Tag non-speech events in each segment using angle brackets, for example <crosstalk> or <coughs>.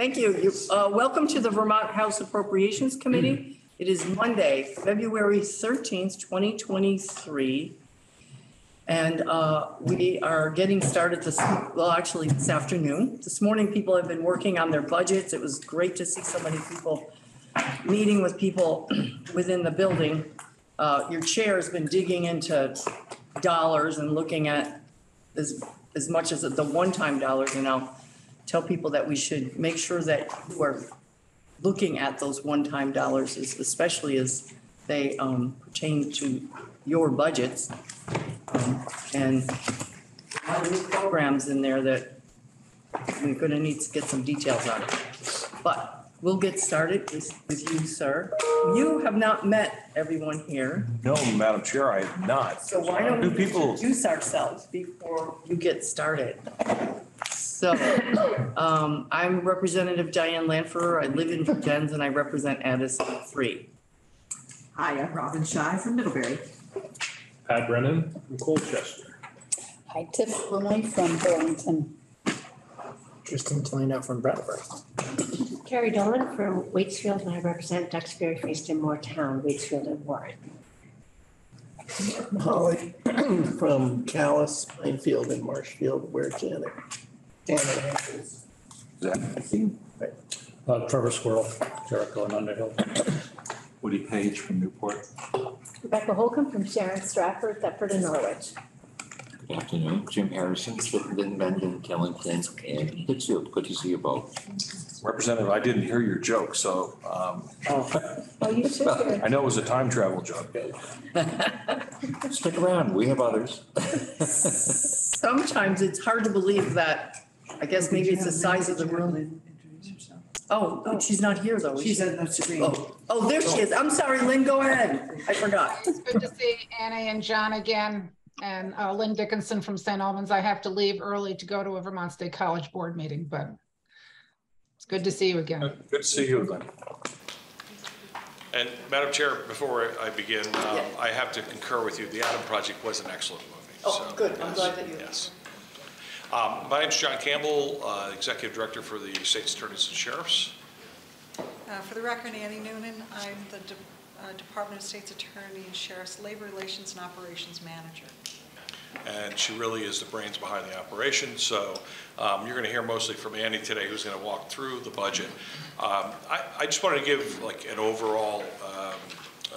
Thank you. You, uh, welcome to the Vermont House Appropriations Committee. It is Monday, February thirteenth, twenty twenty-three. And, uh, we are getting started this, well, actually this afternoon. This morning, people have been working on their budgets. It was great to see so many people meeting with people <clears throat> within the building. Uh, your chair has been digging into dollars and looking at as, as much as the one-time dollars, you I'll tell people that we should make sure that we're looking at those one-time dollars, as- especially as they um, pertain to your budgets. Um, And a lot of new programs in there that we're gonna need to get some details on. But we'll get started with with you, sir. You have not met everyone here, No, Madam Chair, I have not. so why don't Do we people, introduce ourselves before you get started? So, um, I'm Representative Diane Lanpher. I live in Vergennes and I represent Addison Three. Hi, I'm Robin Scheu from Middlebury. Pat Brennan from Colchester. Hi, Tiff Bluemle from Burlington. Tristan Toleno from Brattleboro. Kari Dolan from Waitsfield, and I represent Duxbury, Fayston, Moretown, Waitsfield, and Warren. Holly <clears throat> from Calais, Plainfield, and Marshfield, where Janet. Janet is. Uh, Trevor Squirrell, Jericho and Underhill. Woody Page from Newport. Rebecca Holcombe from Sharon Strafford, Thetford, and Norwich. Good afternoon. Jim Harrison, Chittenden, Mendon, Killington, and Pittsfield. Good to see you both. Representative, I didn't hear your joke, so um, Oh, you should hear. I know it was a time travel joke. Stick around, we have others. Sometimes it's hard to believe that, I guess maybe it's the size of the room. Introduce yourself. Oh, oh, she's not here though. is She's she? at the screen. Oh, oh, there she is. I'm sorry, Lynn, go ahead. I forgot. It's good to see Annie and John again, and uh, Lynn Dickinson from St. Albans. I have to leave early to go to a Vermont State College Board meeting, but it's good to see you again. Good to see you, Glenn. And Madam Chair, before I begin, um, I have to concur with you. The Adam Project was an excellent movie. Oh, so, good. I'm glad that you- Yes. Um, My name's John Campbell, uh, Executive Director for the State's Attorneys and Sheriffs. Uh, For the record, Annie Noonan, I'm the De- uh, Department of State's Attorney and Sheriff's Labor Relations and Operations Manager. and she really is the brains behind the operation. So um, you're going to hear mostly from Annie today, who's going to walk through the budget. Um, I, I just wanted to give like an overall um, uh,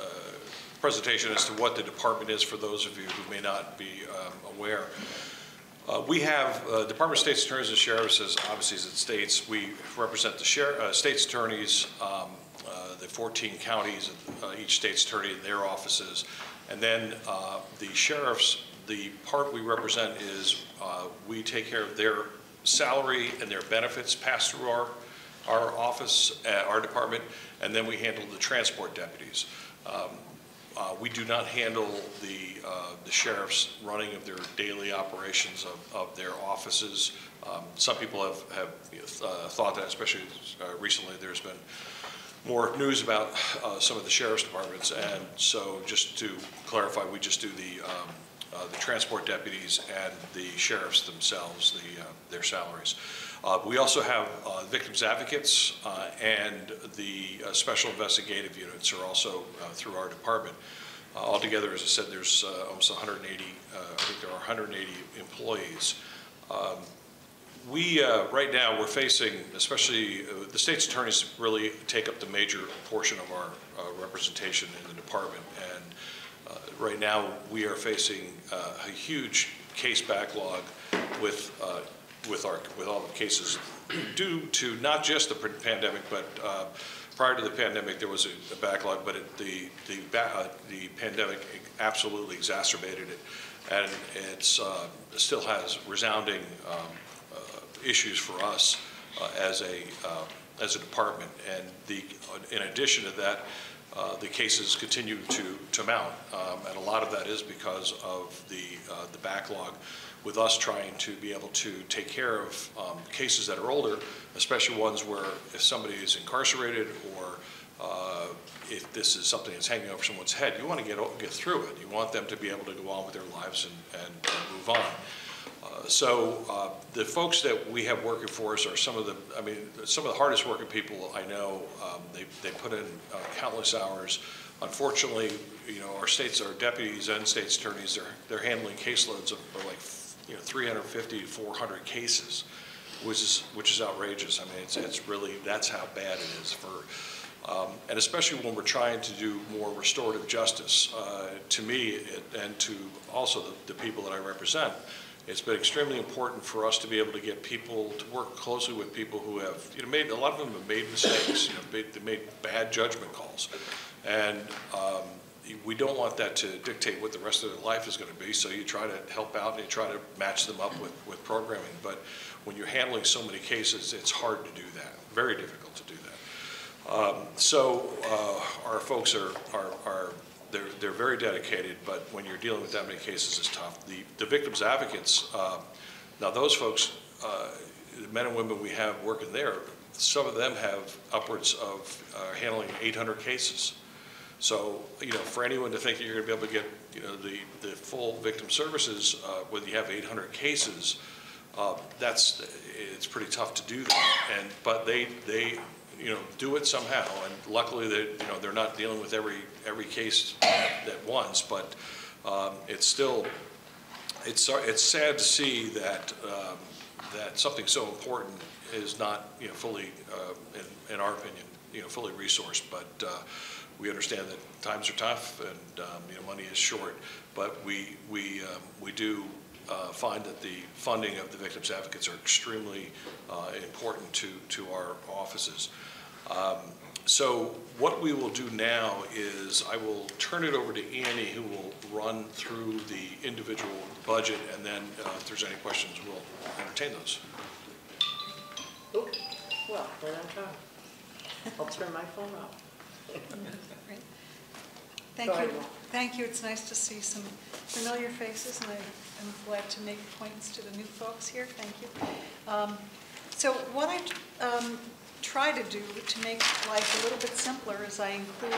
presentation as to what the department is for those of you who may not be um, aware. Uh, We have, uh, Department of State's Attorneys and Sheriffs, as obviously as it states, we represent the uh, state's attorneys, um, uh, the 14 counties, uh, each state's attorney in their offices. And then uh, the sheriffs, the part we represent is, we take care of their salary and their benefits pass through our, our office, our department, and then we handle the transport deputies. Um, uh, We do not handle the, uh, the sheriff's running of their daily operations of, of their offices. Um, Some people have, have uh, thought that, especially uh, recently, there's been more news about uh, some of the sheriff's departments. And so just to clarify, we just do the, um, uh, the transport deputies and the sheriffs themselves, the, their salaries. Uh, We also have uh, victims advocates uh, and the uh, special investigative units are also uh, through our department. Uh, Altogether, as I said, there's almost 180, uh, I think there are 180 employees. Um, we, right now, we're facing, especially, the state's attorneys really take up the major portion of our representation in the department. And right now, we are facing a huge case backlog with, with our, with all the cases due to not just the pandemic, but uh, prior to the pandemic, there was a a backlog, but it- the, the, uh, the pandemic absolutely exacerbated it. And it's, uh, still has resounding um, uh, issues for us uh, as a, uh, as a department. And the, in addition to that, uh, the cases continue to, to mount. Um, And a lot of that is because of the, uh, the backlog with us trying to be able to take care of um, cases that are older, especially ones where if somebody is incarcerated or uh, if this is something that's hanging over someone's head, you want to get, get through it. You want them to be able to go on with their lives and, and move on. Uh, so uh, the folks that we have working for us are some of the, I mean, some of the hardest working people I know. Um, They, they put in uh, countless hours. Unfortunately, you know, our states, our deputies and state's attorneys, they're, they're handling caseloads of like, you know, 350 to 400 cases, which is, which is outrageous. I mean, it's, it's really, that's how bad it is for, um, And especially when we're trying to do more restorative justice, uh, to me, it- and to also the, the people that I represent, it's been extremely important for us to be able to get people, to work closely with people who have, you know, made, a lot of them have made mistakes, you know, made- they made bad judgment calls. And um, we don't want that to dictate what the rest of their life is going to be, so you try to help out and you try to match them up with, with programming. But when you're handling so many cases, it's hard to do that, very difficult to do that. Um, So uh, our folks are, are, are, they're, they're very dedicated, but when you're dealing with that many cases, it's tough. The, the victims advocates, uh, now those folks, uh, the men and women we have working there, some of them have upwards of uh, handling 800 cases. So, you know, for anyone to think that you're going to be able to get, you know, the, the full victim services, uh, when you have 800 cases, uh, that's, it's pretty tough to do that. And, but they, they, you know, do it somehow. And luckily, they, you know, they're not dealing with every, every case at once, but um, it's still, it's, it's sad to see that, um, that something so important is not, you know, fully, uh, in, in our opinion, you know, fully resourced. But uh, we understand that times are tough and, um, you know, money is short. But we, we, um, we do uh, find that the funding of the victims advocates are extremely uh, important to, to our offices. Um, So what we will do now is I will turn it over to Annie, who will run through the individual budget, and then uh, if there's any questions, we'll entertain those. Well, right on time. I'll turn my phone off. Great. Thank Go you. ahead. Thank you. It's nice to see some familiar faces, and I- I'm glad to make acquaintance to the new folks here. Thank you. Um, So what I um, try to do to make life a little bit simpler is I include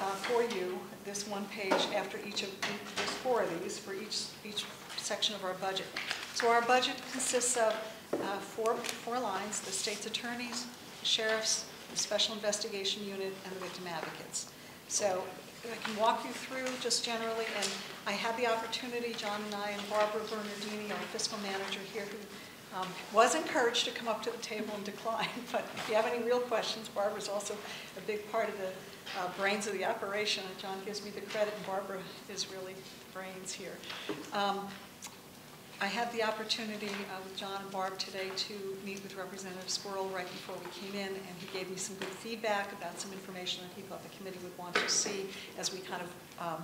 uh, for you this one page after each of, there's four of these for each, each section of our budget. So our budget consists of uh, four, four lines, the state's attorneys, the sheriffs, the special investigation unit, and the victim advocates. So I can walk you through just generally, and I had the opportunity, John and I, and Barbara Bernardini, our fiscal manager here, who um, was encouraged to come up to the table and decline, <laughs> but if you have any real questions, Barbara's also a big part of the uh, brains of the operation. John gives me the credit, and Barbara is really brains here. Um, I had the opportunity uh, with John and Barb today to meet with Representative Squirrell right before we came in, and he gave me some good feedback about some information that he thought the committee would want to see as we kind of um,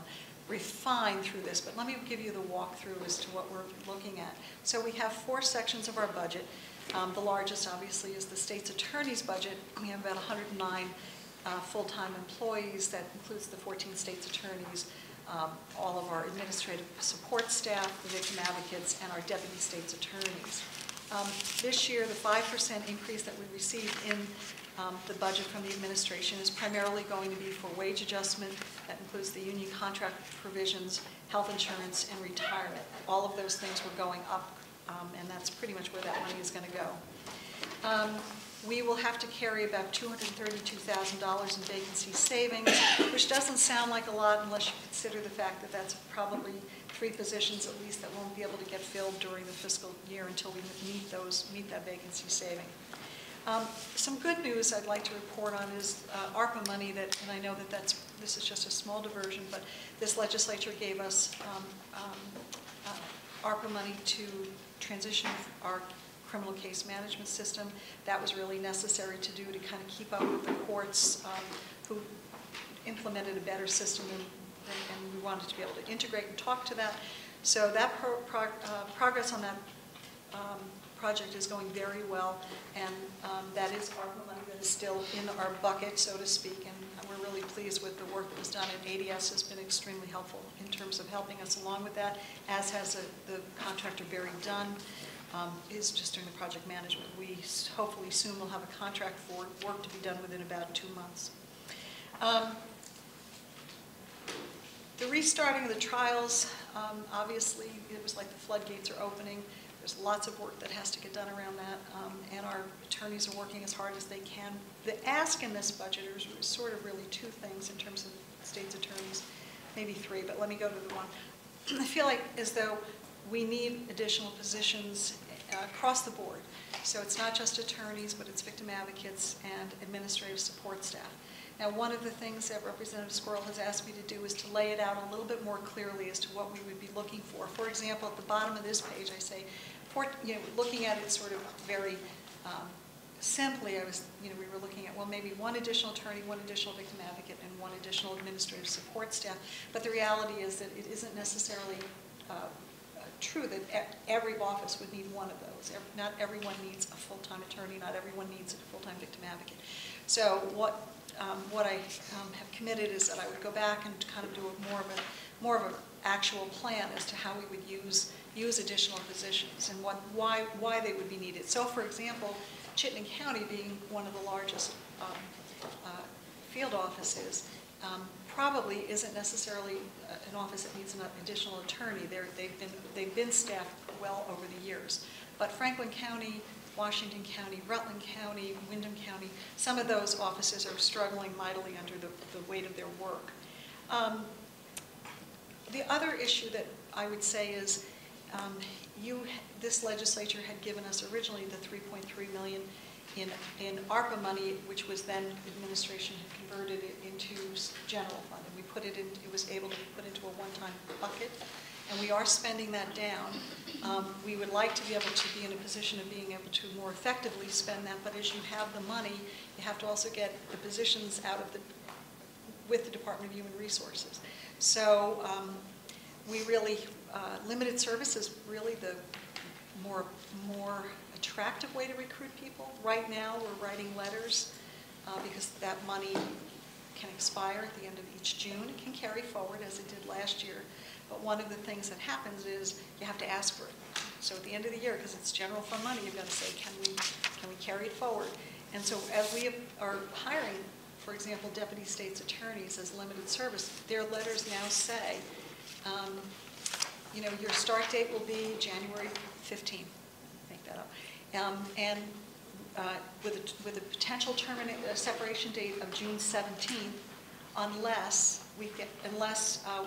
refine through this. But let me give you the walkthrough as to what we're looking at. So we have four sections of our budget. Um, The largest, obviously, is the state's attorney's budget. We have about 109 uh, full-time employees. That includes the 14 state's attorneys, um, all of our administrative support staff, the victim advocates, and our deputy state's attorneys. Um, This year, the 5% increase that we received in um, the budget from the administration is primarily going to be for wage adjustment. That includes the union contract provisions, health insurance, and retirement. All of those things were going up, um, and that's pretty much where that money is going to go. We will have to carry about $232,000 in vacancy savings, which doesn't sound like a lot unless you consider the fact that that's probably three positions at least that won't be able to get filled during the fiscal year until we meet those, meet that vacancy saving. Um, Some good news I'd like to report on is uh, ARPA money that, and I know that that's, this is just a small diversion, but this legislature gave us um, um, uh, ARPA money to transition our criminal case management system. That was really necessary to do to kind of keep up with the courts um, who implemented a better system and, and we wanted to be able to integrate and talk to that. So that pro- uh, progress on that um, project is going very well, and um, that is ARPA money that is still in our bucket, so to speak, and we're really pleased with the work that was done, and ADS has been extremely helpful in terms of helping us along with that, as has the- the contractor Barry Dunn, um, is just doing the project management. We hopefully soon will have a contract for work to be done within about two months. Um, The restarting of the trials, um, obviously, it was like the floodgates are opening. There's lots of work that has to get done around that, um, and our attorneys are working as hard as they can. The ask in this budget is sort of really two things in terms of state's attorneys, maybe three, but let me go to the one. <clears throat> I feel like as though we need additional positions uh, across the board. So it's not just attorneys, but it's victim advocates and administrative support staff. Now, one of the things that Representative Squirrell has asked me to do is to lay it out a little bit more clearly as to what we would be looking for. For example, at the bottom of this page, I say, for, you know, looking at it sort of very um, simply, I was, you know, we were looking at, well, maybe one additional attorney, one additional victim advocate, and one additional administrative support staff. But the reality is that it isn't necessarily uh, true that every office would need one of those. Not everyone needs a full-time attorney, not everyone needs a full-time victim advocate. So what, um, what I um, have committed is that I would go back and kind of do a more of a, more of an actual plan as to how we would use, use additional positions and what, why, why they would be needed. So for example, Chittenden County being one of the largest um, uh, field offices, um, probably isn't necessarily uh, an office that needs an additional attorney. They're, they've been, they've been staffed well over the years. But Franklin County, Washington County, Rutland County, Windham County, some of those offices are struggling mightily under the, the weight of their work. Um, The other issue that I would say is, um, you, this legislature had given us originally the 3.3 million in, in ARPA money, which was then administration had converted it into general fund. And we put it in, it was able to be put into a one-time bucket, and we are spending that down. Um, We would like to be able to be in a position of being able to more effectively spend that, but as you have the money, you have to also get the positions out of the, with the Department of Human Resources. So um, we really, uh, limited service is really the more, more attractive way to recruit people. Right now, we're writing letters uh, because that money can expire at the end of each June. It can carry forward as it did last year. But one of the things that happens is you have to ask for it. So at the end of the year, because it's general fund money, you've got to say, can we, can we carry it forward? And so as we are hiring, for example, deputy state's attorneys as limited service, their letters now say, um, you know, your start date will be January 15th, make that up. Um, And uh, with a, with a potential terminate, a separation date of June 17th, unless we get, unless uh,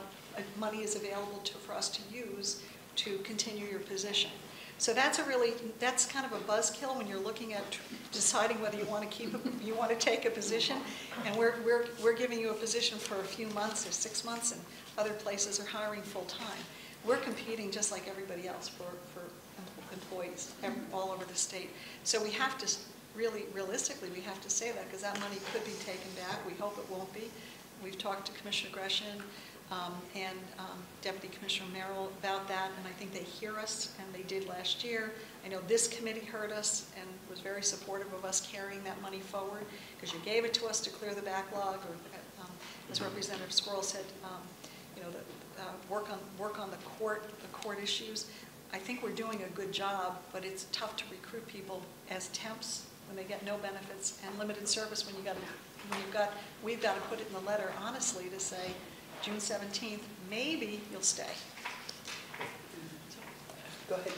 money is available to, for us to use to continue your position. So that's a really, that's kind of a buzzkill when you're looking at deciding whether you want to keep, a- you want to take a position. And we're, we're, we're giving you a position for a few months or six months, and other places are hiring full-time. We're competing just like everybody else for employees all over the state. So we have to, really realistically, we have to say that, because that money could be taken back. We hope it won't be. We've talked to Commissioner Greshin um, and um, Deputy Commissioner Merrill about that, and I think they hear us, and they did last year. I know this committee heard us and was very supportive of us carrying that money forward, because you gave it to us to clear the backlog, or, um, as Representative Squirrell said, um, you know, the, uh, work on, work on the court, the court issues. I think we're doing a good job, but it's tough to recruit people as temps when they get no benefits, and limited service when you got, when you've got, we've got to put it in the letter honestly to say, June 17th, maybe you'll stay. Go ahead.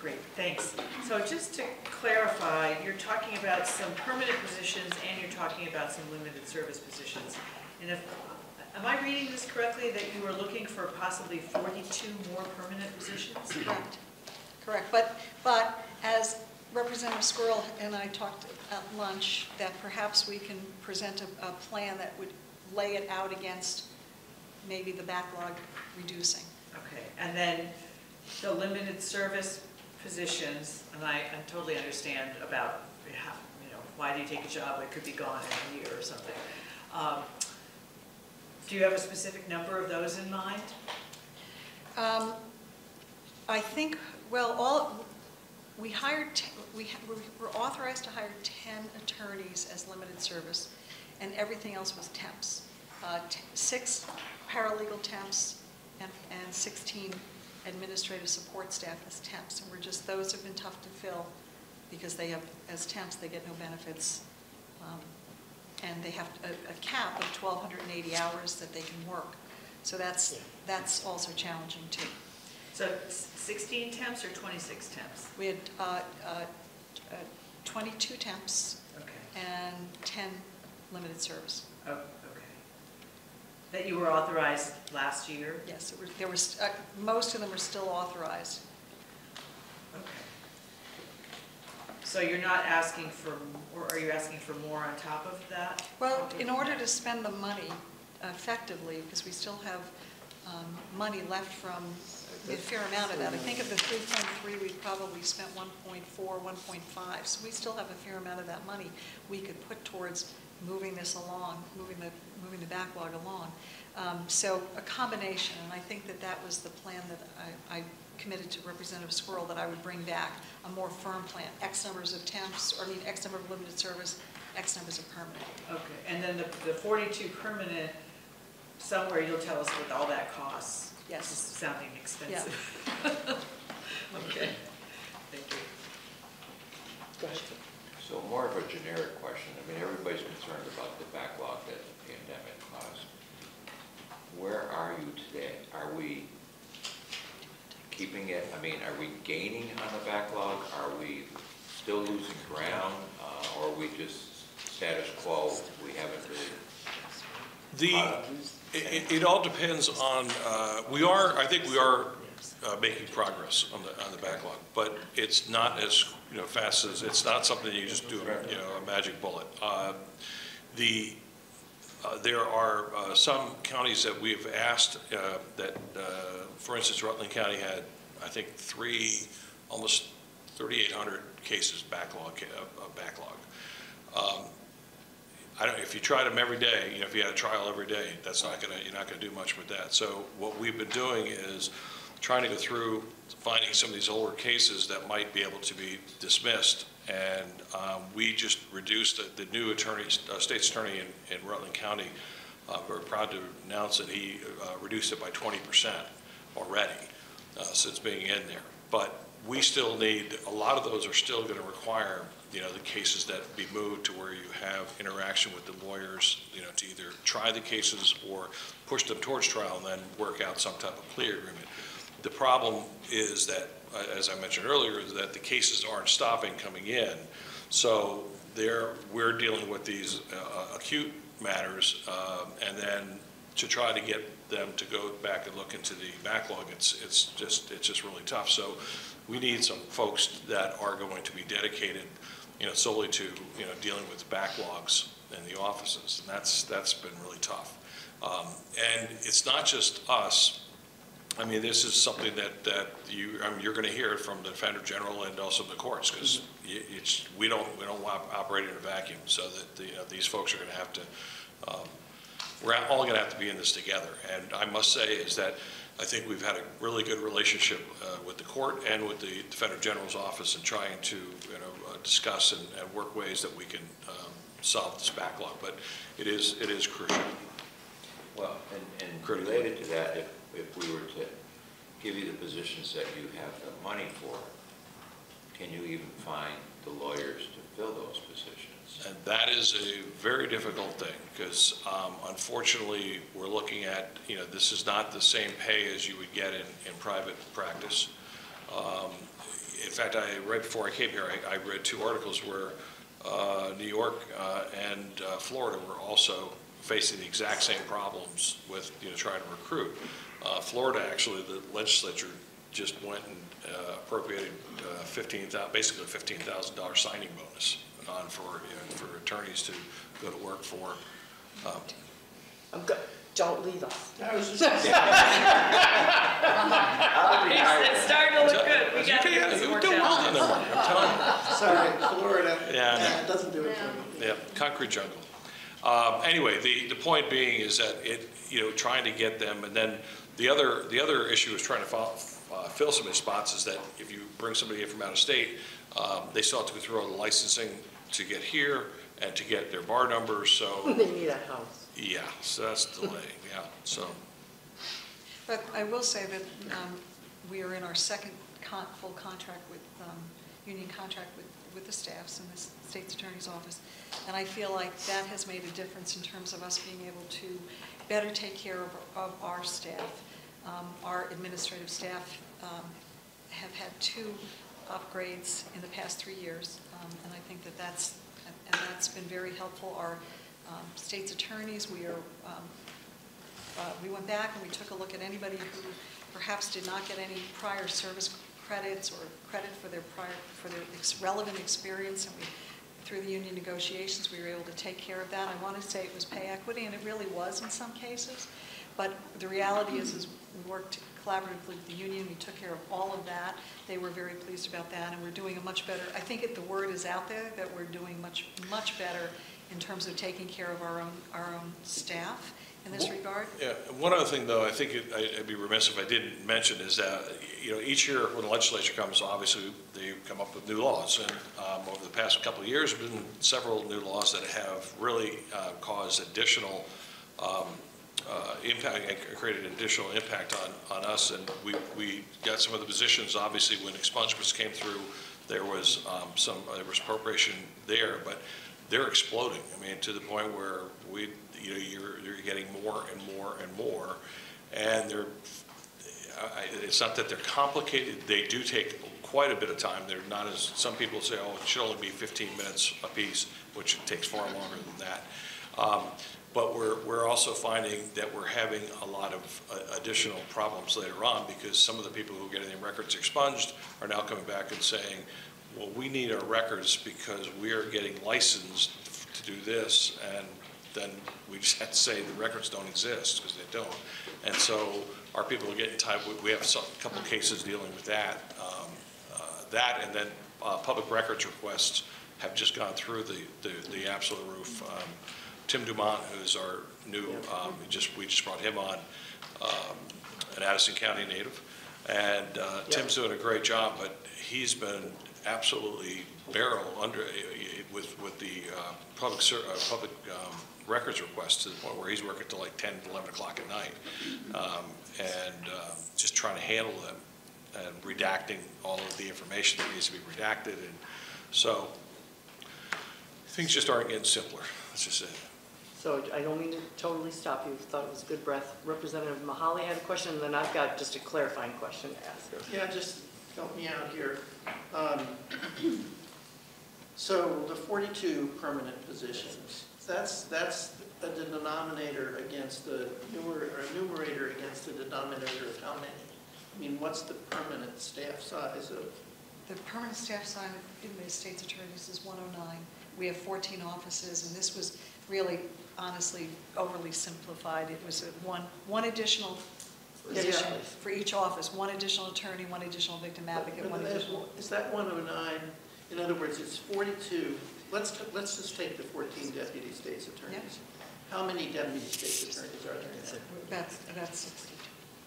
Great, thanks. So just to clarify, you're talking about some permanent positions and you're talking about some limited service positions. And if, am I reading this correctly, that you are looking for possibly 42 more permanent positions? Correct, correct. But, but as Representative Squirrell and I talked at lunch, that perhaps we can present a, a plan that would lay it out against maybe the backlog reducing. Okay, and then the limited service positions, and I, I totally understand about you know, why do you take a job that could be gone in a year or something? Um, Do you have a specific number of those in mind? Um, I think, well, all, we hired, we we were authorized to hire 10 attorneys as limited service, and everything else was temps. Uh, Six paralegal temps and and 16 administrative support staff as temps. And we're just, those have been tough to fill because they have, as temps, they get no benefits. Um, And they have a a cap of 1,280 hours that they can work. So that's, that's also challenging too. So 16 temps or 26 temps? We had uh, uh, uh, 22 temps Okay. and 10 limited service. Oh, okay. That you were authorized last year? Yes, there were- there was, uh, most of them are still authorized. Okay. So you're not asking for, or are you asking for more on top of that? Well, in order to spend the money effectively, because we still have um, money left from a fair amount of that. I think of the 3.3, we probably spent 1.4, 1.5, so we still have a fair amount of that money we could put towards moving this along, moving the, moving the backlog along. Um, So a combination, and I think that that was the plan that I I committed to Representative Squirrell, that I would bring back a more firm plan, X numbers of temps, or I mean, X number of limited service, X numbers of permanent. Okay, and then the the 42 permanent, somewhere you'll tell us what all that costs. Yes. This is sounding expensive. <laughs> Okay, thank you. Go ahead. So more of a generic question. I mean, everybody's concerned about the backlog that the pandemic caused. Where are you today? Are we keeping it, I mean, are we gaining on the backlog? Are we still losing ground? Uh, Or are we just status quo? We haven't really The, it, it- it all depends on, uh, we are, I think we are uh, making progress on the, on the backlog, but it's not as, you know, fast as, it's not something you just do, you know, a magic bullet. Uh, The, uh, there are uh, some counties that we've asked uh, that, uh, for instance, Rutland County had, I think, three, almost 3,800 cases backlog, uh, backlog. Um, I don't, if you tried them every day, you know, if you had a trial every day, that's not gonna, you're not gonna do much with that. So what we've been doing is trying to go through, finding some of these older cases that might be able to be dismissed. And um, we just reduced, the, the new attorney, uh, state's attorney in, in Rutland County, uh, we're proud to announce that he uh, reduced it by 20% already uh, since being in there. But we still need, a lot of those are still going to require, you know, the cases that be moved to where you have interaction with the lawyers, you know, to either try the cases or push them towards trial and then work out some type of plea agreement. The problem is that, as I mentioned earlier, that the cases aren't stopping coming in. So there, we're dealing with these uh, acute matters, uh, and then to try to get them to go back and look into the backlog, it's, it's just, it's just really tough. So we need some folks that are going to be dedicated, you know, solely to, you know, dealing with backlogs in the offices, and that's, that's been really tough. Um, And it's not just us, I mean, this is something that, that you, I mean, you're going to hear from the Defender General and also the courts, because it's, we don't, we don't op- operate in a vacuum, so that, the, you know, these folks are going to have to, um, we're all going to have to be in this together. And I must say is that I think we've had a really good relationship uh, with the court and with the Defender General's office in trying to, you know, uh, discuss and, and work ways that we can um, solve this backlog, but it is, it is crucial. Well, and, and related to that, if, if we were to give you the positions that you have the money for, can you even find the lawyers to fill those positions? And that is a very difficult thing, because unfortunately, we're looking at, you know, this is not the same pay as you would get in, in private practice. Um, In fact, I, right before I came here, I, I read two articles where uh, New York uh, and uh, Florida were also facing the exact same problems with, you know, trying to recruit. Uh, Florida, actually, the legislature just went and uh, appropriated uh, 15,000, basically a $15,000 signing bonus on for, you know, for attorneys to go to work for. Um, I'm go- Don't leave us. <laughs> <laughs> It's starting to look good. We got Yeah, this you worked do well there, I'm telling you. <laughs> Sorry, Florida. Yeah, I it doesn't do it for me. Yeah, concrete jungle. Um, Anyway, the, the point being is that it, you know, trying to get them, and then the other, the other issue is trying to fo- uh, fill some of the spots is that if you bring somebody in from out of state, um, they still have to go through all the licensing to get here and to get their bar numbers, so, <laughs> They need a house. yeah, so that's delaying, yeah, so. But I will say that um, we are in our second con- full contract with, um, union contract with, with the staffs in the s- state's attorney's office. And I feel like that has made a difference in terms of us being able to better take care of, of our staff. Um, Our administrative staff um, have had two upgrades in the past three years, um, and I think that that's, and that's been very helpful. Our um, state's attorneys, we are, um, uh, we went back and we took a look at anybody who perhaps did not get any prior service credits or credit for their prior, for their ex- relevant experience, and we, through the union negotiations, we were able to take care of that. I want to say it was pay equity, and it really was in some cases. But the reality is, is we worked collaboratively with the union, we took care of all of that. They were very pleased about that, and we're doing a much better, I think it- the word is out there that we're doing much, much better in terms of taking care of our own, our own staff in this Well, regard. Yeah, one other thing, though, I think it- I- I'd be remiss if I didn't mention is that, you know, each year when the legislature comes, obviously, they come up with new laws. And um, over the past couple of years, there have been several new laws that have really uh, caused additional um, uh, impact, created additional impact on, on us. And we, we got some of the positions, obviously, when expungements came through, there was um, some, there was appropriation there, but they're exploding. I mean, to the point where we, you know, you're, you're getting more and more and more. And they're, I- it's not that they're complicated, they do take quite a bit of time. They're not as, some people say, oh, it should only be 15 minutes apiece, which takes far longer than that. Um, But we're, we're also finding that we're having a lot of uh, additional problems later on because some of the people who are getting their records expunged are now coming back and saying, well, we need our records because we are getting licensed to do this, and then we <laughs> just have to say the records don't exist, because they don't. And so our people are getting tied, we- we have a couple cases dealing with that. um, uh, That, and then uh, public records requests have just gone through the, the the absolute roof. Um, Tim Dumont, who's our new, um, we just, we just brought him on, um, an Addison County native. And uh, Tim's doing a great job, but he's been absolutely barrel under, with, with the uh, public, ser- uh, public um, records requests to the point where he's working till like 10, 11 o'clock at night. Um, And uh, just trying to handle them and redacting all of the information that needs to be redacted. And so things just aren't getting simpler, let's just say. So I don't mean to totally stop you, thought it was a good breath. Representative Mahali had a question, and then I've got just a clarifying question to ask. Yeah, just help me out here. Um, So the 42 permanent positions, that's, that's a denominator against the, numer- or a numerator against the denominator of how many? I mean, what's the permanent staff size of, The permanent staff size of the state's attorneys is 109. We have 14 offices, and this was really, honestly, overly simplified. It was a one, one additional Yeah, position yeah. for each office, one additional attorney, one additional victim advocate, But one is- additional. Is that 109, in other words, it's 42, let's, let's just take the 14 deputy state's attorneys. How many deputy state's attorneys are there now? That's, that's 60.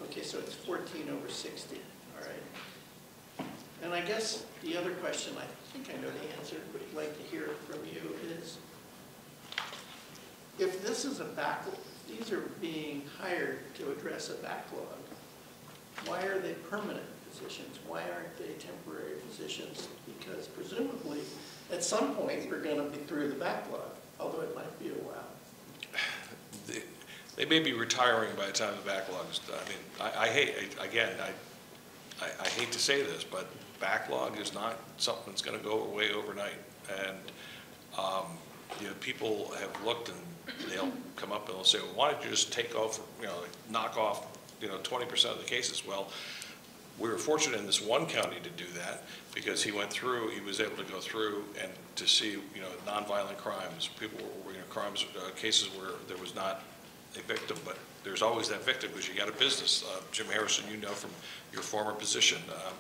Okay, so it's 14 over 60, all right. And I guess the other question, I think I know the answer, but I'd like to hear from you, is if this is a backlog, these are being hired to address a backlog, why are they permanent positions? Why aren't they temporary positions? Because presumably, at some point, we're going to be through the backlog, although it might be a while. They- may be retiring by the time the backlog's, I mean, I, I hate, again, I, I, I hate to say this, but backlog is not something that's gonna go away overnight. And, um, you know, people have looked and they'll come up and they'll say, well, why don't you just take off, you know, knock off, you know, twenty percent of the cases? Well, we were fortunate in this one county to do that because he went through, he was able to go through and to see, you know, nonviolent crimes, people, were, you know, crimes, uh, cases where there was not a victim, but there's always that victim because you got a business. Uh, Jim Harrison, you know from your former position, um,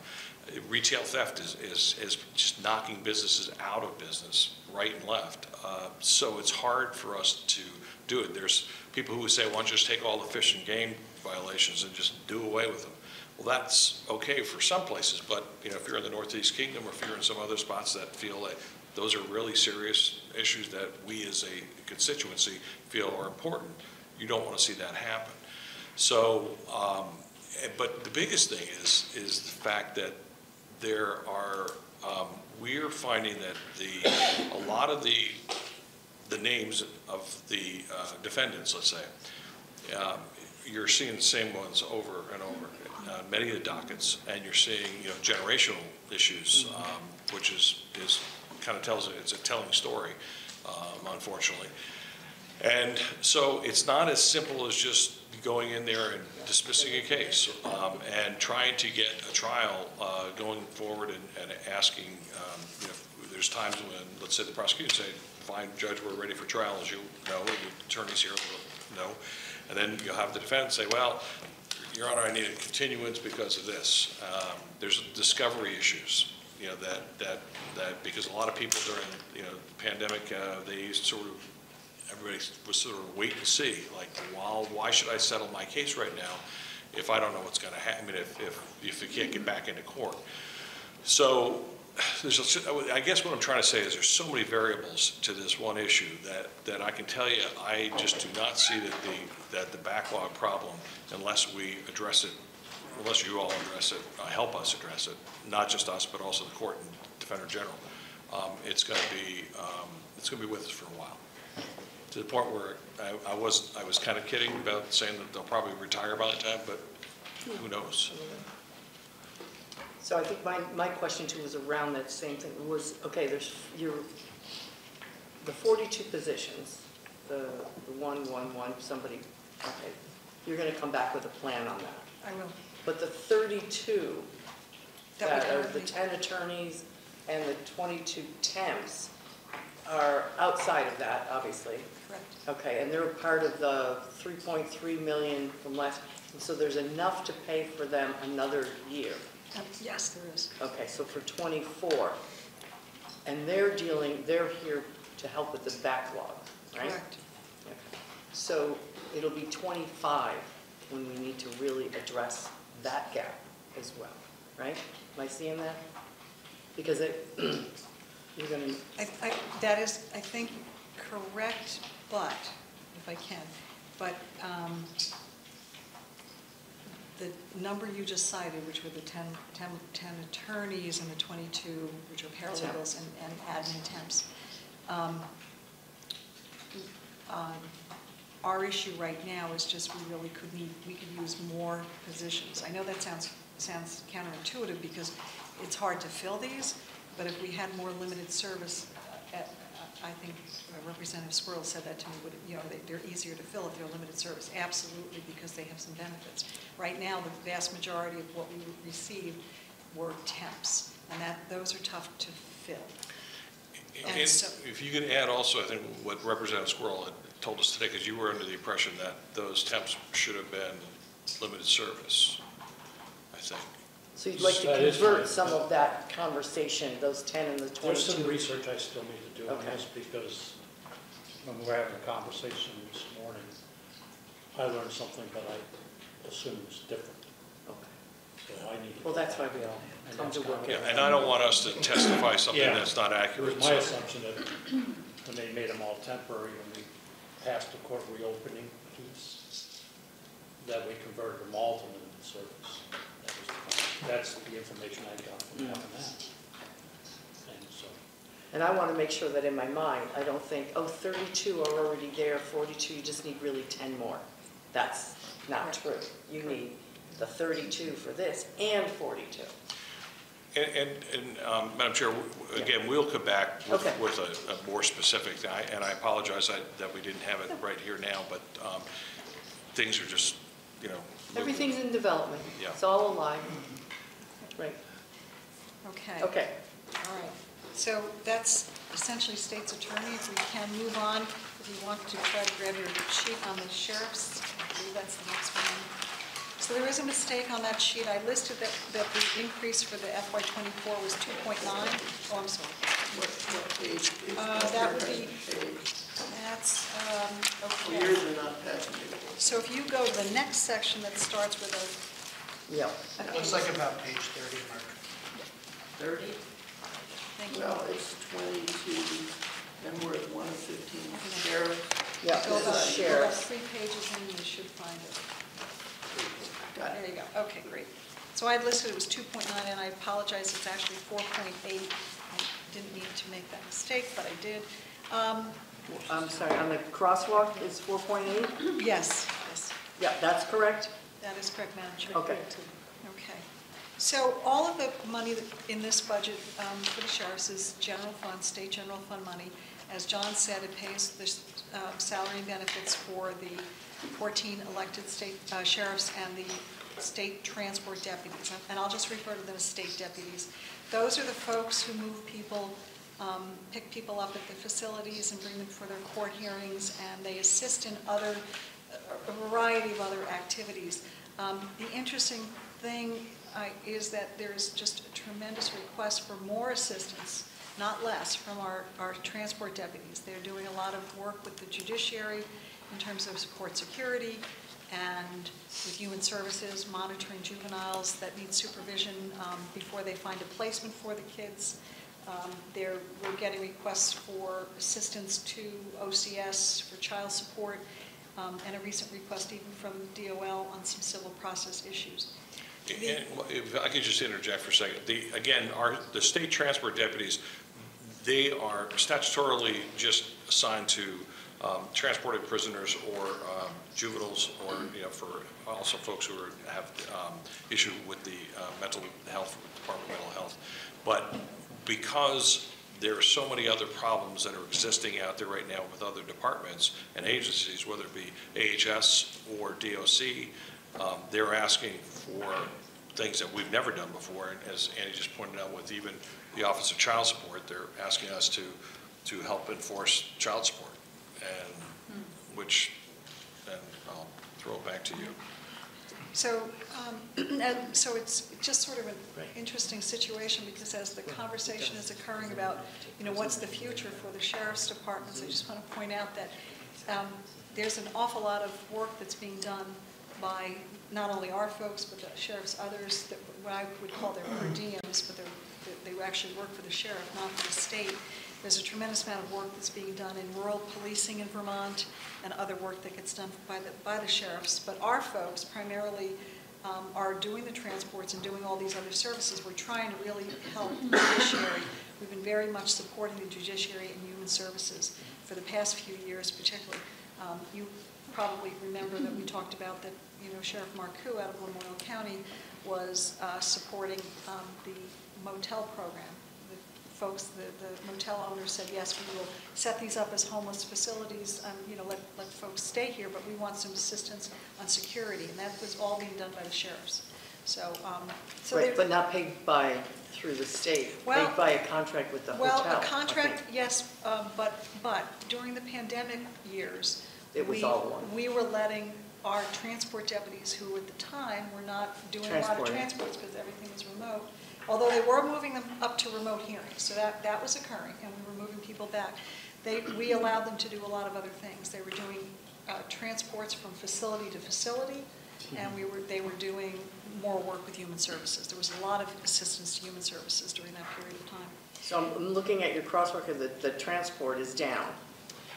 retail theft is, is, is just knocking businesses out of business, right and left. Uh, So it's hard for us to do it. There's people who would say, why don't you just take all the fish and game violations and just do away with them? Well, that's okay for some places, but, you know, if you're in the Northeast Kingdom or if you're in some other spots that feel like those are really serious issues that we as a constituency feel are important, you don't want to see that happen. So, um, eh, but the biggest thing is, is the fact that there are, um, we're finding that the, a lot of the, the names of the uh, defendants, let's say, um, you're seeing the same ones over and over, uh, many of the dockets, and you're seeing, you know, generational issues, um, which is, is, kind of tells, it- it's a telling story, um, unfortunately. And so it's not as simple as just going in there and dismissing a case um, and trying to get a trial uh, going forward and and asking, um, you know, there's times when, let's say the prosecutor say, fine, judge, we're ready for trial, as you know, and the attorneys here will know. And then you'll have the defense say, well, Your Honor, I need a continuance because of this. Um, There's discovery issues, you know, that, that, that, because a lot of people during, you know, the pandemic, uh, they sort of everybody was sort of wait and see, like, well, why should I settle my case right now if I don't know what's gonna happen, I mean, if, if, if can't get back into court? So, there's, a- I guess what I'm trying to say is there's so many variables to this one issue that, that I can tell you, I just do not see that the, that the backlog problem, unless we address it, unless you all address it, uh, help us address it, not just us, but also the court and Defender General, um, it's gonna be, um, it's gonna be with us for a while to the point where I, I was, I was kind of kidding about saying that they'll probably retire by the time, but who knows? So I think my, my question too was around that same thing, was, okay, there's, your, the 42 positions, the the one, one, one, somebody, okay, you're going to come back with a plan on that. I will. But the 32 That that are the currently- 10 attorneys and the 22 temps are outside of that, obviously. Correct. Okay, and they're part of the 3.3 million from last, and so there's enough to pay for them another year. Um, Yes, there is. Okay, so for 24, and they're dealing, they're here to help with the backlog, right? Correct. Okay. So it'll be 25 when we need to really address that gap as well, right? Am I seeing that? Because it, <clears throat> I, I, that is, I think, correct, but, if I can, but, um, the number you just cited, which were the 10, 10, 10 attorneys and the 22, which are paralegals and, and admin temps, um, um, our issue right now is just we really could need, we could use more positions. I know that sounds, sounds counterintuitive because it's hard to fill these, but if we had more limited service, uh, at- I think Representative Squirrell said that to me, would, you know, they- they're easier to fill if they're limited service. Absolutely, because they have some benefits. Right now, the vast majority of what we received were temps, and that, those are tough to fill. And And so- if you could add also, I think what Representative Squirrell had told us today, because you were under the impression that those temps should have been limited service, I think. So you'd like to That is convert right. some of that conversation, those 10 and the 22? There's some research I still need to do on Okay. this because when we were having a conversation this morning, I learned something that I assumed was different, Okay. so I need to. Well, that's why we all And come that's to work. Yeah, and I don't want us to testify something Yeah. that's not It accurate. was my so- assumption that when they made them all temporary, when we passed the court reopening piece, that we converted them all to limited service. That was the- That's the information I got from having that. And so, And I want to make sure that in my mind, I don't think, oh, 32 are already there, 42, you just need really 10 more. That's not true. You need the 32 for this and 42. And, and, and, um, Madam Chair, w- w- again, we'll come back with, Okay. with a, a more specific, I- and I apologize that, that we didn't have it right here now, but, um, things are just, you know. moving. Everything's in development. Yeah. It's all alive. Right, Okay. okay. All right, so that's essentially state's attorney. If we can move on, if you want to try to grab your sheet on the sheriff's, I believe that's the next one. So there is a mistake on that sheet. I listed that, that the increase for the FY '24 was 2.9. Oh, I'm sorry. What, what page? is Uh, that? that would be- That's, um, okay. Yours are not passing. So if you go to the next section that starts with a Yeah. It looks like about page thirty, Mark. Thirty? Thank you. Well, it's twenty-two, then we're at one of fifteen sheriff. Yeah, Go this about, is go about sheriff. three pages and you should find it. Got There it. you go, okay, great. So I had listed it was 2.9, and I apologize, it's actually 4.8. I didn't mean to make that mistake, but I did. Um, I'm sorry, on the crosswalk is 4.8? Yes, yes. Yeah, that's correct? That is correct, Madam Chair. Okay. Okay. So all of the money in this budget um, for the sheriffs is general fund, state general fund money. As John said, it pays the um, salary and benefits for the 14 elected state uh, sheriffs and the state transport deputies. And I'll just refer to them as state deputies. Those are the folks who move people, um, pick people up at the facilities and bring them for their court hearings, and they assist in other, a variety of other activities. Um, The interesting thing uh, is that there's just a tremendous request for more assistance, not less, from our, our transport deputies. They're doing a lot of work with the judiciary in terms of court security and with human services, monitoring juveniles that need supervision um, before they find a placement for the kids. Um, we're getting requests for assistance to OCS for child support, um, and a recent request even from DOL on some civil process issues. And If I could just interject for a second, the, again, our, the state transport deputies, they are statutorily just assigned to um, transported prisoners or um, juveniles or, you know, for also folks who are, have um, issue with the uh, mental health, Department of Mental Health. But because there are so many other problems that are existing out there right now with other departments and agencies, whether it be AHS or DOC, um, they're asking for things that we've never done before. And as Annie just pointed out with even the Office of Child Support, they're asking us to, to help enforce child support. And, which, and I'll throw it back to you. So, um, <clears throat> and so it's just sort of an interesting situation because as the conversation is occurring about, you know, what's the future for the sheriff's departments, I just want to point out that um, there's an awful lot of work that's being done by not only our folks, but the sheriff's others, that what I would call their per diems, but they're, they actually work for the sheriff, not for the state. There's a tremendous amount of work that's being done in rural policing in Vermont and other work that gets done by the, by the sheriffs. But our folks primarily um, are doing the transports and doing all these other services. We're trying to really help the judiciary. We've been very much supporting the judiciary and human services for the past few years particularly. Um, You probably remember that we talked about that, you know, Sheriff Marcoux out of Lamoille County was uh, supporting um, the motel program. The folks, the the motel owners said, yes, we will set these up as homeless facilities, um, you know, let, let folks stay here, but we want some assistance on security, and that was all being done by the sheriffs. So, um, so Right, but not paid by, through the state, Well- paid by a contract with the hotel. Well, I a contract, think. yes, um, but, but during the pandemic years. It was we- all one. We were letting our transport deputies, who at the time were not doing a lot of Transporting. transports because everything was remote, although they were moving them up to remote hearings, so that, that was occurring, and we were moving people back. They, we allowed them to do a lot of other things. They were doing uh, transports from facility to facility, and we were, they were doing more work with human services. There was a lot of assistance to human services during that period of time. So I'm- looking at your crosswalk, the, the transport is down.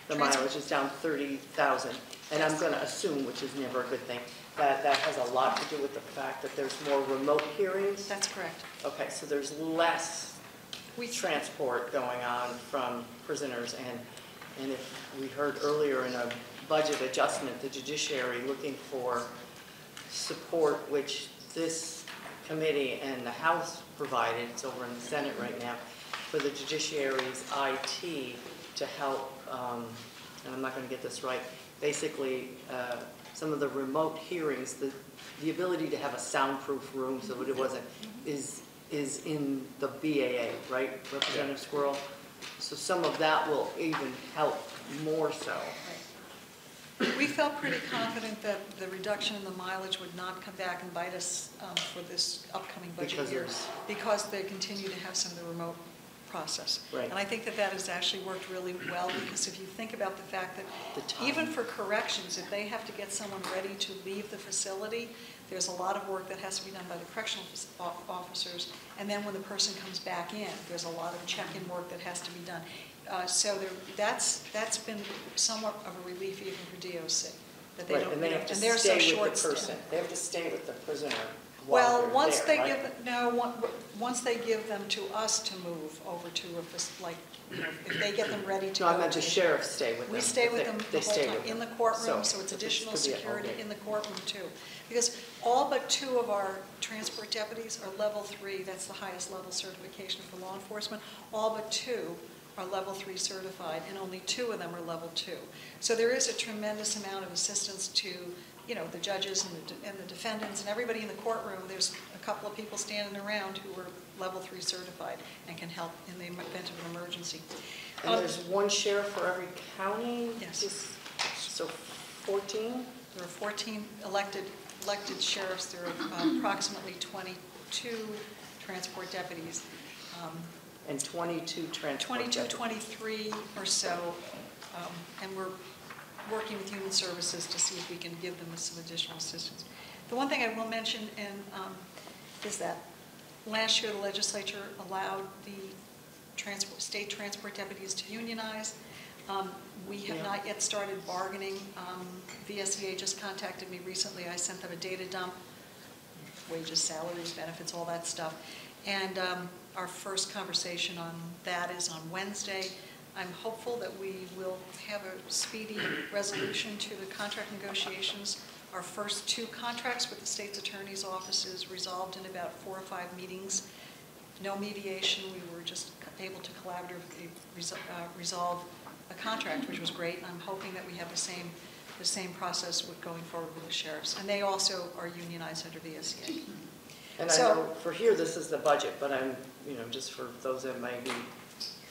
The Trans- mileage is down 30,000. And I'm going to assume, which is never a good thing, that that has a lot to do with the fact that there's more remote hearings? That's correct. Okay, so there's less We- transport going on from prisoners, and, and if we heard earlier in a budget adjustment, the judiciary looking for support, which this committee and the House provided, it's over in the Senate right now, for the judiciary's IT to help, um, and I'm not going to get this right, basically, uh, some of the remote hearings, the, the ability to have a soundproof room so that it wasn't, is, is in the BAA, right, Representative Squirrell? So some of that will even help more so. We felt pretty confident that the reduction in the mileage would not come back and bite us um, for this upcoming budget Because year. there's- Because they continue to have some of the remote process. Right. And I think that that has actually worked really well, because if you think about the fact that time. even for corrections, if they have to get someone ready to leave the facility, there's a lot of work that has to be done by the correctional officers. And then when the person comes back in, there's a lot of check-in work that has to be done. Uh, So there, that's, that's been somewhat of a relief even for DOC, that they Right, don't, and they have to and they're so stay with short the person. They have to stay with the prisoner Well, they're once there, they right? give, them- no, once they give them to us to move over to a, fac- like, you know, if they get them ready to No, go. I meant the to- sheriffs stay with them. We stay with They- them they the whole stay time, with in the courtroom, so it's this additional could be a- security in the courtroom too. Because all but two of our transport deputies are level three, that's the highest level certification for law enforcement. All but two are level three certified, and only two of them are level two. So there is a tremendous amount of assistance to, you know, the judges and the and the defendants and everybody in the courtroom. There's a couple of people standing around who are level three certified and can help in the event of an emergency. And Um, there's one sheriff for every county? Yes. So 14? There are 14 elected, elected sheriffs, there are um, approximately 22 transport deputies, um, And 22 transport 22, deputies. 23 or so, um, and we're working with Human Services to see if we can give them some additional assistance. The one thing I will mention and, um, is that last year the legislature allowed the transport, state transport deputies to unionize. Um, We have Yeah. not yet started bargaining. Um, VSEA just contacted me recently. I sent them a data dump, wages, salaries, benefits, all that stuff. And um, our first conversation on that is on Wednesday. I'm hopeful that we will have a speedy resolution to the contract negotiations. Our first two contracts with the state's attorney's offices resolved in about four or five meetings. No mediation, we were just able to collaboratively resol- uh, resolve a contract, which was great. I'm hoping that we have the same, the same process with going forward with the sheriffs. And they also are unionized under VSEA. And I So- know, for here, this is the budget, but I'm, you know, just for those that might be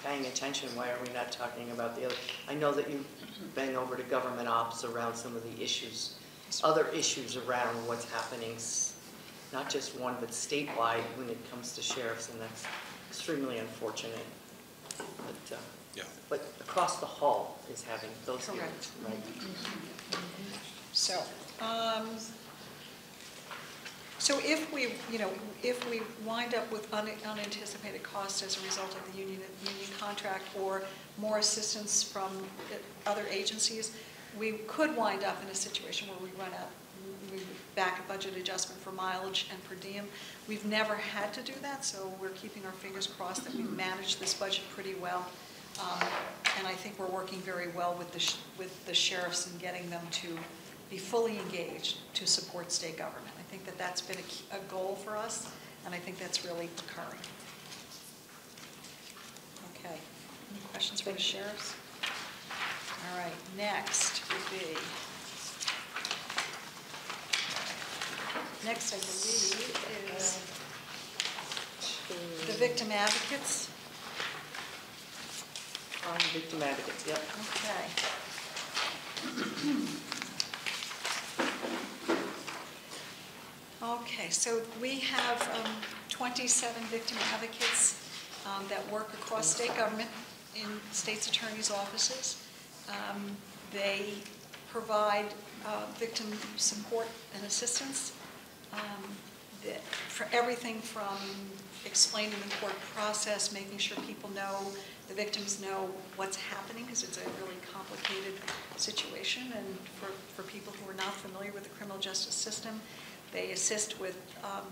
paying attention, why are we not talking about the other? I know that you've been over to government ops around some of the issues, other issues around what's happening, not just one, but statewide when it comes to sheriffs, and that's extremely unfortunate. But, uh, Yeah. But across the hall is having those Correct. hearings, right? So, um, so if we, you know, if we wind up with un- unanticipated costs as a result of the union, union contract or more assistance from other agencies, we could wind up in a situation where we run out, we back a budget adjustment for mileage and per diem. We've never had to do that, so we're keeping our fingers crossed that we manage this budget pretty well. Um, And I think we're working very well with the, sh- with the sheriffs and getting them to be fully engaged to support state government. I think that that's been a, key- a goal for us, and I think that's really occurring. Okay, any questions for the sheriffs? All right, next would be, next I believe is the victim advocates. On victim advocates, yep. Okay. Okay, so we have um, 27 victim advocates um, that work across state government in state's attorney's offices. Um, They provide uh, victim support and assistance um, that- for everything from explaining the court process, making sure people know, the victims know what's happening, because it's a really complicated situation, and for, for people who are not familiar with the criminal justice system, they assist with um,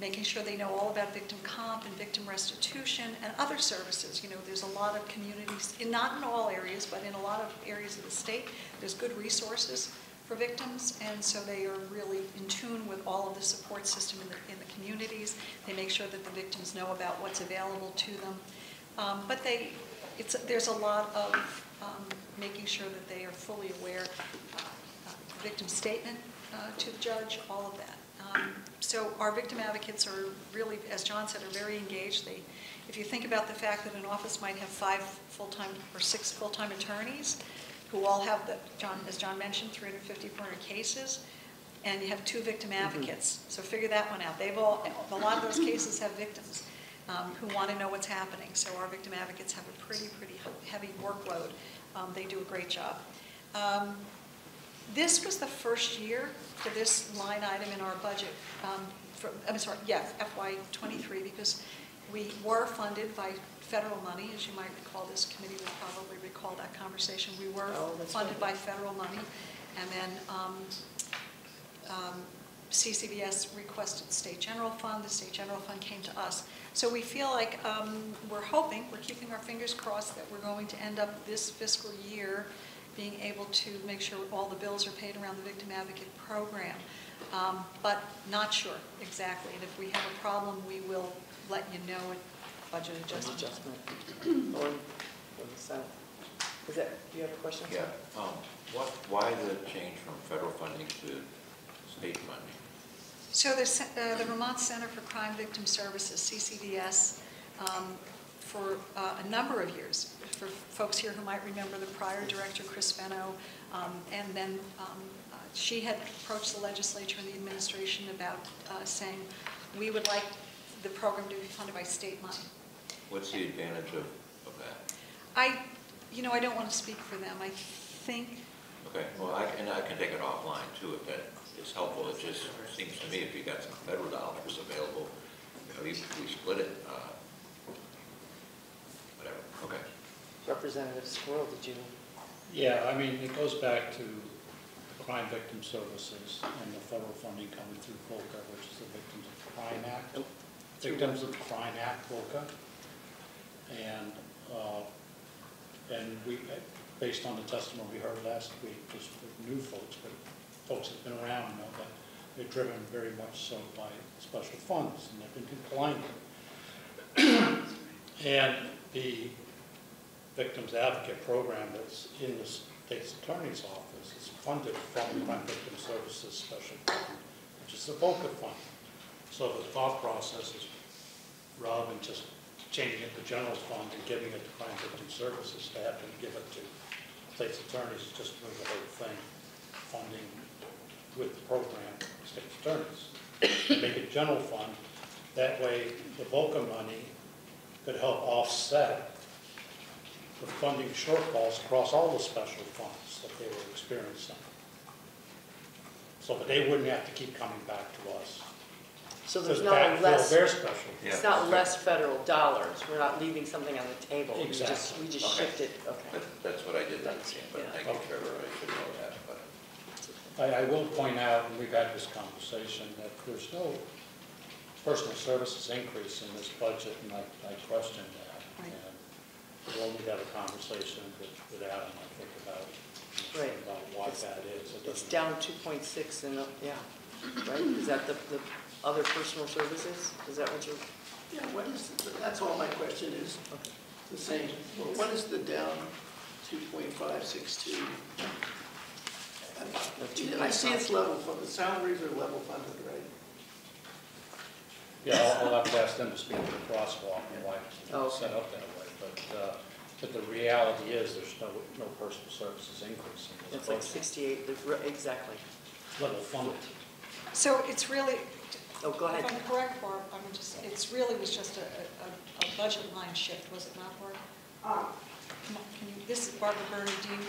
making sure they know all about victim comp and victim restitution and other services. You know, there's a lot of communities, in, not in all areas, but in a lot of areas of the state, there's good resources for victims, and so they are really in tune with all of the support system in the, in the communities. They make sure that the victims know about what's available to them. Um, But they, it's, there's a lot of um, making sure that they are fully aware, uh, victim statement to the judge, all of that. Um, So our victim advocates are really, as John said, are very engaged. They, if you think about the fact that an office might have five full-time or six full-time attorneys who all have the, John, as John mentioned, 350, 400 cases, and you have two victim advocates. So figure that one out. They've all, a lot of those <coughs> cases have victims um, who want to know what's happening. So our victim advocates have a pretty, pretty heavy workload. Um, They do a great job. This was the first year for this line item in our budget, um, for, I'm sorry, yeah, FY '23, because we were funded by federal money, as you might recall, this committee would probably recall that conversation. We were Oh, funded right. by federal money, and then um, um, CCVS requested state general fund, the state general fund came to us. So we feel like, um, we're hoping, we're keeping our fingers crossed that we're going to end up this fiscal year being able to make sure all the bills are paid around the Victim Advocate Program. Um, But not sure exactly, and if we have a problem, we will let you know at budget adjustment. Adjustment. <clears throat> Or, what is that? Is that, do you have a question? Yeah, um, what, why the change from federal funding to state funding? So the, uh, the Vermont Center for Crime Victim Services, CCVS, um, for uh, a number of years, for folks here who might remember the prior director, Chris Fenno, um, and then um, uh, she had approached the legislature and the administration about uh, saying, we would like the program to be funded by state money. What's the advantage of, of that? I, you know, I don't want to speak for them. I think Okay, well, I, and I can take it offline too, if that is helpful. It just seems to me if you got some federal dollars available, you know, you, we split it, uh, whatever, okay. Representative Squirrell, did you? Yeah, I mean, it goes back to the Crime Victim Services and the federal funding coming through VOCA, which is the Victims of Crime Act. Oh, Victims of Crime Act, VOCA. And, uh, and we, based on the testimony we heard last week, just for new folks, but folks that have been around know that they're driven very much so by special funds, and they've been declining. <coughs> And the Victims Advocate Program that's in the state's attorney's office is funded from the Crime Victim Services Special Fund, which is the VOCA fund. So the thought process is, rather than just changing it to general fund and giving it to Crime Victim Services, to have give it to state's attorneys, just move the whole thing, funding with the program, state's attorneys. Make it general fund, that way the VOCA money could help offset the funding shortfalls across all the special funds that they were experiencing. So, but they wouldn't have to keep coming back to us. So there's to not a backfill less, Their special. it's not less federal dollars. We're not leaving something on the table. We just, Exactly. we just Okay. shifted, okay. That- That's what I didn't understand, but Yeah. thank you, Okay. Trevor, I should know that, but. I, I will point out, and we've had this conversation, that there's no personal services increase in this budget, and I, I question that. Right. We'll need to have a conversation with, with Adam, I think, about, Right. about why that is. It It's doesn't- down two point six and, up, yeah, right? Is that the, the other personal services? Is that what you're, Yeah, what is, that's all my question is, okay. the same. Well, What is the down 2.562? I see it's level funded, the salaries are level funded, right? Yeah, I'll, I'll have to ask them to speak to the crosswalk and why Oh, it's set up that way, but, uh, but the reality is, there's no, no personal services increase in this It's like budget. sixty-eight, the- re- exactly. Level funded. So it's really, Oh, go ahead. if I'm correct, Barb, I'm just, it's really was just a, a, a budget line shift, was it not, Barb? Come on, can you, this is Barbara Bernadine.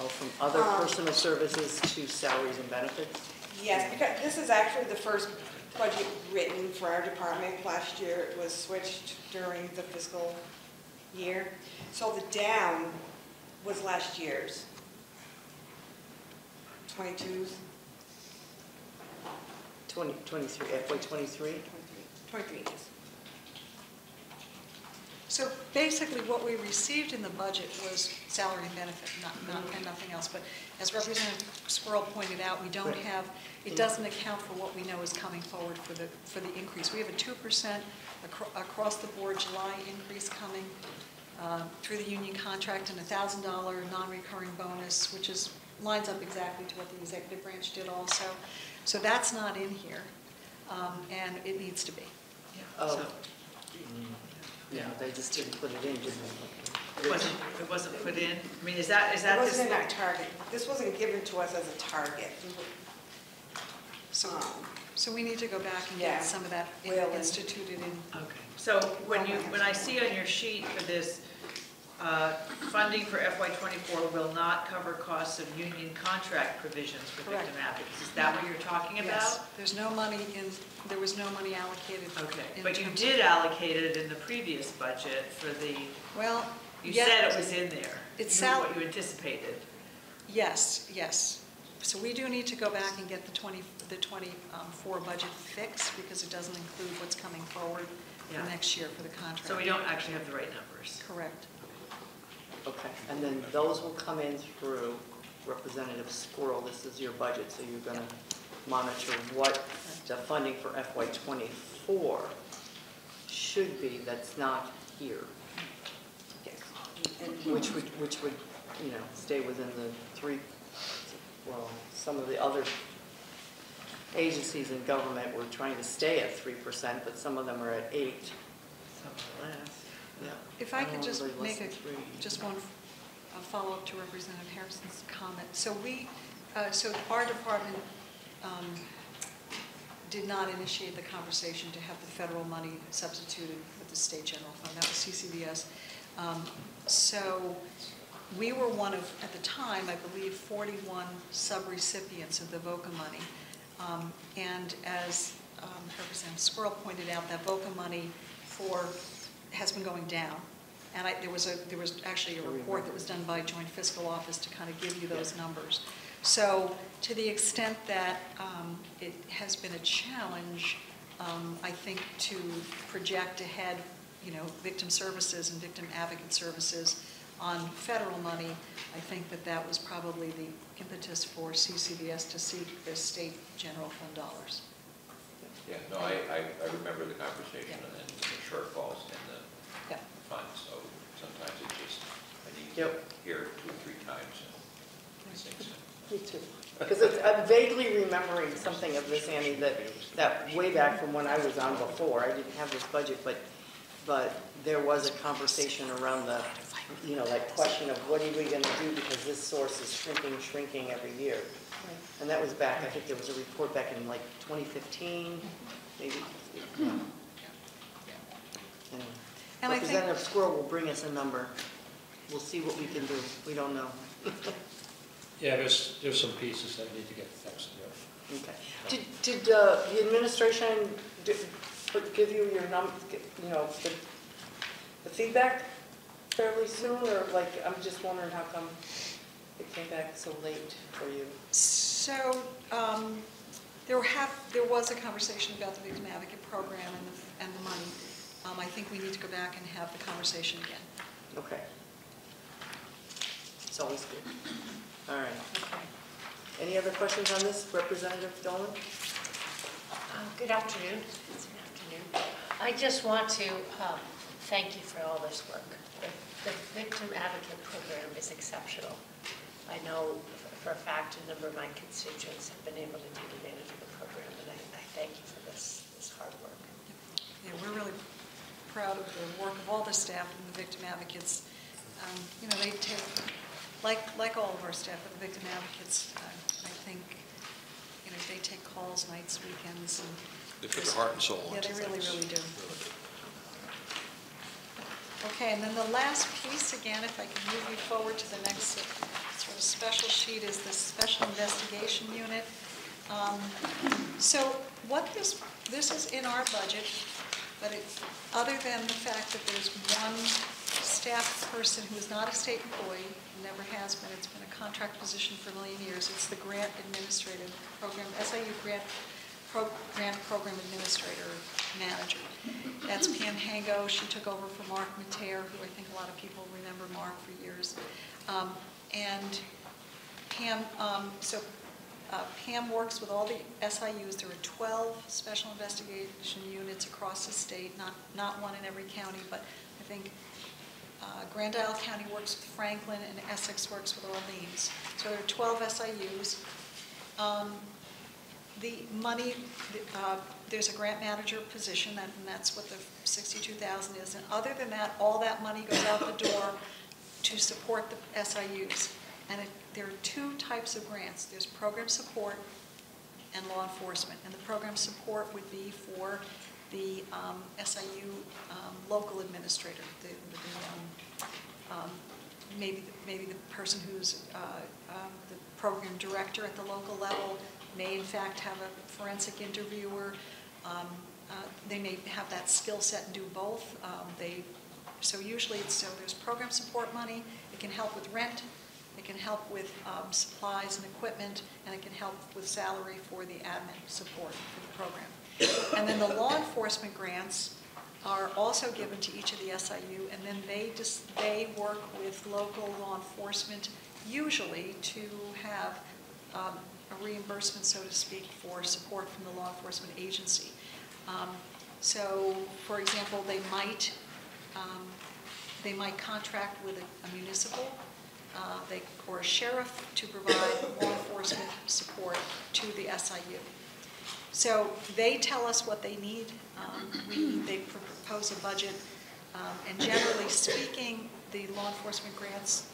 Oh, from other personal services to salaries and benefits? Yes, because this is actually the first budget written for our department. Last year, it was switched during the fiscal year. So the down was last year's. 22s, Twenty, twenty-three, FY twenty-three? 23, yes. So basically, what we received in the budget was salary and benefit, not, not, and nothing else. But as Representative Squirrell pointed out, we don't have, it doesn't account for what we know is coming forward for the, for the increase. We have a two percent across the board July increase coming uh, through the union contract and a thousand dollar non-recurring bonus, which is, lines up exactly to what the executive branch did also. So that's not in here, um, and it needs to be. Yeah, they just didn't put it in, did It they? wasn't, it wasn't put in? I mean, is that, is that this? wasn't in our target. This wasn't given to us as a target. So, Um, so we need to go back and Yeah. get some of that in- Will and- instituted in. Okay, so when you, when I see on your sheet for this, uh, funding for FY '24 will not cover costs of union contract provisions for Correct. victim advocates. Is that what you're talking about? Yes, there's no money in, there was no money allocated. Okay, in but you terms did allocate it in the previous budget for the, Well, you yeah, said it was in there. It's You knew sal- What you anticipated. Yes, yes. so we do need to go back and get the 20, the 24 budget fixed because it doesn't include what's coming forward Yeah. for next year for the contract. So we don't actually have the right numbers. Correct. Okay, and then those will come in through Representative Squirrell. This is your budget, so you're gonna monitor what the funding for FY '24 should be that's not here. Which would, which would, you know, stay within the three, well, some of the other agencies in government were trying to stay at three percent, but some of them are at eight. Some less. Yeah. If I could just make a, just one a follow-up to Representative Harrison's comment. So we, uh, so our department um, did not initiate the conversation to have the federal money substituted with the state general fund. That was CCVS. Um, So we were one of, at the time, I believe, 41 subrecipients of the VOCA money. Um, And as um, Representative Squirrell pointed out, that VOCA money for, has been going down. And I, there was a, there was actually a report that was done by Joint Fiscal Office to kind of give you those numbers. So to the extent that um, it has been a challenge, um, I think, to project ahead, you know, victim services and victim advocate services on federal money, I think that that was probably the impetus for CCVS to seek the state general fund dollars. Yeah, no, I, I, I remember the conversation and the shortfalls in the Yeah. fund, so sometimes it just, I need to Yep. hear it two, or three times and it sinks in. Me too. Because it's, I'm vaguely remembering something of this, Annie, that, that way back from when I was on before, I didn't have this budget, but, but there was a conversation around the, you know, that question of what are we gonna do because this source is shrinking, shrinking every year. And that was back, I think there was a report back in like 2015, maybe. Anyway, And I think- Representative Squirrell will bring us a number. We'll see what we can do. We don't know. <laughs> Yeah, there's, there's some pieces that need to get fixed, yeah. Okay. Did, did uh, the administration do- put- give you your num, you know, the the feedback fairly soon? Or like, I'm just wondering how come it came back so late for you? So, um, there have, there was a conversation about the victim advocate program and the, and the money. Um, I think we need to go back and have the conversation again. Okay. It's always good. All right. Okay. Any other questions on this, Representative Dolan? Uh, Good afternoon. It's an afternoon. I just want to um, thank you for all this work. The- The Victim Advocate Program is exceptional. I know for a fact a number of my constituents have been able to take advantage of the program, and I I thank you for this, this hard work. Yeah, we're really proud of the work of all the staff and the victim advocates. Um, You know, they take, like, like all of our staff, but the victim advocates, uh, I think, you know, they take calls nights, weekends, and. They put their heart and soul Yeah, into they really, things. really do. Okay, and then the last piece, again, if I can move you forward to the next sort of special sheet, is the Special Investigation Unit. Um, So what this, this is in our budget, but other than the fact that there's one staff person who is not a state employee, never has been, it's been a contract position for a million years, it's the grant administrative program, SIU grant, pro- grant program administrator manager. That's Pam Hango, she took over for Mark Mateer, who I think a lot of people remember Mark for years. Um, And Pam, um, so uh, Pam works with all the SIUs. There are 12 special investigation units across the state, not, not one in every county, but I think uh, Grand Isle County works with Franklin and Essex works with all Orleans. So there are 12 SIUs. Um, The money, uh, there's a grant manager position, and that's what the 62,000 is. And other than that, all that money goes out the door to support the SIUs. And it- there are two types of grants. There's program support and law enforcement. And the program support would be for the um, SIU um, local administrator, the, the, um, um, maybe, maybe the person who's uh, um, the program director at the local level may in fact have a forensic interviewer. Um, uh, They may have that skill set and do both. They, so usually it's, so there's program support money, it can help with rent, it can help with um, supplies and equipment, and it can help with salary for the admin support for the program. And then the law enforcement grants are also given to each of the SIU, and then they they work with local law enforcement, usually to have um, a reimbursement, so to speak, for support from the law enforcement agency. Um, So, for example, they might, um, they might contract with a- a municipal, uh, they, or a sheriff to provide law enforcement support to the SIU. So they tell us what they need. Um, We, they propose a budget. um, And generally speaking, the law enforcement grants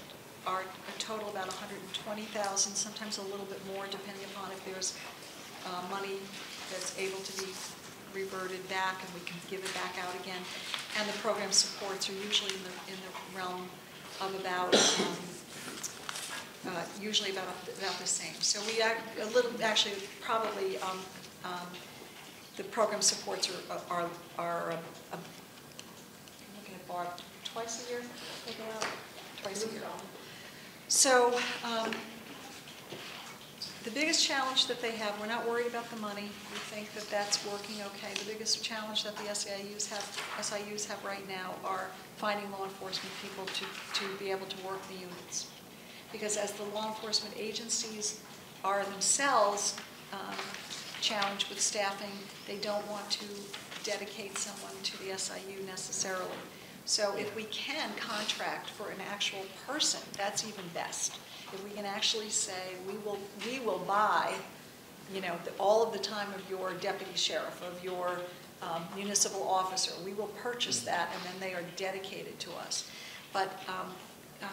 are a total about 120,000, sometimes a little bit more depending upon if there's uh, money that's able to be reverted back and we can give it back out again. And the program supports are usually in the, in the realm of about, um, uh, usually about, about the same. So we, act- a little, actually, probably, um, um, the program supports are, are, are, uh, uh, I'm looking at Barb, twice a year, out, twice a year. So, um, the biggest challenge that they have, we're not worried about the money, we think that that's working okay. The biggest challenge that the SIUs have, SIUs have right now are finding law enforcement people to, to be able to work the units. Because as the law enforcement agencies are themselves um, challenged with staffing, they don't want to dedicate someone to the SIU necessarily. So if we can contract for an actual person, that's even best. If we can actually say, we will, we will buy, you know, the- all of the time of your deputy sheriff, of your um, municipal officer, we will purchase that, and then they are dedicated to us. But, um, e-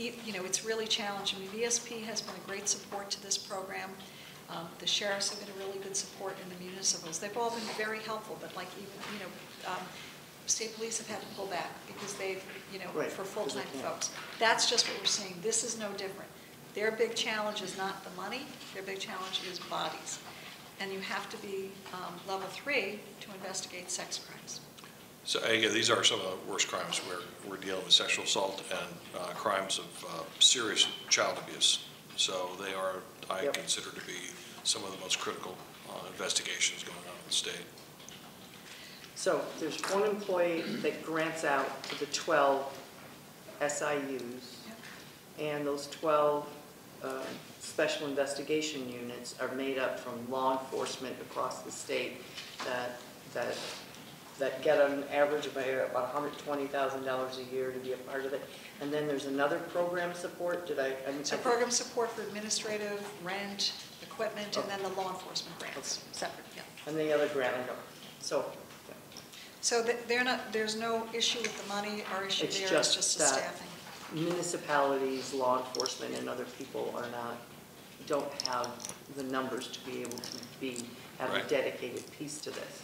you know, it's really challenging. I mean, VSP has been a great support to this program. Um, The sheriffs have been a really good support in the municipals. They've all been very helpful, but like even, you know, um, state police have had to pull back because they've, you know, Right, for full-time folks. That's just what we're seeing. This is no different. Their big challenge is not the money, their big challenge is bodies. And you have to be um, level three to investigate sex crimes. So again, these are some of the worst crimes where we're dealing with sexual assault and uh, crimes of uh, serious child abuse. So they are, I Yep. consider to be some of the most critical uh, investigations going on in the state. So there's one employee that grants out to the 12 SIUs, and those 12 uh, special investigation units are made up from law enforcement across the state that, that, that get an average of about $120,000 a year to be a part of it. And then there's another program support, did I? I mean, So I- program support for administrative, rent, equipment, and then the law enforcement grants, separate, yeah. And the other grant, I know. So So th- they're not, there's no issue with the money, our issue It's there is just just the that- staffing. municipalities, law enforcement, and other people are not, don't have the numbers to be able to be, have a Right. dedicated piece to this.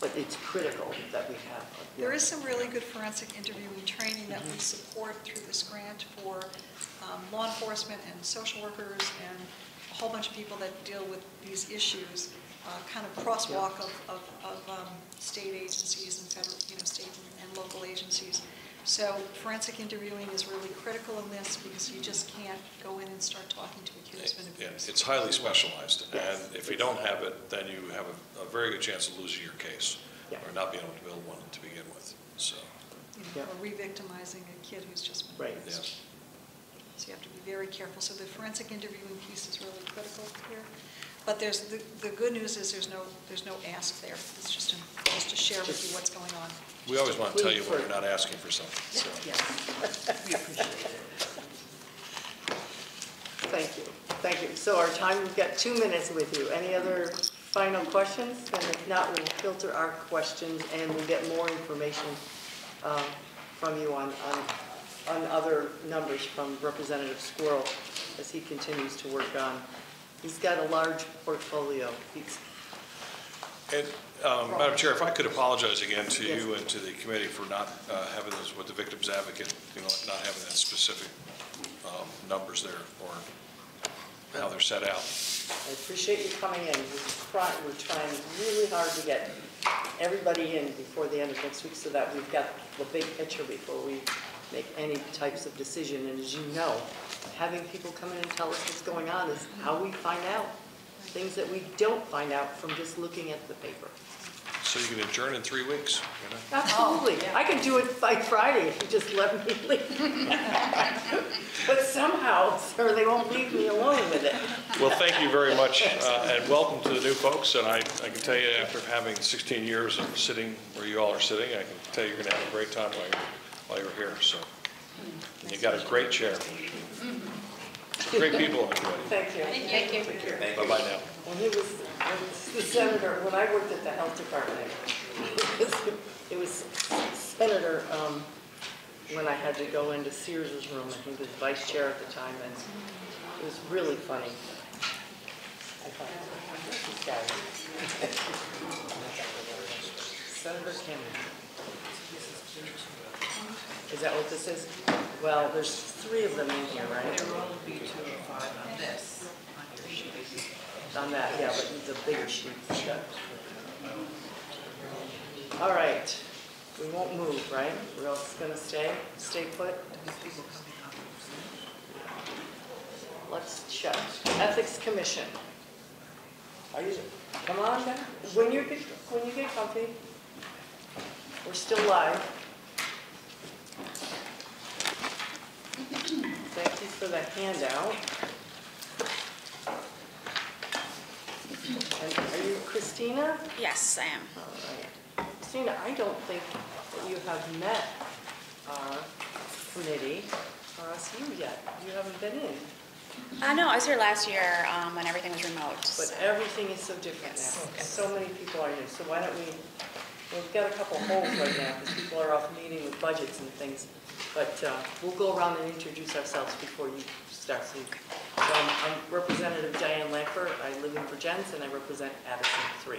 But it's critical that we have. a- There is some really good forensic interviewing training that we support through this grant for um, law enforcement and social workers and a whole bunch of people that deal with these issues, uh, kind of crosswalk of, of, of um, state agencies and federal, you know, state and- and local agencies. So forensic interviewing is really critical in this because you just can't go in and start talking to accused and Yeah, abused. It's highly specialized, and if you don't have it, then you have a, a very good chance of losing your case, Yeah. or not being able to build one to begin with, so, You know, Yeah. or re-victimizing a kid who's just been Right. abused. yes. So you have to be very careful. So the forensic interviewing piece is really critical here. But there's, the, the good news is there's no, there's no ask there. It's just to, just to share with you what's going on. We always want to tell you when for- you're not asking for something, so. We appreciate it. Thank you, thank you. So our time, we've got two minutes with you. Any other final questions? And if not, we'll filter our questions and we'll get more information um, from you on, on, on other numbers from Representative Squirrell as he continues to work on. He's got a large portfolio. He's, And, um, Madam Chair, if I could apologize again to you and to the committee for not uh, having those with the Victims Advocate, you know, not having that specific um, numbers there or how they're set out. I appreciate you coming in. We're trying, we're trying really hard to get everybody in before the end of next week so that we've got the big picture before we make any types of decision. And as you know, having people come in and tell us what's going on is how we find out. Things that we don't find out from just looking at the paper. So you can adjourn in three weeks, you know? Absolutely. I could do it by Friday if you just let me leave. <laughs> But somehow, sir, they won't leave me alone with it. Well, thank you very much, uh, and welcome to the new folks. And I, I can tell you, after having 16 years of sitting where you all are sitting, I can tell you you're going to have a great time while you're, while you're here, so. And you got a great chair. Great people on the committee. Thank you. Thank you. Bye-bye now. When he was, when the senator, when I worked at the health department, <laughs> it was Senator, um, when I had to go into Sears's room, I think he was vice chair at the time, and it was really funny. I thought, this guy. <laughs> Senator Cameron. Is that what this is? Well, there's three of them in here, right? There will only be two or five on this, on your sheet. On that, yeah, but it's a bigger sheet. All right, we won't move, right? We're all just gonna stay, stay put? Let's check. Ethics Commission. Are you, come on down, when you get, when you get comfy. We're still live. Thank you for the handout. And are you Christina? Yes, I am. All right. Christina, I don't think that you have met our committee, RSU yet. You haven't been in, Uh, no, I was here last year um, when everything was remote. but everything is so different now. So many people are new, so why don't we, we've got a couple holes right now because people are off meeting with budgets and things. But uh, we'll go around and introduce ourselves before you start. So, um, I'm Representative Diane Lanpher. I live in Vergennes and I represent Addison 3.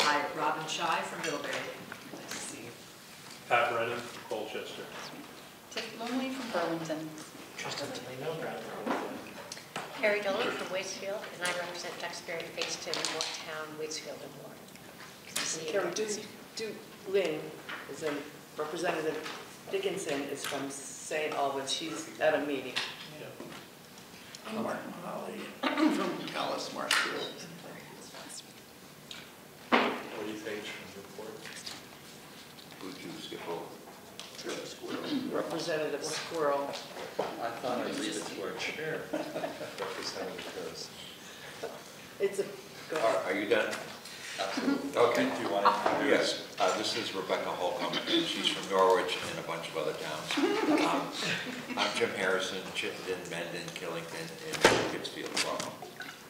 Hi, Robin Scheu from Middlebury. Nice to see you. Pat Brennan, from Colchester. Tiff Bluemle from Burlington. Kari Dolan from Waitsfield, and I represent Duxbury, Fayston, Moretown, Waitsfield, and Warren. Good to see you. Kari, do, do, Lynn is in, Representative Dickinson is from St. Albans, she's at a meeting. I'm Martin Holly from Calais, Marshfield. What do you think from the report? Who'd you skip over? Representative Squirrell. I thought I'd leave it to our chair. <laughs> Representative It's a, go Are are you done? Absolutely. Okay. Do you want to? Yes, uh, this is Rebecca Holcombe, she's from Norwich and a bunch of other towns. <laughs> Um, I'm Jim Harrison, Chittenden, Mendon, Killington, and Pittsfield. Welcome.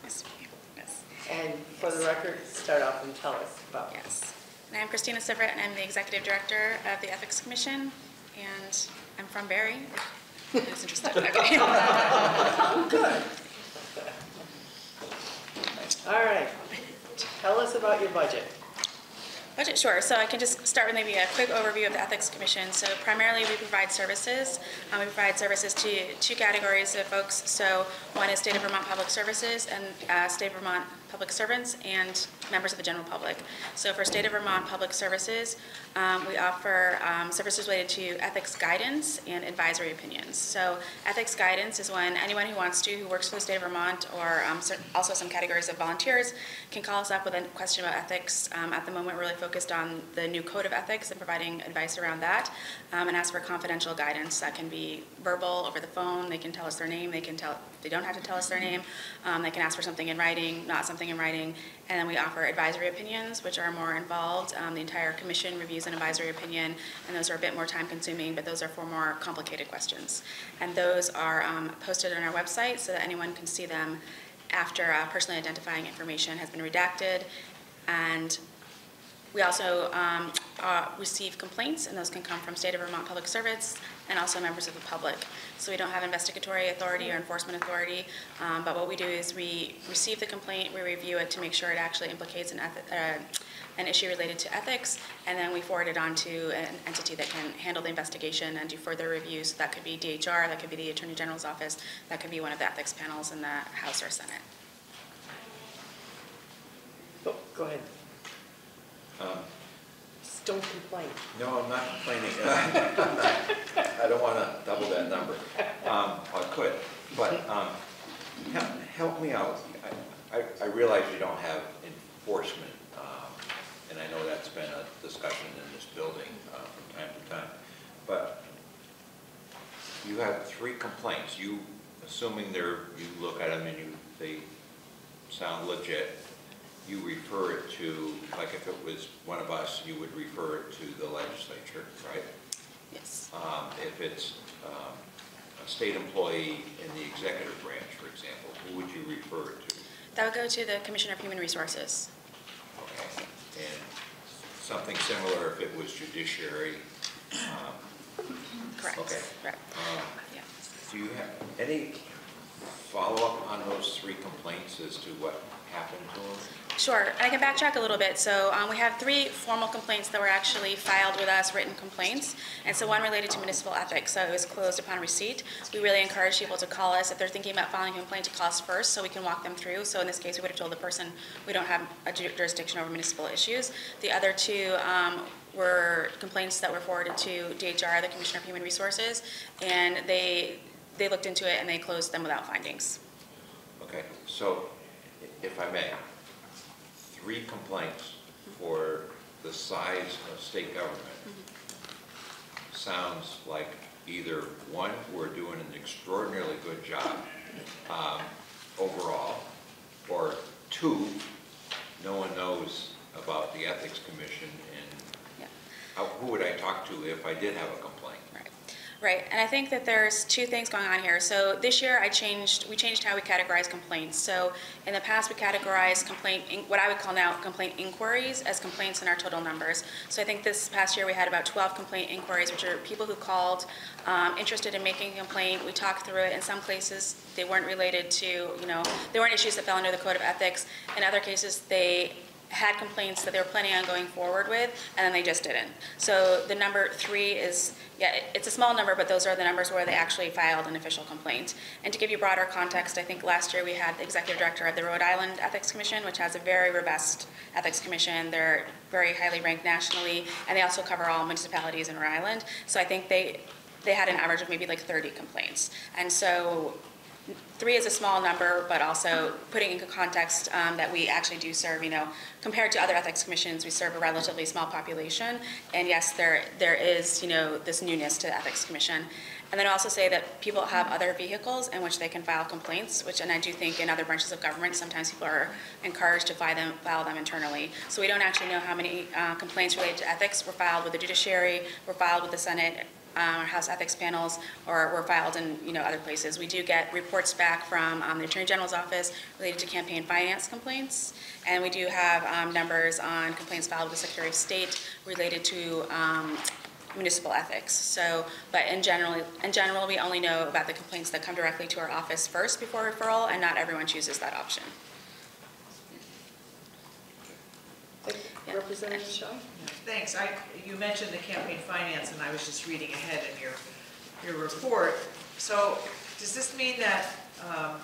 Nice to meet you. Yes. And for the record, start off and tell us about. Yes. And I'm Christina Sivret, and I'm the Executive Director of the Ethics Commission, and I'm from Barre. if It's interesting. <laughs> Okay. Good. All right, tell us about your budget. Budget, sure. So I can just start with maybe a quick overview of the Ethics Commission. So primarily, we provide services. Um, we provide services to two categories of folks. So one is State of Vermont Public Services and uh, State of Vermont Public Servants and members of the general public. So for State of Vermont Public Services, um, we offer um, services related to ethics guidance and advisory opinions. So ethics guidance is when anyone who wants to, who works for the state of Vermont, or um, also some categories of volunteers, can call us up with a question about ethics. Um, At the moment, we're really focused on the new code of ethics and providing advice around that, um, and ask for confidential guidance. That can be verbal, over the phone, they can tell us their name, they can tell, they don't have to tell us their name, they can ask for something in writing, not something in writing, and then we offer advisory opinions, which are more involved. Um, The entire commission reviews an advisory opinion, and those are a bit more time-consuming, but those are for more complicated questions. And those are um, posted on our website so that anyone can see them after uh, personally identifying information has been redacted. And we also um, uh, receive complaints, and those can come from State of Vermont Public Service and also members of the public. So we don't have investigatory authority or enforcement authority, um, but what we do is we receive the complaint, we review it to make sure it actually implicates an, uh, an issue related to ethics, and then we forward it on to an entity that can handle the investigation and do further reviews. That could be DHR, that could be the Attorney General's office, that could be one of the ethics panels in the House or Senate. Oh, Go ahead. Um, don't complain. No, I'm not complaining. <laughs> I don't want to double that number. Um, I could, but um, help help me out. I- I I realize you don't have enforcement, um, and I know that's been a discussion in this building uh, from time to time, but you have three complaints. You, assuming they're, you look at them and you, they sound legit, you refer it to, like if it was one of us, you would refer it to the legislature, right? Yes. Um, If it's um, a state employee in the executive branch, for example, who would you refer it to? That would go to the Commissioner of Human Resources. Okay. And something similar if it was judiciary? um, Correct. Okay. Correct. Um, Yeah. Do you have any follow-up on those three complaints as to what happened to them? Sure, I can backtrack a little bit. So um, we have three formal complaints that were actually filed with us, written complaints. And so one related to municipal ethics, so it was closed upon receipt. We really encourage people to call us if they're thinking about filing a complaint to call us first, so we can walk them through. So in this case, we would have told the person, we don't have a jurisdiction over municipal issues. The other two um, were complaints that were forwarded to DHR, the Commissioner of Human Resources, and they, they looked into it and they closed them without findings. Okay, so if I may, three complaints for the size of state government sounds like either, one, we're doing an extraordinarily good job um, overall, or two, no one knows about the Ethics Commission and Yeah. how- who would I talk to if I did have a complaint? Right, and I think that there's two things going on here. So this year, I changed, we changed how we categorize complaints. So in the past, we categorized complaint, in- what I would call now complaint inquiries as complaints in our total numbers. So I think this past year, we had about 12 complaint inquiries, which are people who called, um, interested in making a complaint. We talked through it. In some places, they weren't related to, you know, they weren't issues that fell under the code of ethics. In other cases, they had complaints that they were planning on going forward with, and then they just didn't. So the number three is, yeah, it's a small number, but those are the numbers where they actually filed an official complaint. And to give you broader context, I think last year we had the executive director of the Rhode Island Ethics Commission, which has a very robust ethics commission. They're very highly ranked nationally, and they also cover all municipalities in Rhode Island. So I think they, they had an average of maybe like 30 complaints. And so three is a small number, but also putting into context um, that we actually do serve, you know, compared to other ethics commissions, we serve a relatively small population. And yes, there, there is, you know, this newness to the ethics commission. And then also say that people have other vehicles in which they can file complaints, which, and I do think in other branches of government, sometimes people are encouraged to file them, file them internally. So we don't actually know how many uh, complaints related to ethics were filed with the judiciary, were filed with the Senate, um, our House Ethics panels, or were filed in, you know, other places. We do get reports back from um, the Attorney General's office related to campaign finance complaints, and we do have um, numbers on complaints filed with the Secretary of State related to um, municipal ethics. So, but in general, in general, we only know about the complaints that come directly to our office first before referral, and not everyone chooses that option. Yeah. Representative Shaw? Thanks. I, you mentioned the campaign finance, and I was just reading ahead in your, your report. So does this mean that um,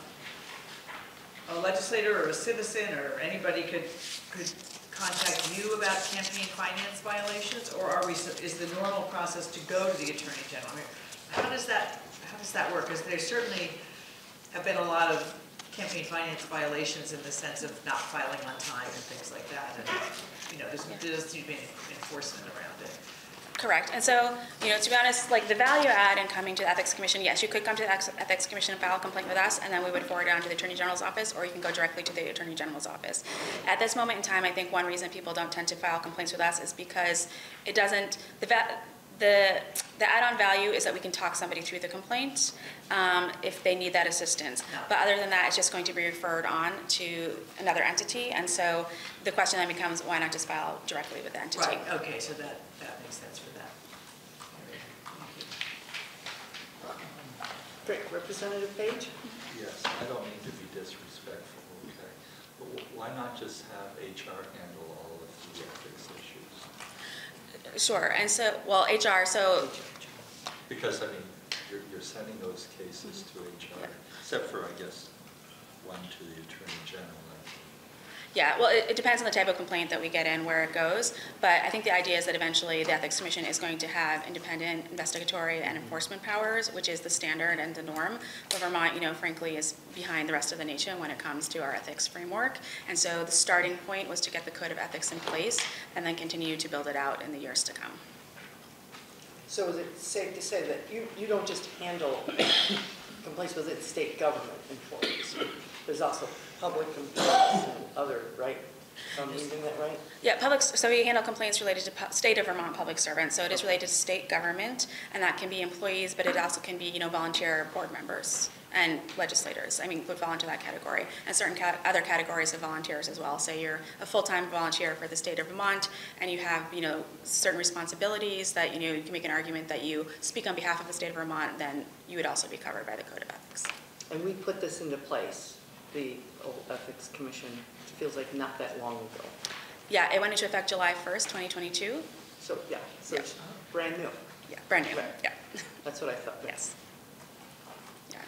a legislator or a citizen or anybody could, could contact you about campaign finance violations? Or are we, is the normal process to go to the Attorney General? How does that, how does that work? Because there certainly have been a lot of campaign finance violations in the sense of not filing on time and things like that. And, you know, there's, there doesn't seem to be enforcement around it. Correct. And so, you know, to be honest, like the value add in coming to the Ethics Commission, yes, you could come to the Ethics Commission and file a complaint with us, and then we would forward it on to the Attorney General's office, or you can go directly to the Attorney General's office. At this moment in time, I think one reason people don't tend to file complaints with us is because it doesn't, the, the, the add-on value is that we can talk somebody through the complaint um, if they need that assistance. But other than that, it's just going to be referred on to another entity, and so the question then becomes, why not just file directly with the entity? Right, okay, so that, that makes sense for that. Great. Representative Page? Yes, I don't mean to be disrespectful, okay? But why not just have HR handle all of the ethics issues? Sure, and so, well, HR, so, Because, I mean, you're, you're sending those cases to HR, except for, I guess, one to the Attorney General. Yeah, well, it, it depends on the type of complaint that we get in, where it goes, but I think the idea is that eventually the Ethics Commission is going to have independent investigatory and enforcement powers, which is the standard and the norm. But Vermont, you know, frankly, is behind the rest of the nation when it comes to our ethics framework. And so the starting point was to get the code of ethics in place and then continue to build it out in the years to come. So is it safe to say that you, you don't just handle <coughs> complaints with state government employees? There's also public complaints and other, right? I reading that right? Yeah, public, so we handle complaints related to state of Vermont public servants. So it is related to state government, and that can be employees, but it also can be, you know, volunteer board members and legislators. I mean, would fall into that category. And certain other categories of volunteers as well. Say you're a full-time volunteer for the state of Vermont, and you have, you know, certain responsibilities that, you know, you can make an argument that you speak on behalf of the state of Vermont, then you would also be covered by the code of ethics. And we put this into place, the old Ethics Commission, it feels like not that long ago. Yeah, it went into effect July 1st, 2022. So, yeah, so it's brand new. Yeah, brand new, Right. yeah. That's what I thought. Yes. Yeah.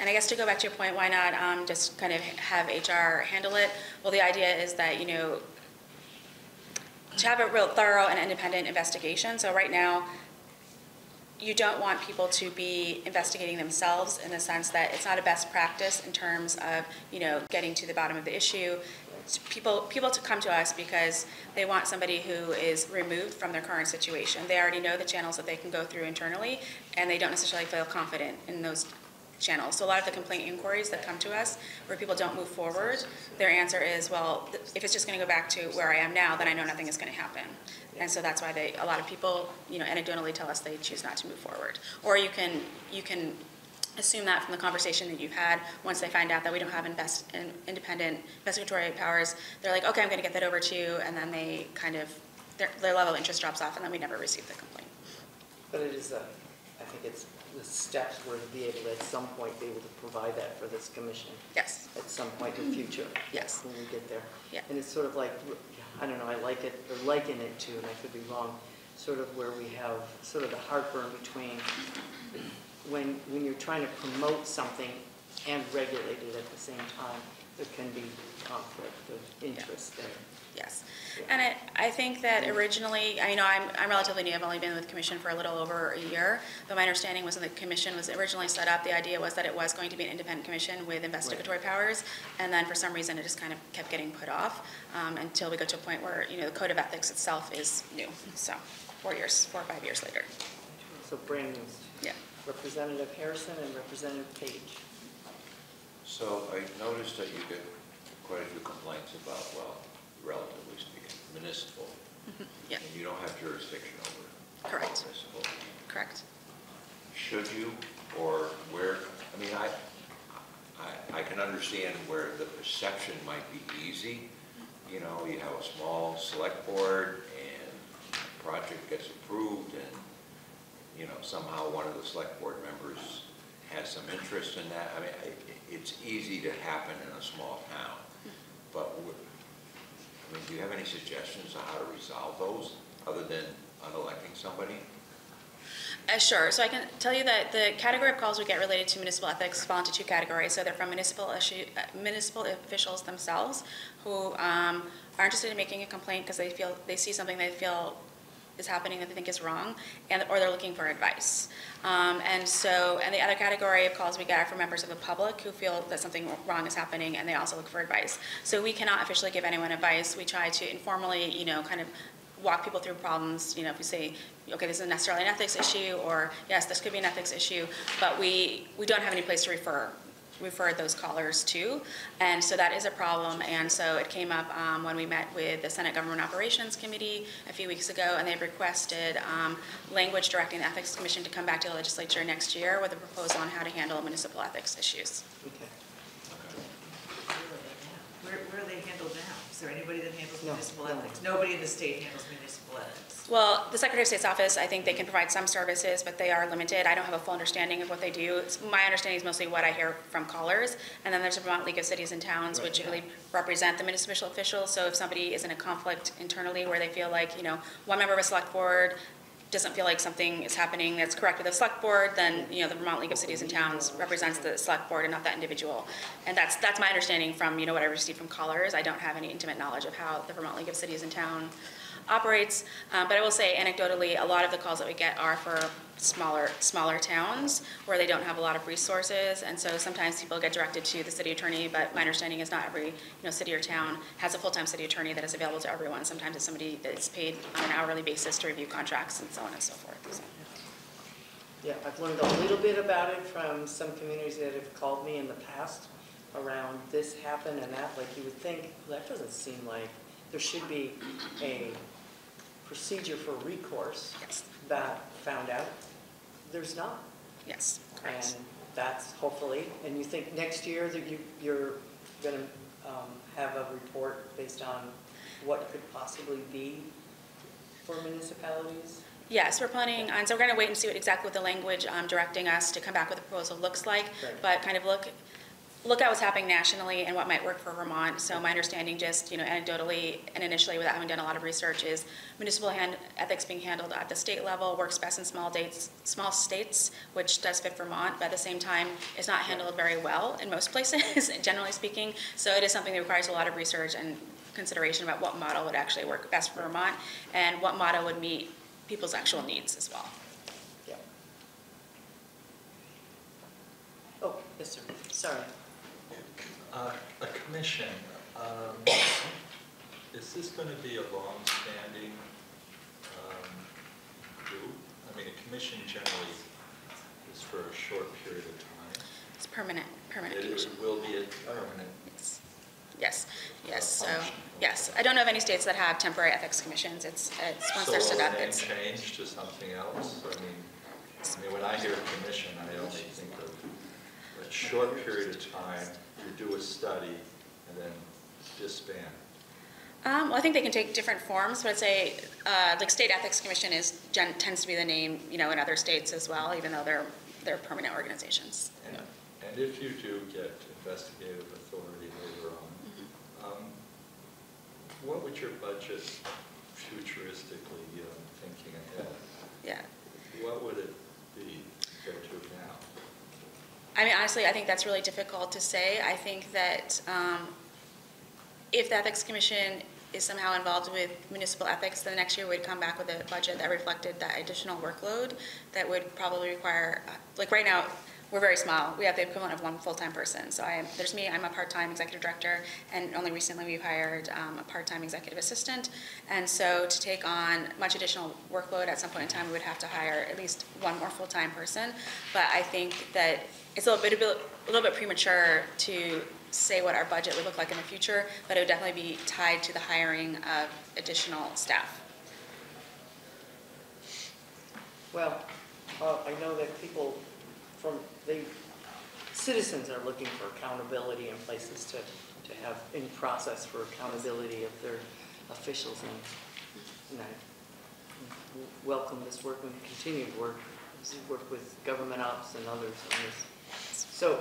And I guess to go back to your point, why not um, just kind of have HR handle it? Well, the idea is that, you know, to have a real thorough and independent investigation. So right now, you don't want people to be investigating themselves in the sense that it's not a best practice in terms of, you know, getting to the bottom of the issue. People, people to come to us because they want somebody who is removed from their current situation. They already know the channels that they can go through internally, and they don't necessarily feel confident in those channels. So a lot of the complaint inquiries that come to us, where people don't move forward, their answer is, well, if it's just going to go back to where I am now, then I know nothing is going to happen. And so that's why they, a lot of people, you know, anecdotally tell us they choose not to move forward. Or you can, you can assume that from the conversation that you've had, once they find out that we don't have invest, in- independent investigatory powers, they're like, okay, I'm going to get that over to you, and then they kind of, their, their level of interest drops off, and then we never receive the complaint. But it is, a- I think it's the steps where to be able to, at some point, be able to provide that for this commission. Yes. At some point in the future. Yes. When we get there. Yeah. And it's sort of like, I don't know, I like it, or liken it to, and I could be wrong, sort of where we have sort of the heartburn between when, when you're trying to promote something and regulate it at the same time, there can be conflict of interest there. Yes. And I, I think that originally, I know I'm, I'm relatively new, I've only been with the commission for a little over a year, but my understanding was that the commission was originally set up, the idea was that it was going to be an independent commission with investigatory powers, and then for some reason, it just kind of kept getting put off, um, until we got to a point where, you know, the code of ethics itself is new, so, four years, four or five years later. So brand new. Yeah. Representative Harrison and Representative Page. So I noticed that you get quite a few complaints about, well, relatively speaking, municipal. Mm-hmm. Yeah. And you don't have jurisdiction over Correct. municipal. Correct. Should you, or where, I mean, I, I, I can understand where the perception might be easy. You know, you have a small select board and project gets approved and, you know, somehow one of the select board members has some interest in that. I mean, it's easy to happen in a small town. Hmm. But, w- I mean, do you have any suggestions on how to resolve those, other than unelecting somebody? Uh, Sure, so I can tell you that the category of calls we get related to municipal ethics fall into two categories. So they're from municipal issue, uh, municipal officials themselves who um, are interested in making a complaint because they feel, they see something they feel is happening that they think is wrong, and, or they're looking for advice. Um, And so, and the other category of calls we get are from members of the public who feel that something wrong is happening and they also look for advice. So we cannot officially give anyone advice. We try to informally, you know, kind of walk people through problems, you know, if we say, okay, this isn't necessarily an ethics issue, or yes, this could be an ethics issue, but we, we don't have any place to refer, refer those callers to. And so that is a problem, and so it came up um, when we met with the Senate Government Operations Committee a few weeks ago, and they requested um, language directing the Ethics Commission to come back to the legislature next year with a proposal on how to handle municipal ethics issues. Okay. Where, where are they handled now? Is there anybody that handles No, municipal no. ethics? Nobody in the state handles municipal ethics. Well, the Secretary of State's office, I think they can provide some services, but they are limited. I don't have a full understanding of what they do. It's- My understanding is mostly what I hear from callers. And then there's the Vermont League of Cities and Towns, which really represent the municipal officials. So if somebody is in a conflict internally where they feel like, you know, one member of a select board doesn't feel like something is happening that's correct with the select board, then, you know, the Vermont League of Cities and Towns represents the select board and not that individual. And that's, that's my understanding from, you know, what I received from callers. I don't have any intimate knowledge of how the Vermont League of Cities and Town operates. Um, But I will say anecdotally, a lot of the calls that we get are for smaller, smaller towns where they don't have a lot of resources. And so sometimes people get directed to the city attorney, but my understanding is not every, you know, city or town has a full-time city attorney that is available to everyone. Sometimes it's somebody that's paid on an hourly basis to review contracts and so on and so forth. So, Yeah, I've learned a little bit about it from some communities that have called me in the past around this happened and that, like you would think, well, that doesn't seem like, there should be a procedure for recourse Yes, that found out. There's not. yes, correct. And that's hopefully, and you think next year that you, you're gonna um, have a report based on what could possibly be for municipalities? Yes, we're planning on, so we're going to wait and see what exactly what the language um, directing us to come back with a proposal looks like, Right. but kind of look, look at what's happening nationally and what might work for Vermont. So my understanding, just, you know, anecdotally and initially without having done a lot of research, is municipal hand, ethics being handled at the state level works best in small dates, small states, which does fit Vermont, but at the same time, is not handled very well in most places, <laughs> generally speaking. So it is something that requires a lot of research and consideration about what model would actually work best for Vermont and what model would meet people's actual needs as well. Yeah. Oh, yes, sir. Sorry. Uh, A commission, um, is this going to be a long-standing um, group? I mean, a commission generally is for a short period of time. It's permanent, permanent It commission. it will be a permanent Yes. Yes, yes, so, function. yes. I don't know of any states that have temporary ethics commissions. It's, it's, once they're set up, will the name it's, change to something else? I mean, I mean, when I hear a commission, I only think of a short period of time, you do a study, and then disband. um, well, I think they can take different forms, but I'd say, uh, like State Ethics Commission is, gen- tends to be the name, you know, in other states as well, even though they're, they're permanent organizations. And and if you do get investigative authority later on, Mm-hmm. um, what would your budget futuristically, um, thinking ahead, Yeah. what would it be compared to now? I mean, honestly, I think that's really difficult to say. I think that um, if the Ethics Commission is somehow involved with municipal ethics, then next year we'd come back with a budget that reflected that additional workload that would probably require, uh, like right now, we're very small. We have the equivalent of one full-time person. So I there's me, I'm a part-time executive director, and only recently we've hired um, a part-time executive assistant. And so to take on much additional workload at some point in time, we would have to hire at least one more full-time person. But I think that it's a little bit, a little bit premature to say what our budget would look like in the future, but it would definitely be tied to the hiring of additional staff. Well, uh, I know that people from, they, citizens are looking for accountability and places to, to have in process for accountability of their officials and, and I welcome this work and continue to work, work with government ops and others on this. So,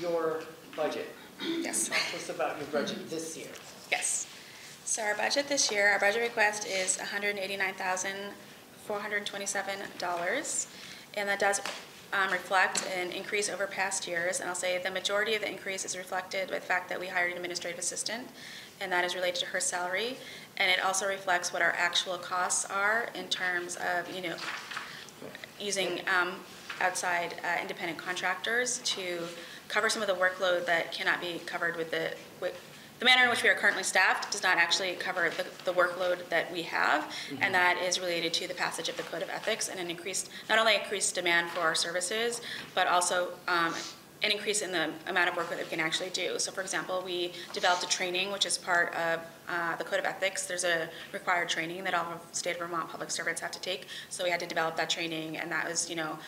your budget, Yes. talk to us about your budget this year. Yes. So our budget this year, our budget request is $189,427. And that does um, reflect an increase over past years. And I'll say the majority of the increase is reflected by the fact that we hired an administrative assistant, and that is related to her salary. And it also reflects what our actual costs are in terms of, you know, using um, outside uh, independent contractors to cover some of the workload that cannot be covered with the, with, the manner in which we are currently staffed does not actually cover the, the workload that we have, and that is related to the passage of the Code of Ethics and an increased, not only increased demand for our services, but also um, an increase in the amount of work that we can actually do. So for example, we developed a training, which is part of uh, the Code of Ethics. There's a required training that all of state of Vermont public servants have to take. So we had to develop that training, and that was, you know,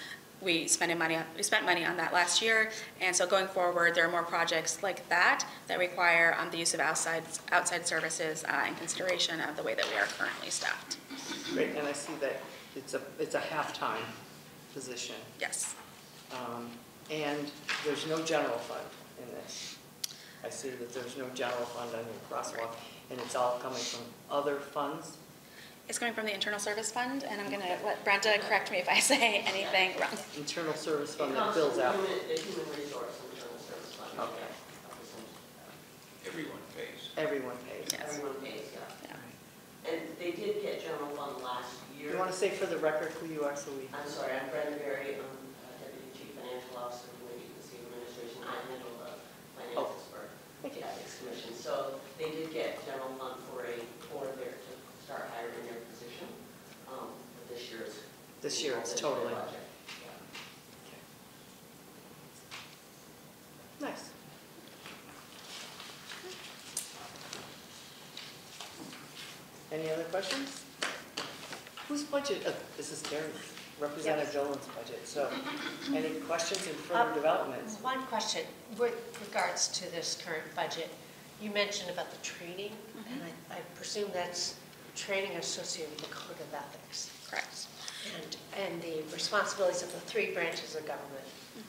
we spent money on, we spent money on that last year. And so going forward, there are more projects like that that require um, the use of outside, outside services uh, in consideration of the way that we are currently staffed. Great, and I see that it's a, it's a half-time position. Yes. Um, And there's no general fund in this. I see that there's no general fund on your crosswalk, and it's all coming from other funds? It's coming from the internal service fund, and I'm gonna let Brenda correct me if I <laughs> say anything wrong. Internal service fund that comes bills out. human- human resource internal service fund. Okay. Everyone pays. Everyone pays. Yes. Everyone pays, yeah. Yeah. And they did get general fund last year. You want to say for the record who you are, so we, I'm sorry, I'm Brenda Berry, I'm uh, Deputy Chief Financial Officer of the Agency of Administration. I handle the finances for the Ethics Commission. So they did get general fund for a board there to start hiring their position. Um, But this year it's. This year it's totally. budget. Nice. Any other questions? Whose budget, uh, this is Karen, Representative Dolan's budget, so <clears throat> any questions in further Um, developments? One question with regards to this current budget. You mentioned about the training, and I I presume that's training associated with the code of ethics. Correct. And, and the responsibilities of the three branches of government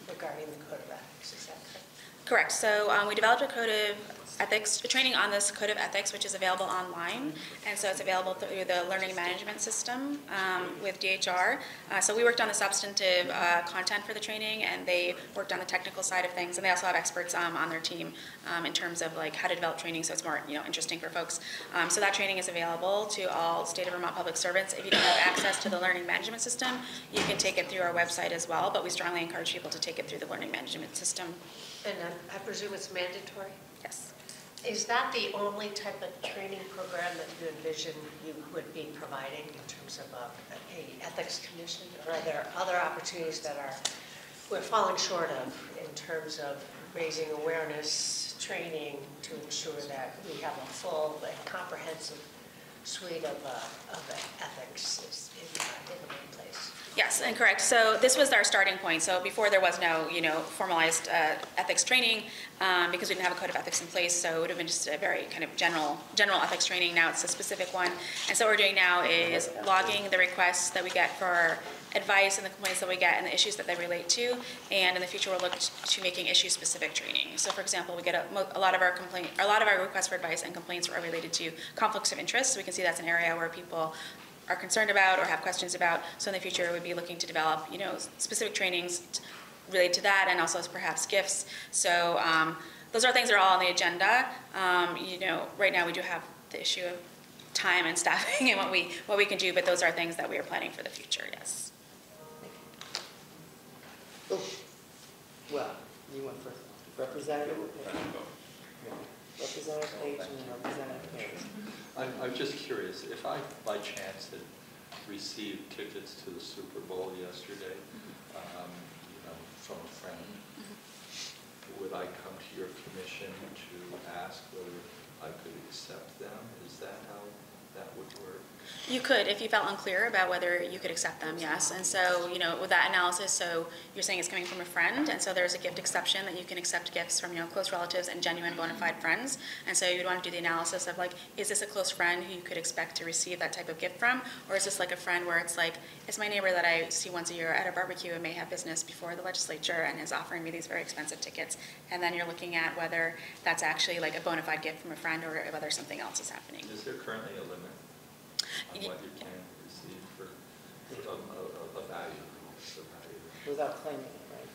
regarding the code of ethics, is that correct? Correct. So um, we developed a code of ethics, training on this code of ethics, which is available online. And so it's available through the learning management system um, with DHR. Uh, So we worked on the substantive uh, content for the training, and they worked on the technical side of things. And they also have experts um, on their team um, in terms of like how to develop training, so it's more, you know, interesting for folks. Um, So that training is available to all state of Vermont public servants. If you don't have access to the learning management system, you can take it through our website as well, but we strongly encourage people to take it through the learning management system. And um, I presume it's mandatory? Yes. Is that the only type of training program that you envision you would be providing in terms of a, a ethics commission? Or are there other opportunities that are, we're falling short of in terms of raising awareness, training to ensure that we have a full and comprehensive suite of, uh, of ethics in, in one place? Yes, and correct. So this was our starting point. So before there was no, you know, formalized uh, ethics training um, because we didn't have a code of ethics in place. So it would have been just a very kind of general, general ethics training. Now it's a specific one. And so what we're doing now is logging the requests that we get for advice and the complaints that we get and the issues that they relate to. And in the future, we'll look to making issue-specific training. So for example, we get a, a lot of our complaint, a lot of our requests for advice and complaints are related to conflicts of interest. So we can see that's an area where people are concerned about or have questions about. So in the future, we'd be looking to develop, you know, specific trainings t- related to that and also perhaps gifts. So um, those are things that are all on the agenda. Um, You know, right now, we do have the issue of time and <laughs> staffing and what we, what we can do, but those are things that we are planning for the future, yes. Oh, Well, you went first. Representative, Representative Page and then Representative Hayes. I'm, I'm just curious, if I by chance had received tickets to the Super Bowl yesterday, um, you know, from a friend, would I come to your commission to ask whether I could accept them? Is that how that would work? You could, if you felt unclear about whether you could accept them, yes. And so, you know, with that analysis, so you're saying it's coming from a friend, and so there's a gift exception that you can accept gifts from, you know, close relatives and genuine bona fide friends. And so you'd want to do the analysis of like, is this a close friend who you could expect to receive that type of gift from? Or is this like a friend where it's like, it's my neighbor that I see once a year at a barbecue and may have business before the legislature and is offering me these very expensive tickets? And then you're looking at whether that's actually like a bona fide gift from a friend or whether something else is happening. Is there currently a limit on what you can receive for, a, a, a value. Without claiming it, right?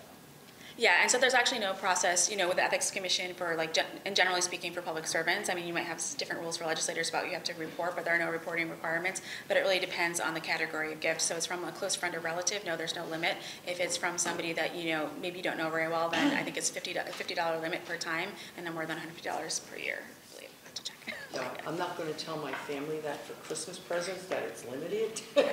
Yeah, and so there's actually no process, you know, with the Ethics Commission for like, gen- and generally speaking for public servants. I mean, you might have different rules for legislators about you have to report, but there are no reporting requirements. But it really depends on the category of gift. So it's from a close friend or relative, no, there's no limit. If it's from somebody that, you know, maybe you don't know very well, then I think it's fifty, fifty dollar limit per time and then more than hundred fifty dollars per year, I believe. I have to check. No, I'm not going to tell my family that for Christmas presents, that it's limited. <laughs>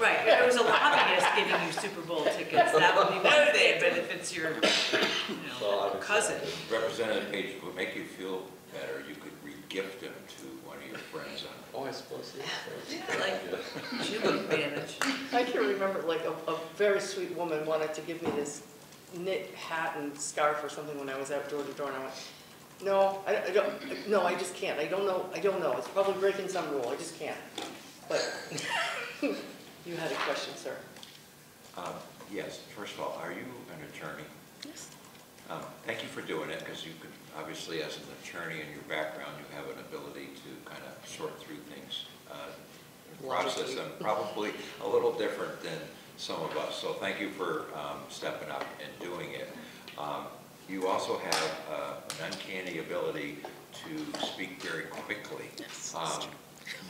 Right, if it was a lobbyist giving you Super Bowl tickets, that would be one <laughs> thing, but if it's your, you Well, know, obviously, cousin. Representative Page, would make you feel better, you could re-gift them to one of your friends on Oh, I suppose, yes. Yeah, like, she would manage. <laughs> I can remember, like, a, a very sweet woman wanted to give me this knit hat and scarf or something when I was out door to door, and I went, no, I, I don't, no, I just can't, I don't know, I don't know, it's probably breaking some rule, I just can't. But, <laughs> you had a question, sir. Um, Yes, first of all, are you an attorney? Yes. Um, Thank you for doing it, because you could, obviously, as an attorney in your background, you have an ability to kind of sort through things, uh, and process them, probably a little different than some of us. So thank you for um, stepping up and doing it. Um, You also have uh, an uncanny ability to speak very quickly. Um,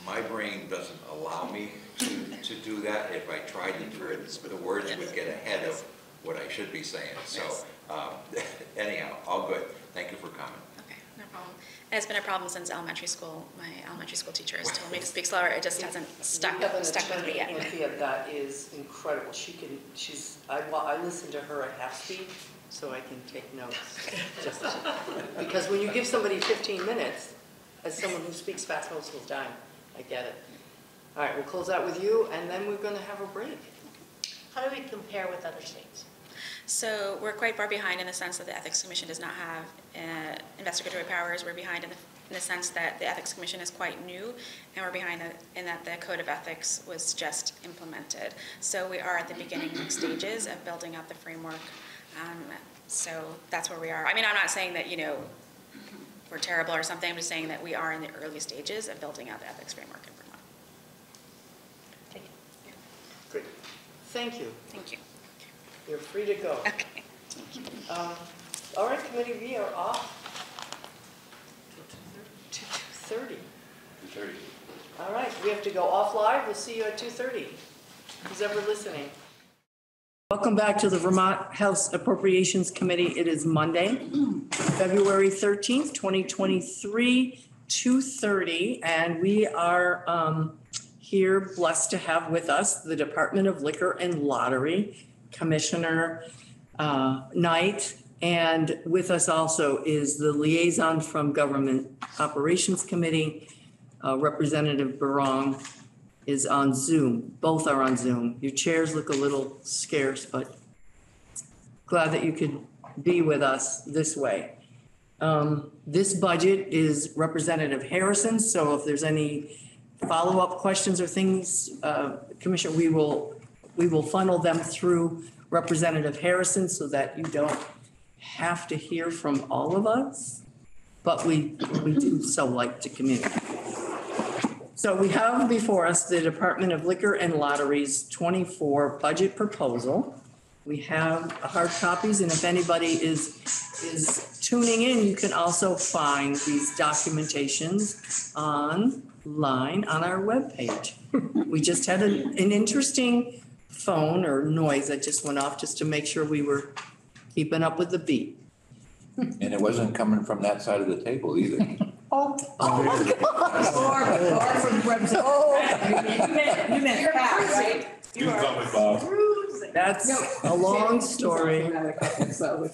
My brain doesn't allow me to, to do that. If I tried to do it, the words would get ahead of what I should be saying. So um, <laughs> anyhow, all good. Thank you for coming. Okay, no problem. And it's been a problem since elementary school. My elementary school teacher has told me to <laughs> speak slower. It just hasn't stuck, We have an stuck with me yet. Anthea, that is incredible. She can, she's, I, wa- I listen to her at half speed, so I can take notes. Just Because when you give somebody 15 minutes, as someone who speaks fast most of the time, I get it. All right, we'll close out with you, and then we're going to have a break. How do we compare with other states? So we're quite far behind in the sense that the Ethics Commission does not have uh, investigatory powers. We're behind in the, in the sense that the Ethics Commission is quite new, and we're behind in that the Code of Ethics was just implemented. So we are at the beginning stages of building out the framework. Um, So that's where we are. I mean, I'm not saying that, you know, we're terrible or something. I'm just saying that we are in the early stages of building out the ethics framework in Vermont. Thank you. Great. Thank you. Thank you. You're free to go. Okay. Thank Um, All right, committee, we are off to 2.30. 2:30. All right, we have to go off live. We'll see you at 2:30. Who's ever listening? Welcome back to the Vermont House Appropriations Committee. It is Monday, <clears throat> February 13th, 2023, 2:30, and we are um, here blessed to have with us the Department of Liquor and Lottery Commissioner uh, Knight, and with us also is the liaison from Government Operations Committee, uh, Representative Birong is on Zoom. Both are on Zoom. Your chairs look a little scarce, but glad that you could be with us this way. Um, This budget is Representative Harrison, so if there's any follow-up questions or things, uh, Commissioner, we will, we will funnel them through Representative Harrison so that you don't have to hear from all of us, but we, we do so like to communicate. So we have before us the Department of Liquor and Lotteries 24 budget proposal. We have hard copies, and if anybody is, is tuning in, you can also find these documentations online on our webpage. We just had an, an interesting phone or noise that just went off just to make sure we were keeping up with the beat. And it wasn't coming from that side of the table either. <laughs> Oh, <laughs> oh! You meant Pat, right? You got me, Bob. That's a long story.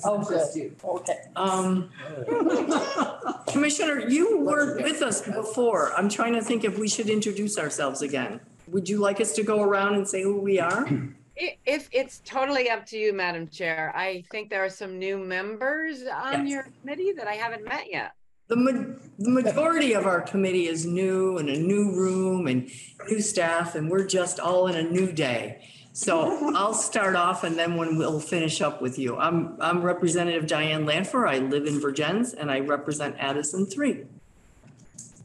Oh, good. Okay. Um, <laughs> Commissioner, you were with us before. I'm trying to think if we should introduce ourselves again. Would you like us to go around and say who we are? <clears throat> I- If, it's totally up to you, Madam Chair. I think there are some new members on Yes. your committee that I haven't met yet. The ma- the majority of our committee is new and a new room and new staff, and we're just all in a new day. So I'll start off and then when we'll finish up with you. I'm, I'm Representative Diane Lanpher. I live in Vergennes and I represent Addison three.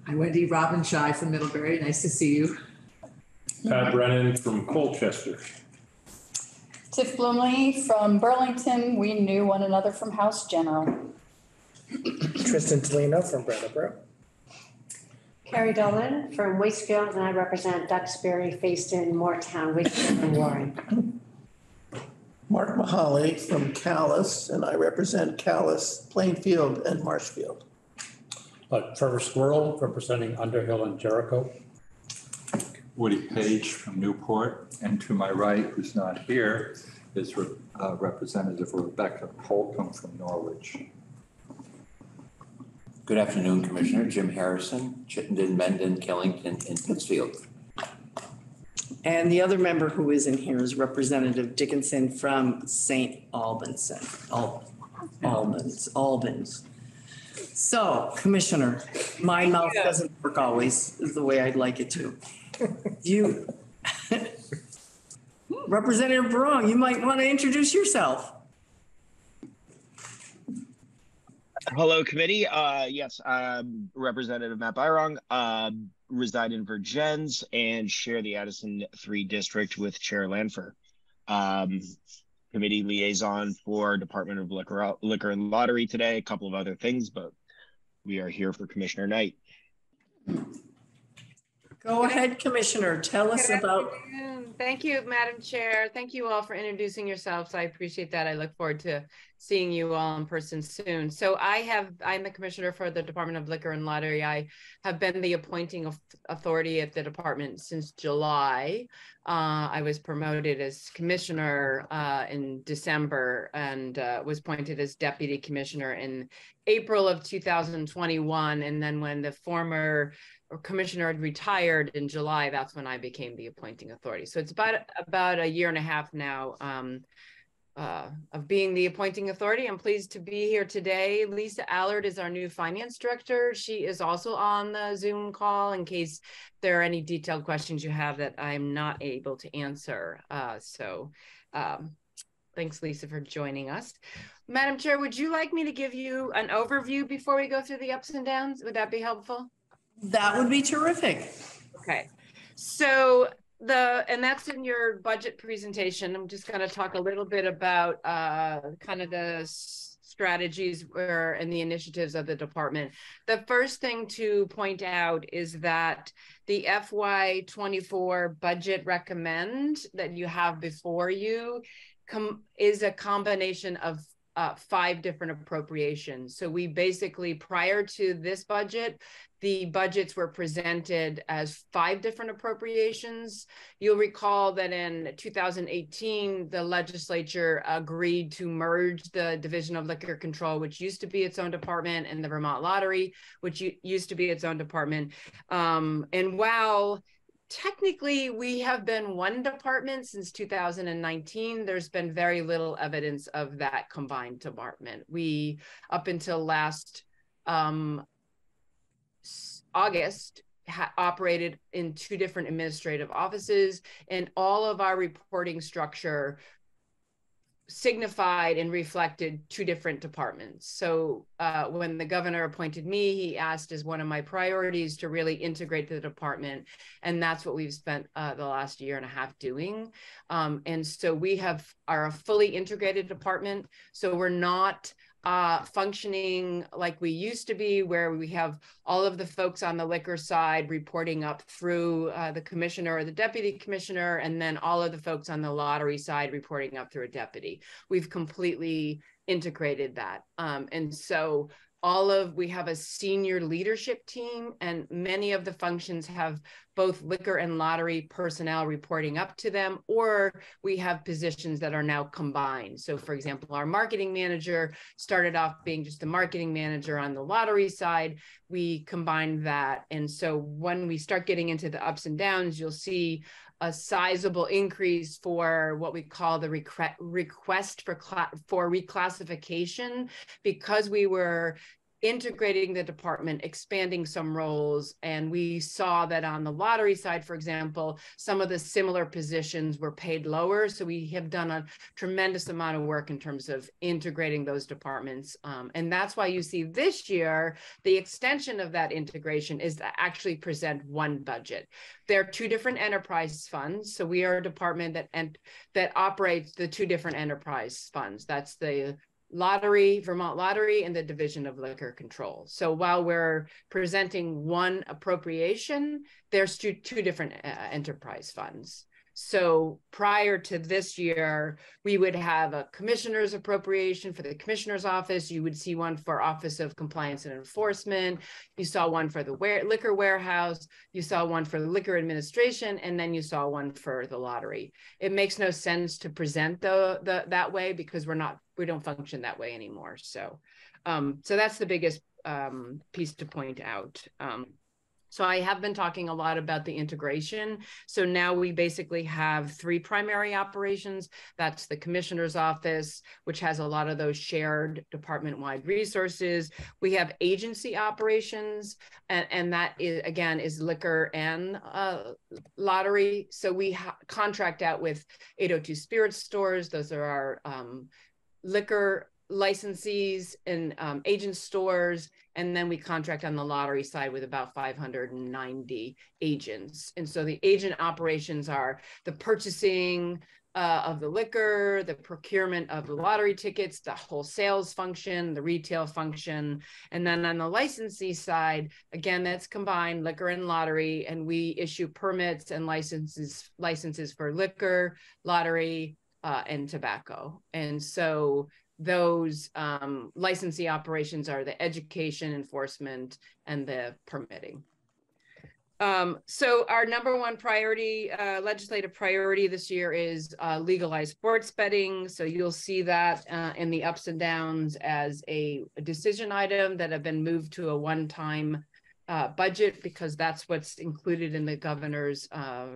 I'm Wendy Robin Scheu from Middlebury. Nice to see you. Pat Brennan from Colchester. Tiff Bluemle from Burlington. We knew one another from House General. Tristan Toleno from Brattleboro. Kari Dolan from Waitsfield, and I represent Duxbury, Fayston, Moretown, Wakefield, and Warren. Mark Mihaly from Calais, and I represent Calais, Plainfield, and Marshfield. Uh, Trevor Squirrell, representing Underhill and Jericho. Woody Page from Newport, and to my right, who's not here, is uh, Representative Rebecca Holcombe from Norwich. Good afternoon, Commissioner. Jim Harrison, Chittenden, Mendon, Killington, and Pittsfield. And the other member who is in here is Representative Dickinson from St. Albans, Al- Albans, Albans. So, Commissioner, my mouth doesn't work always the way I'd like it to. You, <laughs> Representative Birong, you might want to introduce yourself. Hello, committee. Uh, yes, I'm Representative Matt Birong, uh, reside in Vergennes and share the Addison 3 district with Chair Lanpher. Um, committee liaison for Department of Liquor, Liquor and Lottery today, a couple of other things, but we are here for Commissioner Knight. Go ahead, Commissioner, tell us about. Thank you, Madam Chair. Thank you all for introducing yourselves. I appreciate that. I look forward to seeing you all in person soon. So I have, I'm the Commissioner for the Department of Liquor and Lottery. I have been the appointing authority at the department since July. Uh, I was promoted as Commissioner uh, in December and uh, was appointed as Deputy Commissioner in April of 2021. And then when the former commissioner had retired in July, that's when I became the appointing authority. So it's about about a year and a half now um, uh, of being the appointing authority. I'm pleased to be here today. Lisa Allard is our new finance director. She is also on the Zoom call in case there are any detailed questions you have that I'm not able to answer. Uh, so um, thanks, Lisa, for joining us. Madam Chair, would you like me to give you an overview before we go through the ups and downs? Would that be helpful? that would be terrific. Okay, so the, and that's in your budget presentation. I'm just gonna talk a little bit about uh, kind of the strategies where, and the initiatives of the department. The first thing to point out is that the FY twenty-four budget recommend that you have before you is a combination of uh, five different appropriations. So we basically, prior to this budget, the budgets were presented as five different appropriations. You'll recall that in 2018, the legislature agreed to merge the Division of Liquor Control, which used to be its own department, and the Vermont Lottery, which used to be its own department. Um, and while technically we have been one department since 2019 there's been very little evidence of that combined department we up until last um, august ha- operated in two different administrative offices and all of our reporting structure signified and reflected two different departments. So uh, when the governor appointed me, he asked as one of my priorities to really integrate the department, and that's what we've spent uh, the last year and a half doing. Um, and so we have are a fully integrated department. So we're not uh, functioning like we used to be, where we have all of the folks on the liquor side reporting up through uh, the commissioner or the deputy commissioner, and then all of the folks on the lottery side reporting up through a deputy. We've completely integrated that. Um, and so all of we have a senior leadership team and many of the functions have both liquor and lottery personnel reporting up to them or we have positions that are now combined. So for example our marketing manager started off being just a marketing manager on the lottery side. We combined that. And so when we start getting into the ups and downs you'll see a sizable increase for what we call the request for for reclassification because we were integrating the department, expanding some roles. And we saw that on the lottery side, for example, some of the similar positions were paid lower. So we have done a tremendous amount of work in terms of integrating those departments. Um, and that's why you see this year, the extension of that integration is to actually present one budget. There are two different enterprise funds. So we are a department that and that operates the two different enterprise funds. That's the lottery, Vermont Lottery, and the Division of Liquor Control. So while we're presenting one appropriation, there's two, two different uh, enterprise funds. So prior to this year, we would have a commissioner's appropriation for the commissioner's office. You would see one for Office of Compliance and Enforcement. You saw one for the liquor warehouse. You saw one for the liquor administration, and then you saw one for the lottery. It makes no sense to present the, the that way because we're not we don't function that way anymore. So, um, so that's the biggest um, piece to point out. Um, so I have been talking a lot about the integration. So now we basically have three primary operations. That's the commissioner's office, which has a lot of those shared department-wide resources. We have agency operations, and, and that is again is liquor and uh, lottery. So we contract out with 802 Spirit Stores. Those are our um, liquor licensees and um, agent stores, and then we contract on the lottery side with about 590 agents. And so the agent operations are the purchasing uh, of the liquor, the procurement of the lottery tickets, the whole sales function, the retail function. And then on the licensee side, again, that's combined liquor and lottery, and we issue permits and licenses licenses for liquor, lottery, uh, and tobacco. And so those um, licensee operations are the education, enforcement, and the permitting. Um, so our number one priority, uh, legislative priority this year is uh, legalized sports betting. So you'll see that uh, in the ups and downs as a, a decision item that have been moved to a one-time uh, budget because that's what's included in the governor's uh,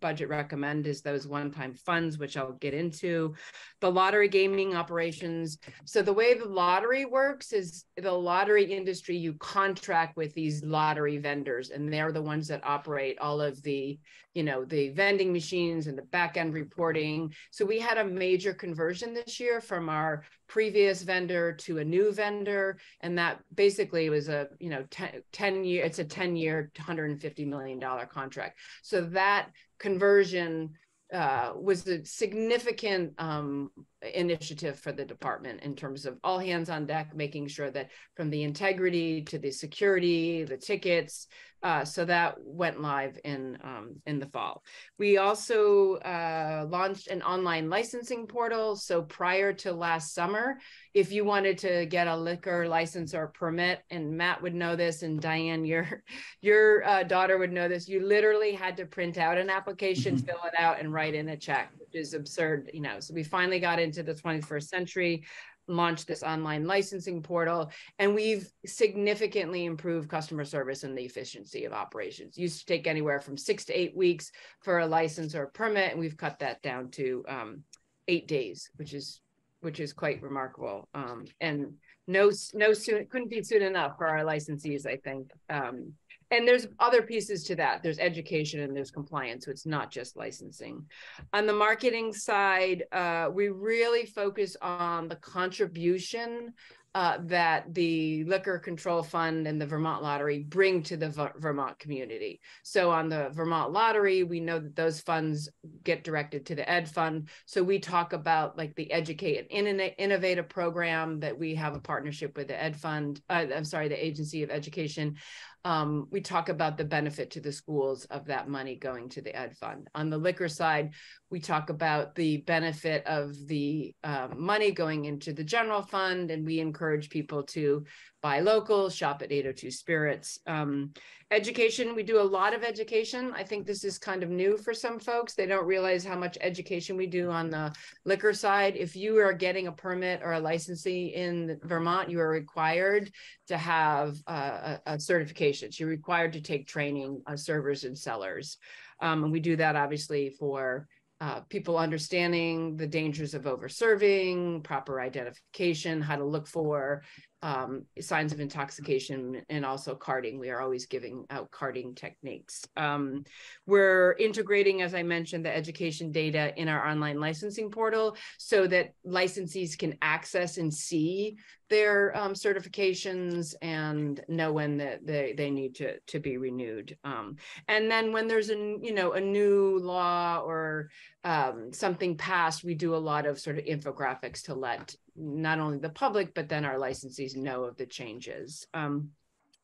budget recommend is those one-time funds, which I'll get into. The lottery gaming operations. So the way the lottery works is the lottery industry, you contract with these lottery vendors, and they're the ones that operate all of the, you know, the vending machines and the back-end reporting. So we had a major conversion this year from our previous vendor to a new vendor. And that basically was a, you know, 10, 10 year, it's a 10 year, $150 million contract. So that conversion uh, was a significant um, initiative for the department in terms of all hands on deck, making sure that from the integrity to the security, the tickets, uh, so that went live in um, in the fall. We also uh, launched an online licensing portal. So prior to last summer, if you wanted to get a liquor license or permit, and Matt would know this, and Diane, your your uh, daughter would know this, you literally had to print out an application, mm-hmm. fill it out, and write in a check, is absurd. You know, so we finally got into the 21st century launched this online licensing portal and we've significantly improved customer service and the efficiency of operations. Used to take anywhere from six to eight weeks for a license or a permit and we've cut that down to um, eight days which is which is quite remarkable. Um, and no no soon couldn't be soon enough for our licensees i think. Um, and there's other pieces to that. There's education and there's compliance so it's not just licensing. On the marketing side uh, we really focus on the contribution uh, that the liquor control fund and the vermont lottery bring to the v- vermont community. So on the vermont lottery we know that those funds get directed to the ed fund. So we talk about like the educate and innovative program that we have a partnership with the ed fund uh, i'm sorry the agency of education um, we talk about the benefit to the schools of that money going to the ed fund. On the liquor side, we talk about the benefit of the uh, money going into the general fund, and we encourage people to buy local, shop at 802 Spirits. Um, education, we do a lot of education. I think this is kind of new for some folks. They don't realize how much education we do on the liquor side. If you are getting a permit or a licensee in Vermont, you are required to have uh, a, a certification. You're required to take training on servers and sellers. Um, and we do that obviously for uh, people understanding the dangers of over serving, proper identification, how to look for um, signs of intoxication and also carding. We are always giving out carding techniques. Um, we're integrating, as I mentioned, the education data in our online licensing portal so that licensees can access and see their um, certifications and know when the, they, they need to, to be renewed. Um, and then when there's a, you know, a new law or um, something passed, we do a lot of sort of infographics to let not only the public, but then our licensees know of the changes. Um,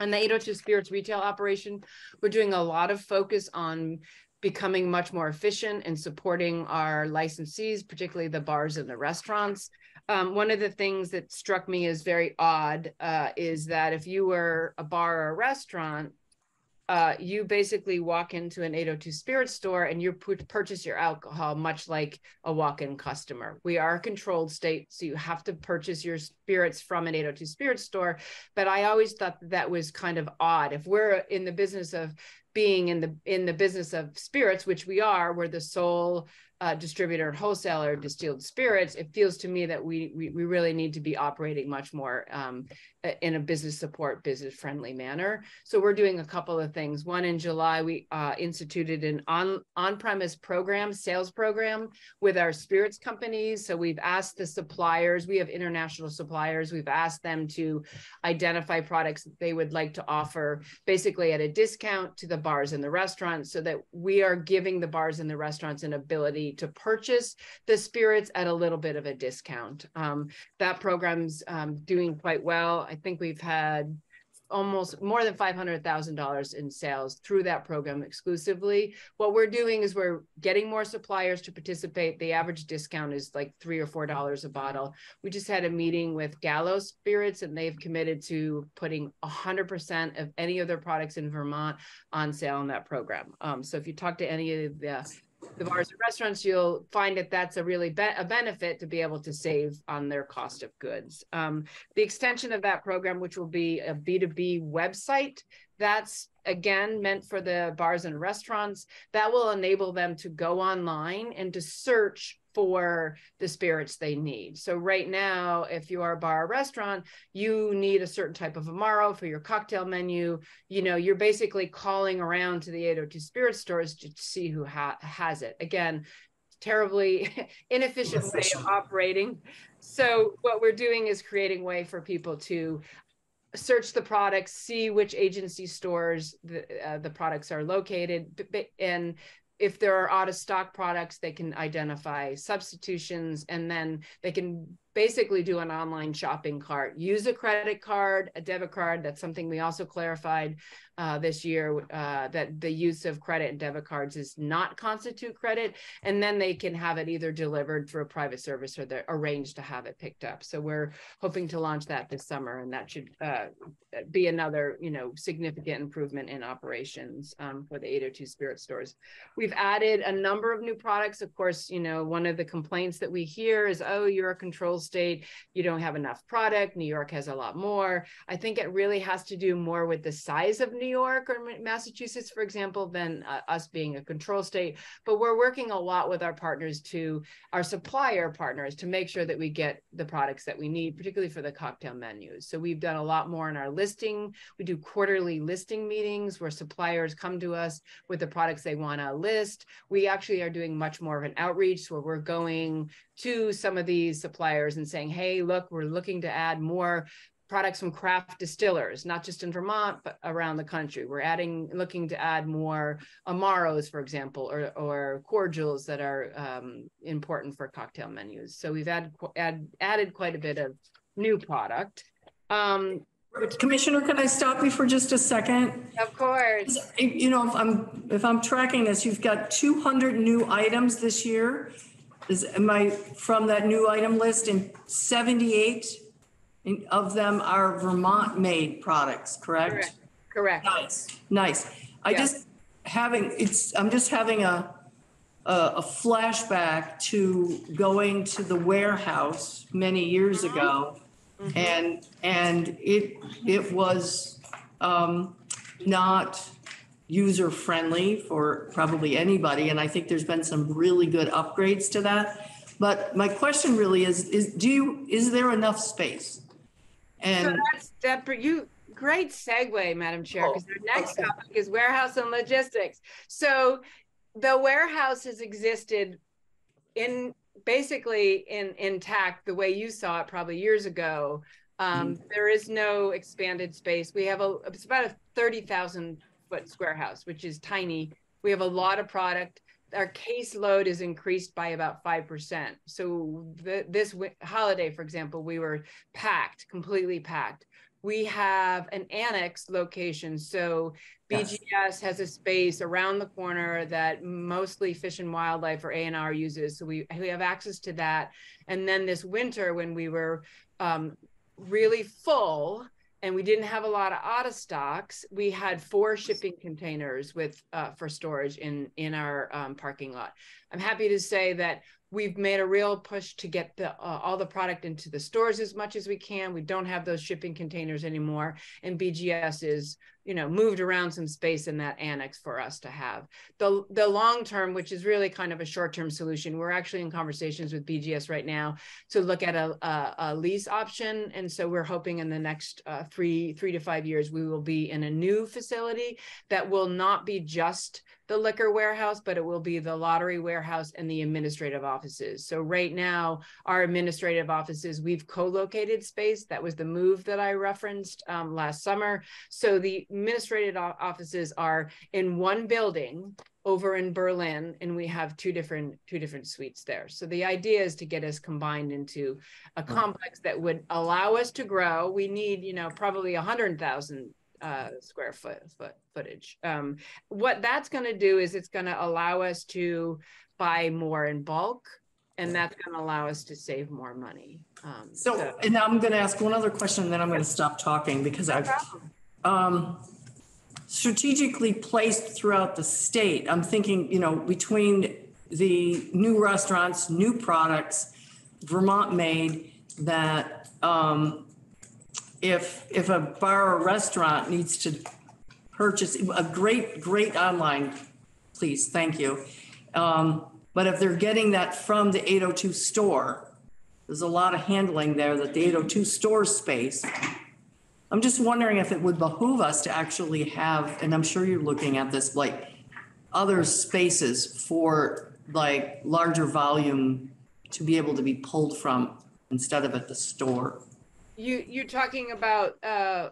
on the 802 Spirits retail operation, we're doing a lot of focus on becoming much more efficient and supporting our licensees, particularly the bars and the restaurants. Um, one of the things that struck me as very odd uh, is that if you were a bar or a restaurant, uh, you basically walk into an 802 spirit store and you purchase your alcohol much like a walk-in customer. We are a controlled state, so you have to purchase your spirits from an 802 spirit store. But I always thought that, that was kind of odd. If we're in the business of being in the in the business of spirits, which we are, we're the sole uh, distributor and wholesaler of distilled spirits. It feels to me that we we, we really need to be operating much more um, in a business support, business friendly manner. So we're doing a couple of things. One in July, we uh, instituted an on on premise program, sales program with our spirits companies. So we've asked the suppliers. We have international suppliers. We've asked them to identify products that they would like to offer, basically at a discount to the bars and the restaurants, so that we are giving the bars and the restaurants an ability to purchase the spirits at a little bit of a discount. Um, that program's um, doing quite well. I think we've had almost more than $500,000 in sales through that program exclusively. What we're doing is we're getting more suppliers to participate. The average discount is like three or four dollars a bottle. We just had a meeting with Gallo Spirits and they've committed to putting 100% of any of their products in Vermont on sale in that program. Um, so if you talk to any of the the bars and restaurants, you'll find that that's a really be- a benefit to be able to save on their cost of goods. Um, the extension of that program, which will be a B2B website, that's again meant for the bars and restaurants, that will enable them to go online and to search for the spirits they need. So right now, if you are a bar or restaurant, you need a certain type of Amaro for your cocktail menu. You know, you're basically calling around to the 802 spirit stores to see who ha- has it. Again, terribly <laughs> inefficient way of operating. So what we're doing is creating way for people to search the products, see which agency stores the, uh, the products are located, and if there are out of stock products, they can identify substitutions and then they can basically do an online shopping cart. Use a credit card, a debit card. That's something we also clarified uh, this year uh, that the use of credit and debit cards is not constitute credit. And then they can have it either delivered through a private service or they're arranged to have it picked up. So we're hoping to launch that this summer, and that should uh, be another, you know, significant improvement in operations um, for the 802 Spirit stores. We've added a number of new products. Of course, you know, one of the complaints that we hear is, oh, you're a control state, you don't have enough product. New York has a lot more. I think it really has to do more with the size of New York or Massachusetts, for example, than uh, us being a control state. But we're working a lot with our partners to our supplier partners to make sure that we get the products that we need, particularly for the cocktail menus. So we've done a lot more in our listing. We do quarterly listing meetings where suppliers come to us with the products they want to list. We actually are doing much more of an outreach where we're going to some of these suppliers and saying, hey, look, we're looking to add more products from craft distillers, not just in Vermont, but around the country. We're adding, looking to add more Amaros, for example, or, or cordials that are um, important for cocktail menus. So we've added, add, added quite a bit of new product. Um, Commissioner, can I stop you for just a second? Of course. You know, if I'm, if I'm tracking this, you've got 200 new items this year. Is, am I from that new item list and 78 of them are Vermont-made products, correct? Correct. Nice, nice. I just having, it's, I'm just having a, a a flashback to going to the warehouse many years Mm-hmm. ago. And, and it, it was um, not user-friendly for probably anybody. And I think there's been some really good upgrades to that. But my question really is, is do you, is there enough space? So that's, that, you, great segue, Madam Chair, because our next okay. topic is warehouse and logistics. So the warehouse has existed in, basically in, intact, the way you saw it probably years ago. Um, there is no expanded space. We have a, it's about a thirty thousand foot square house, which is tiny. We have a lot of product. Our caseload is increased by about five percent. So the, this holiday, for example, we were packed, completely packed. We have an annex location, so Yes. BGS has a space around the corner that mostly Fish and Wildlife or A and R uses. So we we have access to that. And then this winter, when we were um, really full and we didn't have a lot of out of stocks, we had four shipping containers with uh, for storage in in our um, parking lot. I'm happy to say that we've made a real push to get the uh, all the product into the stores as much as we can. We don't have those shipping containers anymore, and BGS is you know moved around some space in that annex for us to have the the long term which is really kind of a short term solution we're actually in conversations with bgs right now to look at a, a, a lease option and so we're hoping in the next uh, three three to five years we will be in a new facility that will not be just the liquor warehouse, but it will be the lottery warehouse and the administrative offices. So right now, our administrative offices, we've co-located space. That was the move that I referenced um, last summer. So the administrative offices are in one building over in Berlin and we have two different two different suites there. So the idea is to get us combined into a complex that would allow us to grow. We need, you know, probably a hundred thousand uh, square foot, foot footage. Um, what that's going to do is it's going to allow us to buy more in bulk, and that's going to allow us to save more money. Um, so, so, and I'm going to ask one other question, and then I'm going to stop talking because I've um, strategically placed throughout the state. I'm thinking, you know, between the new restaurants, new products, Vermont made that um, if, if a bar or restaurant needs to purchase, a great, great online, please, thank you. Um, but if they're getting that from the 802 store, there's a lot of handling there that the 802 store space. I'm just wondering if it would behoove us to actually have, and I'm sure you're looking at this, like other spaces for like larger volume to be able to be pulled from instead of at the store. You, you're talking about, uh,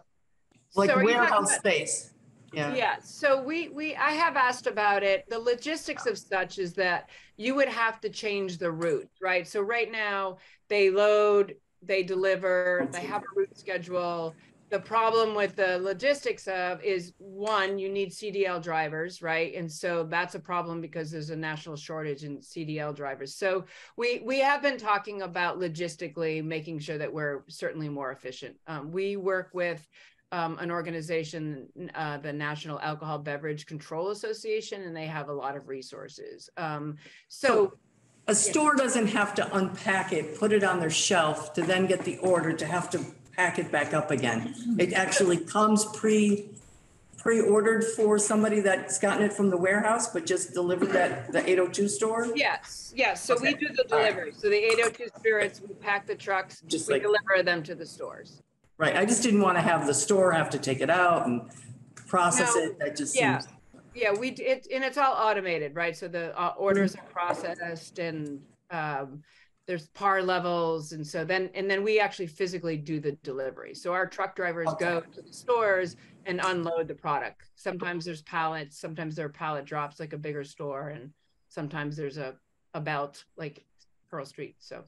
Like so are you talking warehouse about- space. Yeah. Yeah, so we, we, I have asked about it. The logistics of such is that you would have to change the route, right? So right now, they load, they deliver, they have a route schedule. The problem with the logistics of is one, you need CDL drivers, right? And so that's a problem because there's a national shortage in CDL drivers. So we we have been talking about logistically making sure that we're certainly more efficient. Um, we work with um, an organization, uh, the National Alcohol Beverage Control Association, and they have a lot of resources. Um, so, A store doesn't have to unpack it, put it on their shelf to then get the order to have to pack it back up again. It actually comes pre, pre-ordered for somebody that's gotten it from the warehouse, but just delivered at the 802 store? yes, yes. So we do the delivery. So the 802 spirits, we pack the trucks, Just we like- deliver them to the stores. Right, I just didn't want to have the store have to take it out and process No, it. That just Yeah, seems, yeah, we, d- it, and it's all automated, right? So the uh, orders are processed and um, there's par levels. And so then, and then we actually physically do the delivery. So our truck drivers go to the stores and unload the product. Sometimes there's pallets, sometimes there are pallet drops like a bigger store. And sometimes there's a, a belt like Pearl Street, so.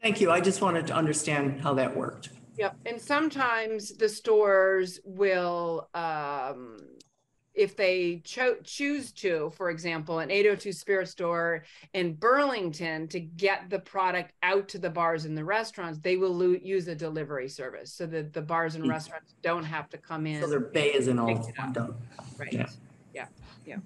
thank you. I just wanted to understand how that worked. Yep, and sometimes the stores will, um, if they cho- choose to, for example, an 802 Spirit store in Burlington to get the product out to the bars and the restaurants, they will lo- use a delivery service so that the bars and Mm. restaurants don't have to come in. So their bay isn't all Pick up. done. Right. Yeah. Yeah, yeah.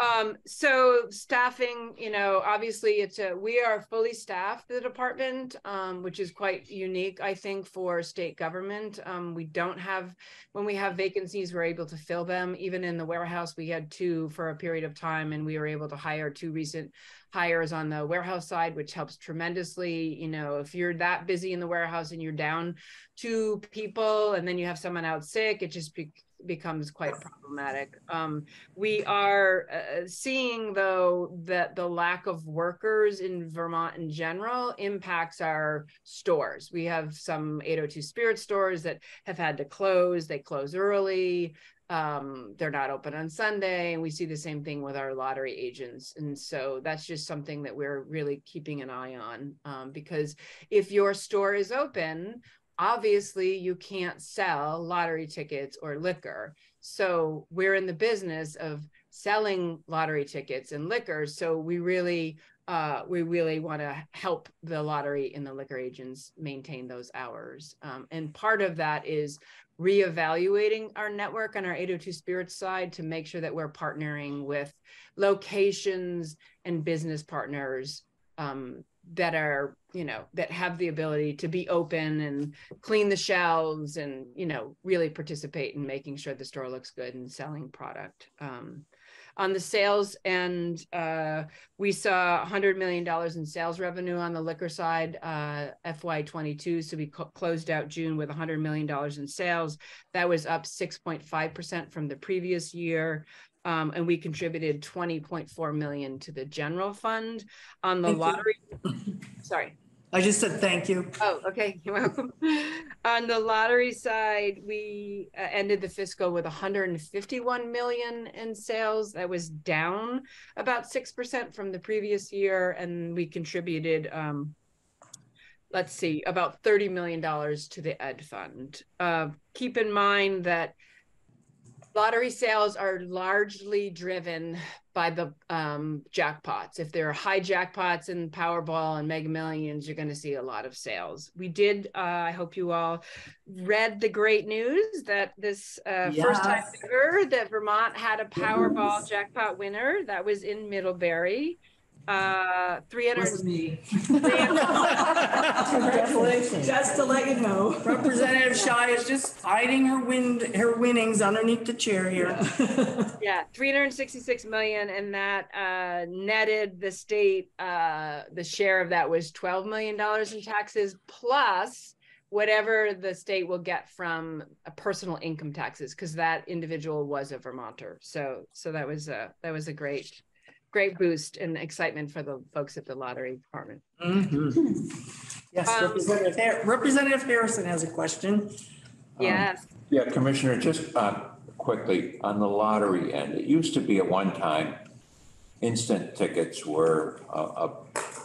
Um, so staffing, you know, obviously it's a, we are fully staffed, the department, um, which is quite unique, I think, for state government. Um, we don't have, when we have vacancies, we're able to fill them. Even in the warehouse, we had two for a period of time and we were able to hire two recent hires on the warehouse side, which helps tremendously. You know, if you're that busy in the warehouse and you're down two people and then you have someone out sick, it just be- becomes quite problematic. Um, we are uh, seeing, though, that the lack of workers in Vermont in general impacts our stores. We have some 802 Spirit stores that have had to close, they close early. Um, they're not open on Sunday, and we see the same thing with our lottery agents. And so that's just something that we're really keeping an eye on um, because if your store is open, obviously you can't sell lottery tickets or liquor. So we're in the business of selling lottery tickets and liquor. So we really uh, we really want to help the lottery and the liquor agents maintain those hours. Um, and part of that is reevaluating our network on our 802 Spirits side to make sure that we're partnering with locations and business partners um, that are, you know, that have the ability to be open and clean the shelves and, you know, really participate in making sure the store looks good and selling product. Um, on the sales and uh, we saw $100 million in sales revenue on the liquor side uh, FY22. So we closed out June with $100 million in sales. That was up 6.5% from the previous year. Um, and we contributed 20.4 million to the general fund on the Thank lottery. Sorry. I just said thank you. Oh, okay. <laughs> You're welcome. On the lottery side, we uh, ended the fiscal with 151 million in sales. That was down about 6% from the previous year. And we contributed, um, let's see, about $30 million to the ed fund. Uh, keep in mind that lottery sales are largely driven by the um, jackpots. If there are high jackpots in Powerball and Mega Millions, you're going to see a lot of sales. We did. Uh, I hope you all read the great news that this uh, Yes. first time ever that Vermont had a Powerball jackpot winner. That was in Middlebury. Uh, 300. Wasn't me. Congratulations. Just to let you know. Representative Scheu is just hiding her wind, her winnings underneath the chair here. yeah 366 million and that uh netted the state uh the share of that was 12 million dollars in taxes plus whatever the state will get from uh, personal income taxes because that individual was a vermonter so so that was a that was a great great boost and excitement for the folks at the lottery department Yes, Um, Representative Har- Representative Harrison has a question. yes Yeah, Commissioner, just uh, quickly, on the lottery end, it used to be at one time, instant tickets were a, a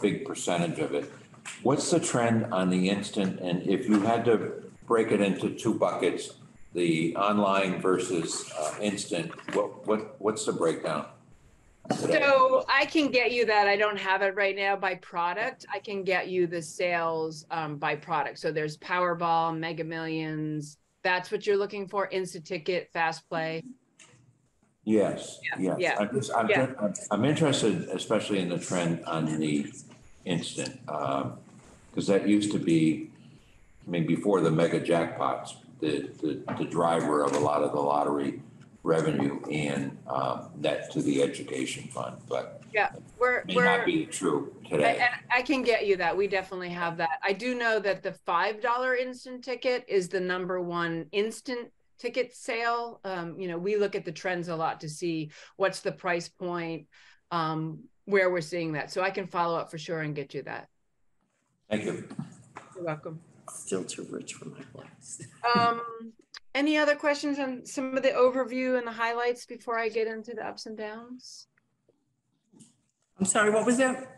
big percentage of it. What's the trend on the instant, and if you had to break it into two buckets, the online versus uh, instant, what, what, what's the breakdown? So I can get you that. I don't have it right now by product. I can get you the sales um, by product. So there's Powerball, Mega Millions. That's what you're looking for. Instant ticket, fast play. Yes, yes. yeah, I'm just, I'm, yeah. I'm- I'm interested, especially in the trend on the instant, because that used to be, I mean, before the mega jackpots, the, the, the driver of a lot of the lottery revenue and, um, net to the education fund, but Yeah, we're, may we're. not be true I- today. And I can get you that. We definitely have that. I do know that the five dollar instant ticket is the number one instant ticket sale. Um, you know, we look at the trends a lot to see what's the price point, um, where we're seeing that. So I can follow up for sure and get you that. Thank you. You're welcome. Still too rich for my glass. Um, any other questions on some of the overview and the highlights before I get into the ups and downs? I'm sorry, what was that?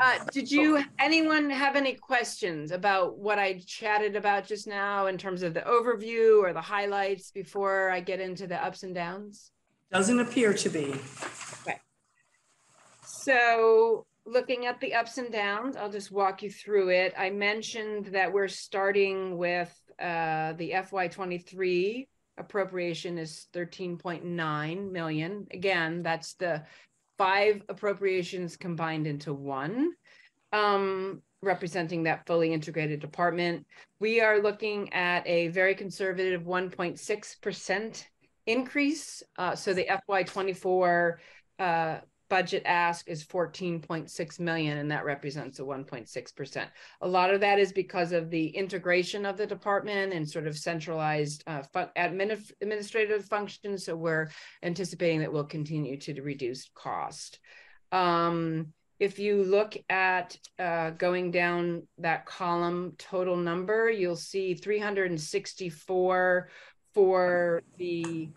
Uh, did you, anyone have any questions about what I chatted about just now in terms of the overview or the highlights before I get into the ups and downs? Doesn't appear to be. Okay. So looking at the ups and downs, I'll just walk you through it. I mentioned that we're starting with uh, the FY twenty-three appropriation is thirteen point nine million. Again, that's the five appropriations combined into one, um, representing that fully integrated department. We are looking at a very conservative one point six percent increase. Uh, so the FY twenty-four uh, budget ask is fourteen point six million, and that represents a one point six percent. A lot of that is because of the integration of the department and sort of centralized uh, fu- admin- administrative functions. So we're anticipating that we'll continue to reduce cost. Um, if you look at uh, going down that column total number, you'll see 364 for the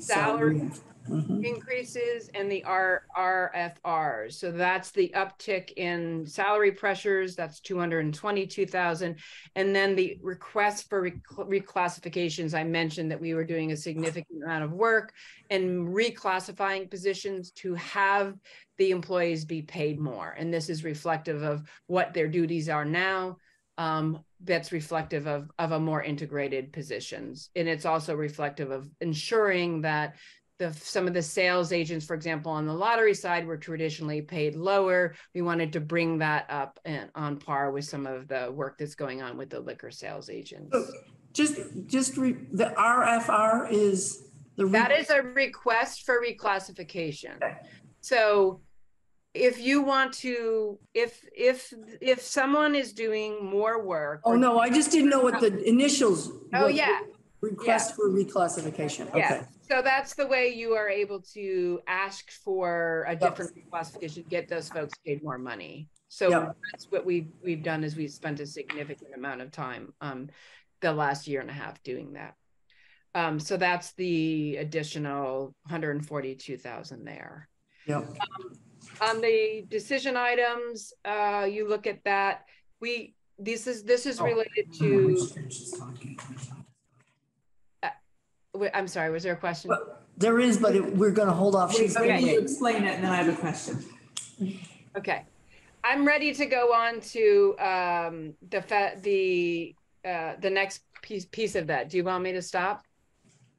salary increases and the R RFRs. So that's the uptick in salary pressures, that's 222,000. And then the request for rec- reclassifications, I mentioned that we were doing a significant amount of work and reclassifying positions to have the employees be paid more. And this is reflective of what their duties are now. Um, that's reflective of, of a more integrated positions. And it's also reflective of ensuring that the, some of the sales agents, for example, on the lottery side were traditionally paid lower. We wanted to bring that up and on par with some of the work that's going on with the liquor sales agents. Just, just, re- the RFR is the. That is a request for reclassification. So if you want to, if, if, if someone is doing more work. Oh, no, I just didn't know what the initials. Oh, yeah. Request for reclassification, okay. Yeah, so that's the way you are able to ask for a different classification, get those folks paid more money. So Yep. that's what we've, we've done is we've spent a significant amount of time, um, the last year and a half doing that. Um, so that's the additional hundred and forty-two thousand there. Yep. On the decision items, uh, you look at that, we, this is, this is Oh. related to. Wait, I'm sorry, was there a question? There is, but it- we're gonna hold off. She's Okay. gonna- Explain it, and then I have a question. Okay, I'm ready to go on to um the fa- the uh the next piece piece of that. Do you want me to stop?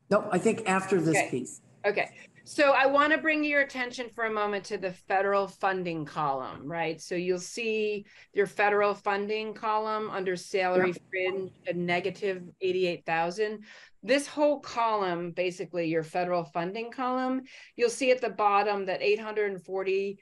Nope, I think after this Okay. piece. Okay, so I want to bring your attention for a moment to the federal funding column, right? So you'll see your federal funding column under salary yeah. fringe, a negative 88,000. This whole column, basically your federal funding column, you'll see at the bottom that 840,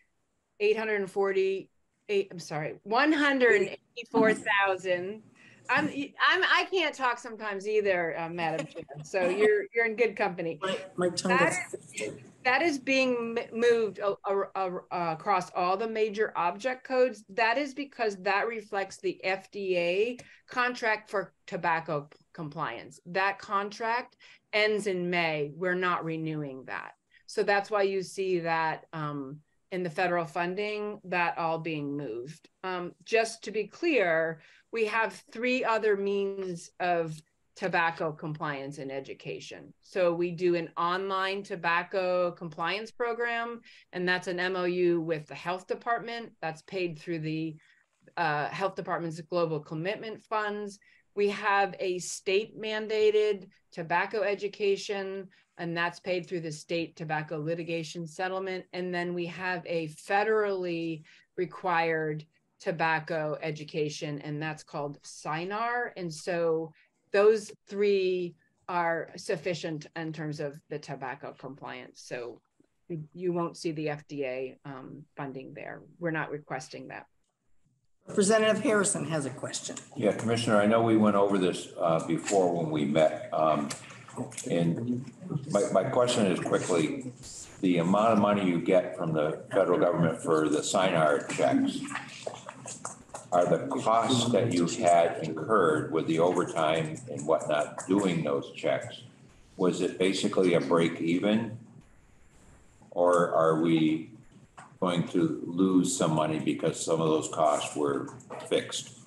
840, eight, I'm sorry, 184,000 I'm, I'm, I can't talk sometimes either, uh, Madam Chair, so you're, you're in good company. My tongue That gets. that is being moved a- a- a- across all the major object codes. That is because that reflects the FDA contract for tobacco compliance. That contract ends in May. We're not renewing that. So that's why you see that um, in the federal funding, that all being moved. Um, just to be clear, we have three other means of tobacco compliance and education. So we do an online tobacco compliance program, and that's an MOU with the health department. That's paid through the uh, health department's global commitment funds. We have a state mandated tobacco education, and that's paid through the state tobacco litigation settlement. And then we have a federally required tobacco education, and that's called Synar. And so those three are sufficient in terms of the tobacco compliance. So you- you won't see the FDA um, funding there. We're not requesting that. Representative Harrison has a question. Yeah, Commissioner, I know we went over this uh, before when we met. um, And my, my question is quickly, the amount of money you get from the federal government for the Synar checks, are the costs that you've had incurred with the overtime and whatnot doing those checks, was it basically a break even? Or are we going to lose some money because some of those costs were fixed?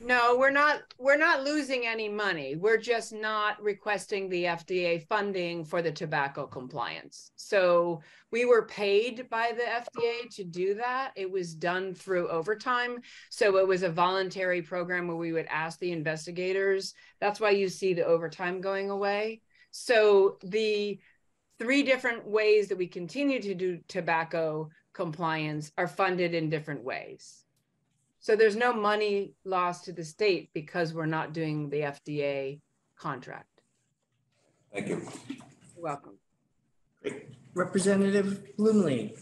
No, we're not, we're not losing any money. We're just not requesting the FDA funding for the tobacco compliance. So we were paid by the FDA to do that. It was done through overtime. So it was a voluntary program where we would ask the investigators. That's why you see the overtime going away. So the three different ways that we continue to do tobacco compliance are funded in different ways. So there's no money lost to the state because we're not doing the FDA contract. Thank you. You're welcome. Representative Lumley.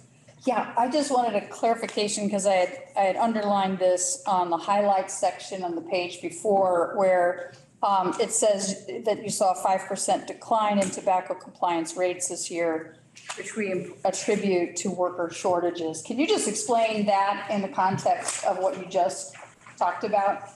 Yeah, I just wanted a clarification because I had, I had underlined this on the highlights section on the page before where um, it says that you saw a five percent decline in tobacco compliance rates this year, which we attribute to worker shortages. Can you just explain that in the context of what you just talked about?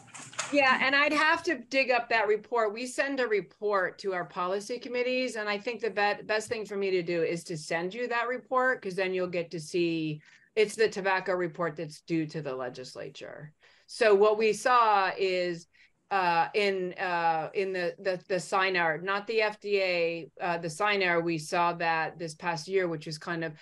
Yeah, and I'd have to dig up that report. We send a report to our policy committees, and I think the be- best thing for me to do is to send you that report because then you'll get to see it's the tobacco report that's due to the legislature. So what we saw is uh, in uh, in the the the Synar, not the FDA, uh, the Synar, we saw that this past year, which is kind of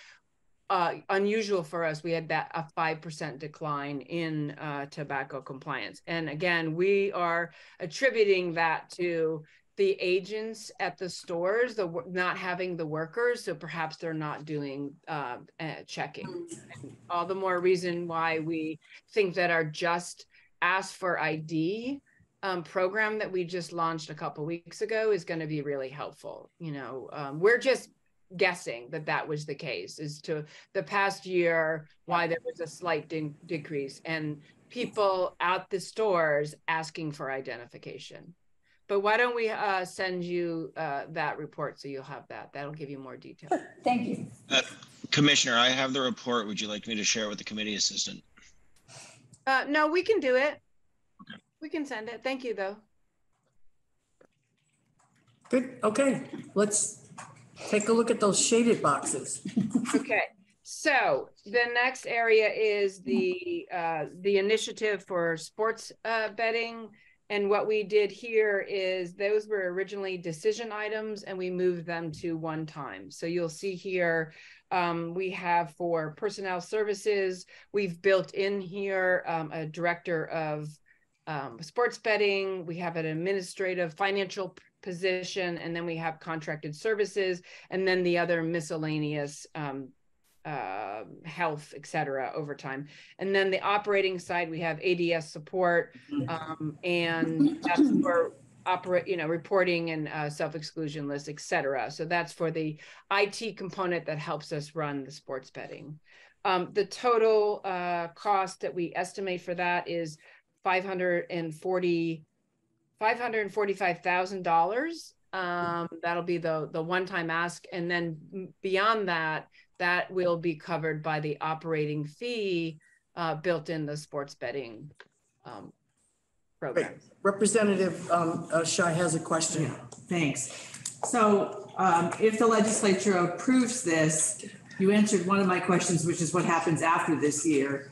uh, unusual for us. We had that a five percent decline in uh, tobacco compliance, and again, we are attributing that to the agents at the stores, the not having the workers, so perhaps they're not doing uh, uh, checking. And All the more reason why we think that our just ask for ID um, program that we just launched a couple weeks ago is going to be really helpful. You know, um, we're just guessing that that was the case is to the past year why there was a slight de- decrease and people at the stores asking for identification. But why don't we uh, send you uh, that report so you'll have that? That'll give you more detail. Thank you. Uh, Commissioner, I have the report. Would you like me to share it with the committee assistant? Uh, no, we can do it. We can send it. Thank you, though. Good, okay, let's take a look at those shaded boxes. <laughs> Okay, so the next area is the, uh, the initiative for sports, uh, betting. And what we did here is those were originally decision items and we moved them to one time. So you'll see here, um, we have for personnel services, we've built in here, um, a director of, um, sports betting, we have an administrative financial position, and then we have contracted services, and then the other miscellaneous, um, uh, health, et cetera, over time. And then the operating side, we have ADS support, um, and that's for operate, you know, reporting and uh, self-exclusion lists, et cetera. So that's for the IT component that helps us run the sports betting. Um, the total uh, cost that we estimate for that is five hundred and forty, five hundred and forty-five thousand dollars. Um, that'll be the the one-time ask, and then beyond that, that will be covered by the operating fee uh, built in the sports betting um, program. Representative um, uh, Scheu has a question. Thanks. So um, if the legislature approves this, you answered one of my questions, which is what happens after this year.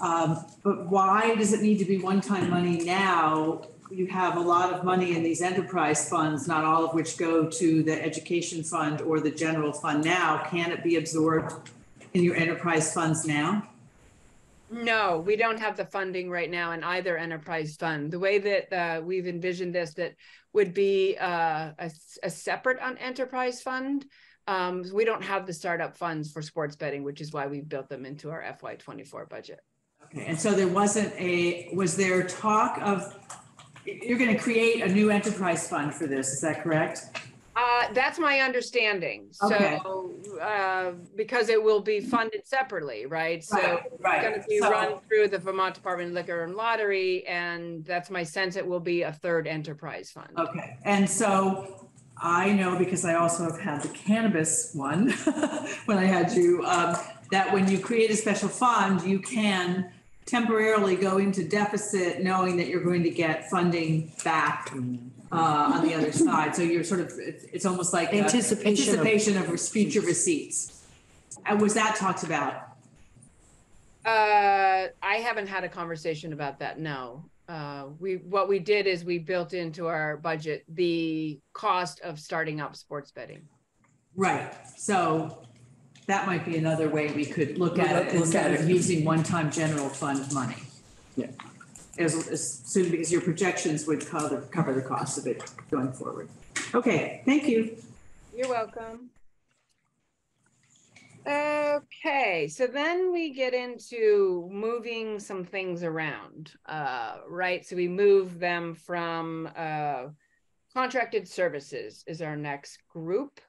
Um, But why does it need to be one-time money now? You have a lot of money in these enterprise funds, not all of which go to the education fund or the general fund now. Can it be absorbed in your enterprise funds now? No, we don't have the funding right now in either enterprise fund. The way that uh, we've envisioned this, that would be uh, a, a separate on enterprise fund. Um, we don't have the startup funds for sports betting, which is why we built them into our FY twenty-four budget. Okay, and so there wasn't a, was there talk of, you're going to create a new enterprise fund for this, is that correct? Uh, that's my understanding. Okay. So, uh, because it will be funded separately, right? So Right, it's gonna be So- run through the Vermont Department of Liquor and Lottery, and that's my sense it will be a third enterprise fund. Okay, and so I know because I also have had the cannabis one <laughs> when I had you, um, that when you create a special fund, you can temporarily go into deficit knowing that you're going to get funding back uh, on the other side. So you're sort of, it's, it's almost like a Anticipation of- anticipation of future receipts. And was that talked about? Uh, I haven't had a conversation about that, no. Uh, we, what we did is we built into our budget the cost of starting up sports betting. Right, so that might be another way we could look Look at at- it look instead at of it. using one-time general fund money. Yeah. As, as soon as your projections would cover, cover the cost of it going forward. Okay, thank you. You're welcome. Okay, so then we get into moving some things around, uh, right? So we move them from, uh, contracted services is our next group.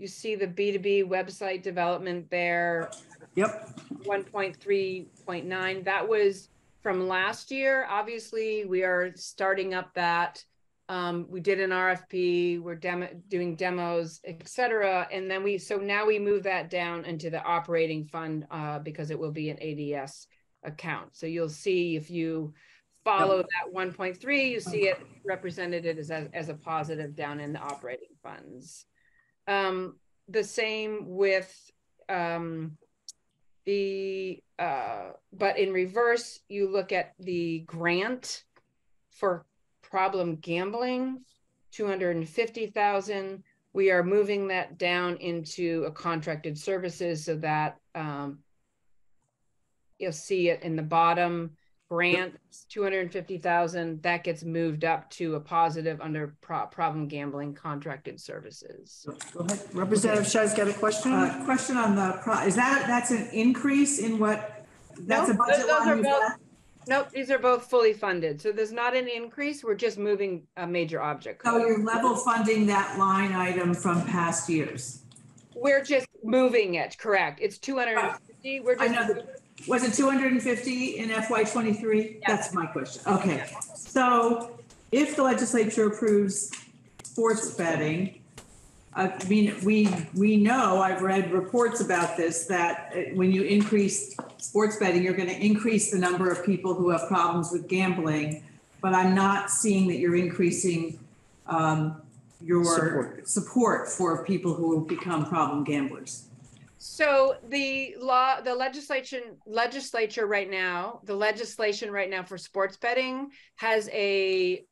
You see the B2B website development there. Yep. One point three point nine, that was from last year. Obviously, we are starting up that. Um, we did an RFP, we're demo, doing demos, et cetera. And then we, so now we move that down into the operating fund, uh, because it will be an ADS account. So you'll see if you follow that one point three, you see it represented it as, as a positive down in the operating funds. Um, the same with, um, the, uh, but in reverse, you look at the grant for problem gambling, two hundred and fifty thousand. We are moving that down into a contracted services so that, um, you'll see it in the bottom. Grant, two hundred and fifty thousand, that gets moved up to a positive under pro- problem gambling contracted services. Go ahead. Representative Scheu's got a question? Uh, question on the, pro- is that, that's an increase in what, that's a budget those are line you've both- Nope, these are both fully funded, so there's not an increase, we're just moving a major object. So you're level funding that line item from past years? We're just moving it, correct, it's two hundred and fifty, we're I just. Know that- Was it two hundred and fifty in FY twenty-three? That's my question. Okay. So if the legislature approves sports betting, I mean, we, we know, I've read reports about this, that uh, when you increase sports betting, you're gonna increase the number of people who have problems with gambling. But I'm not seeing that you're increasing, um, your Support. support for people who become problem gamblers. So the law, the legislation, legislature right now, the legislation right now for sports betting has a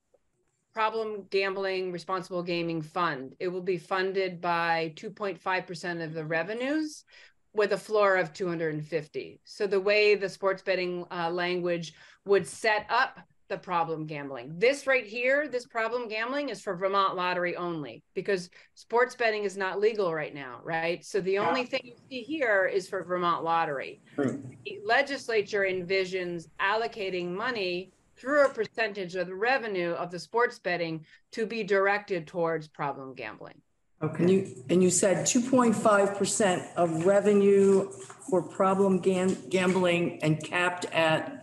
problem gambling responsible gaming fund. It will be funded by two point five percent of the revenues with a floor of two hundred and fifty. So the way the sports betting uh, language would set up the problem gambling. This right here, this problem gambling is for Vermont lottery only because sports betting is not legal right now, right? So the only thing you see here is for Vermont lottery. The legislature envisions allocating money through a percentage of the revenue of the sports betting to be directed towards problem gambling. And you, and you said two point five percent of revenue for problem gam- gambling and capped at,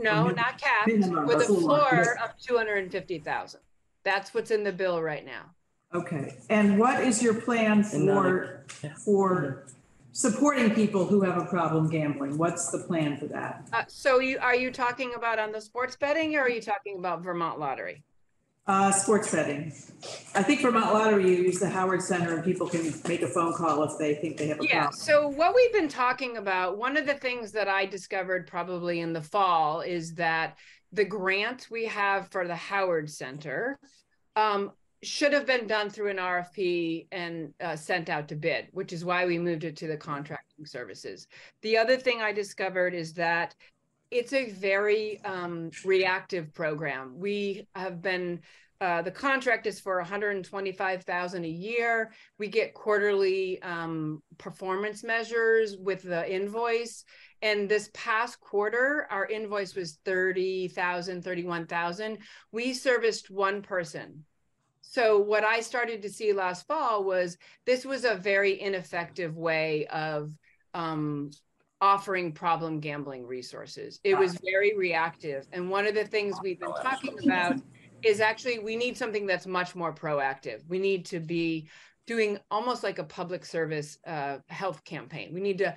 No, not capped, with a floor. floor of two hundred and fifty thousand. That's what's in the bill right now. Okay, and what is your plan for, for supporting people who have a problem gambling? What's the plan for that? Uh, so you, are you talking about on the sports betting or are you talking about Vermont lottery? Uh, sports betting. I think Vermont Lottery, you use the Howard Center and people can make a phone call if they think they have a Yeah, problem. so what we've been talking about, one of the things that I discovered probably in the fall is that the grant we have for the Howard Center um, should have been done through an RFP and uh, sent out to bid, which is why we moved it to the contracting services. The other thing I discovered is that it's a very um, reactive program. We have been uh, the contract is for 125,000 a year. We get quarterly um, performance measures with the invoice. And this past quarter, our invoice was 30,000, 31,000. We serviced one person. So what I started to see last fall was this was a very ineffective way of um, offering problem gambling resources. It was very reactive. And one of the things we've been talking about is actually we need something that's much more proactive. We need to be doing almost like a public service uh, health campaign. We need to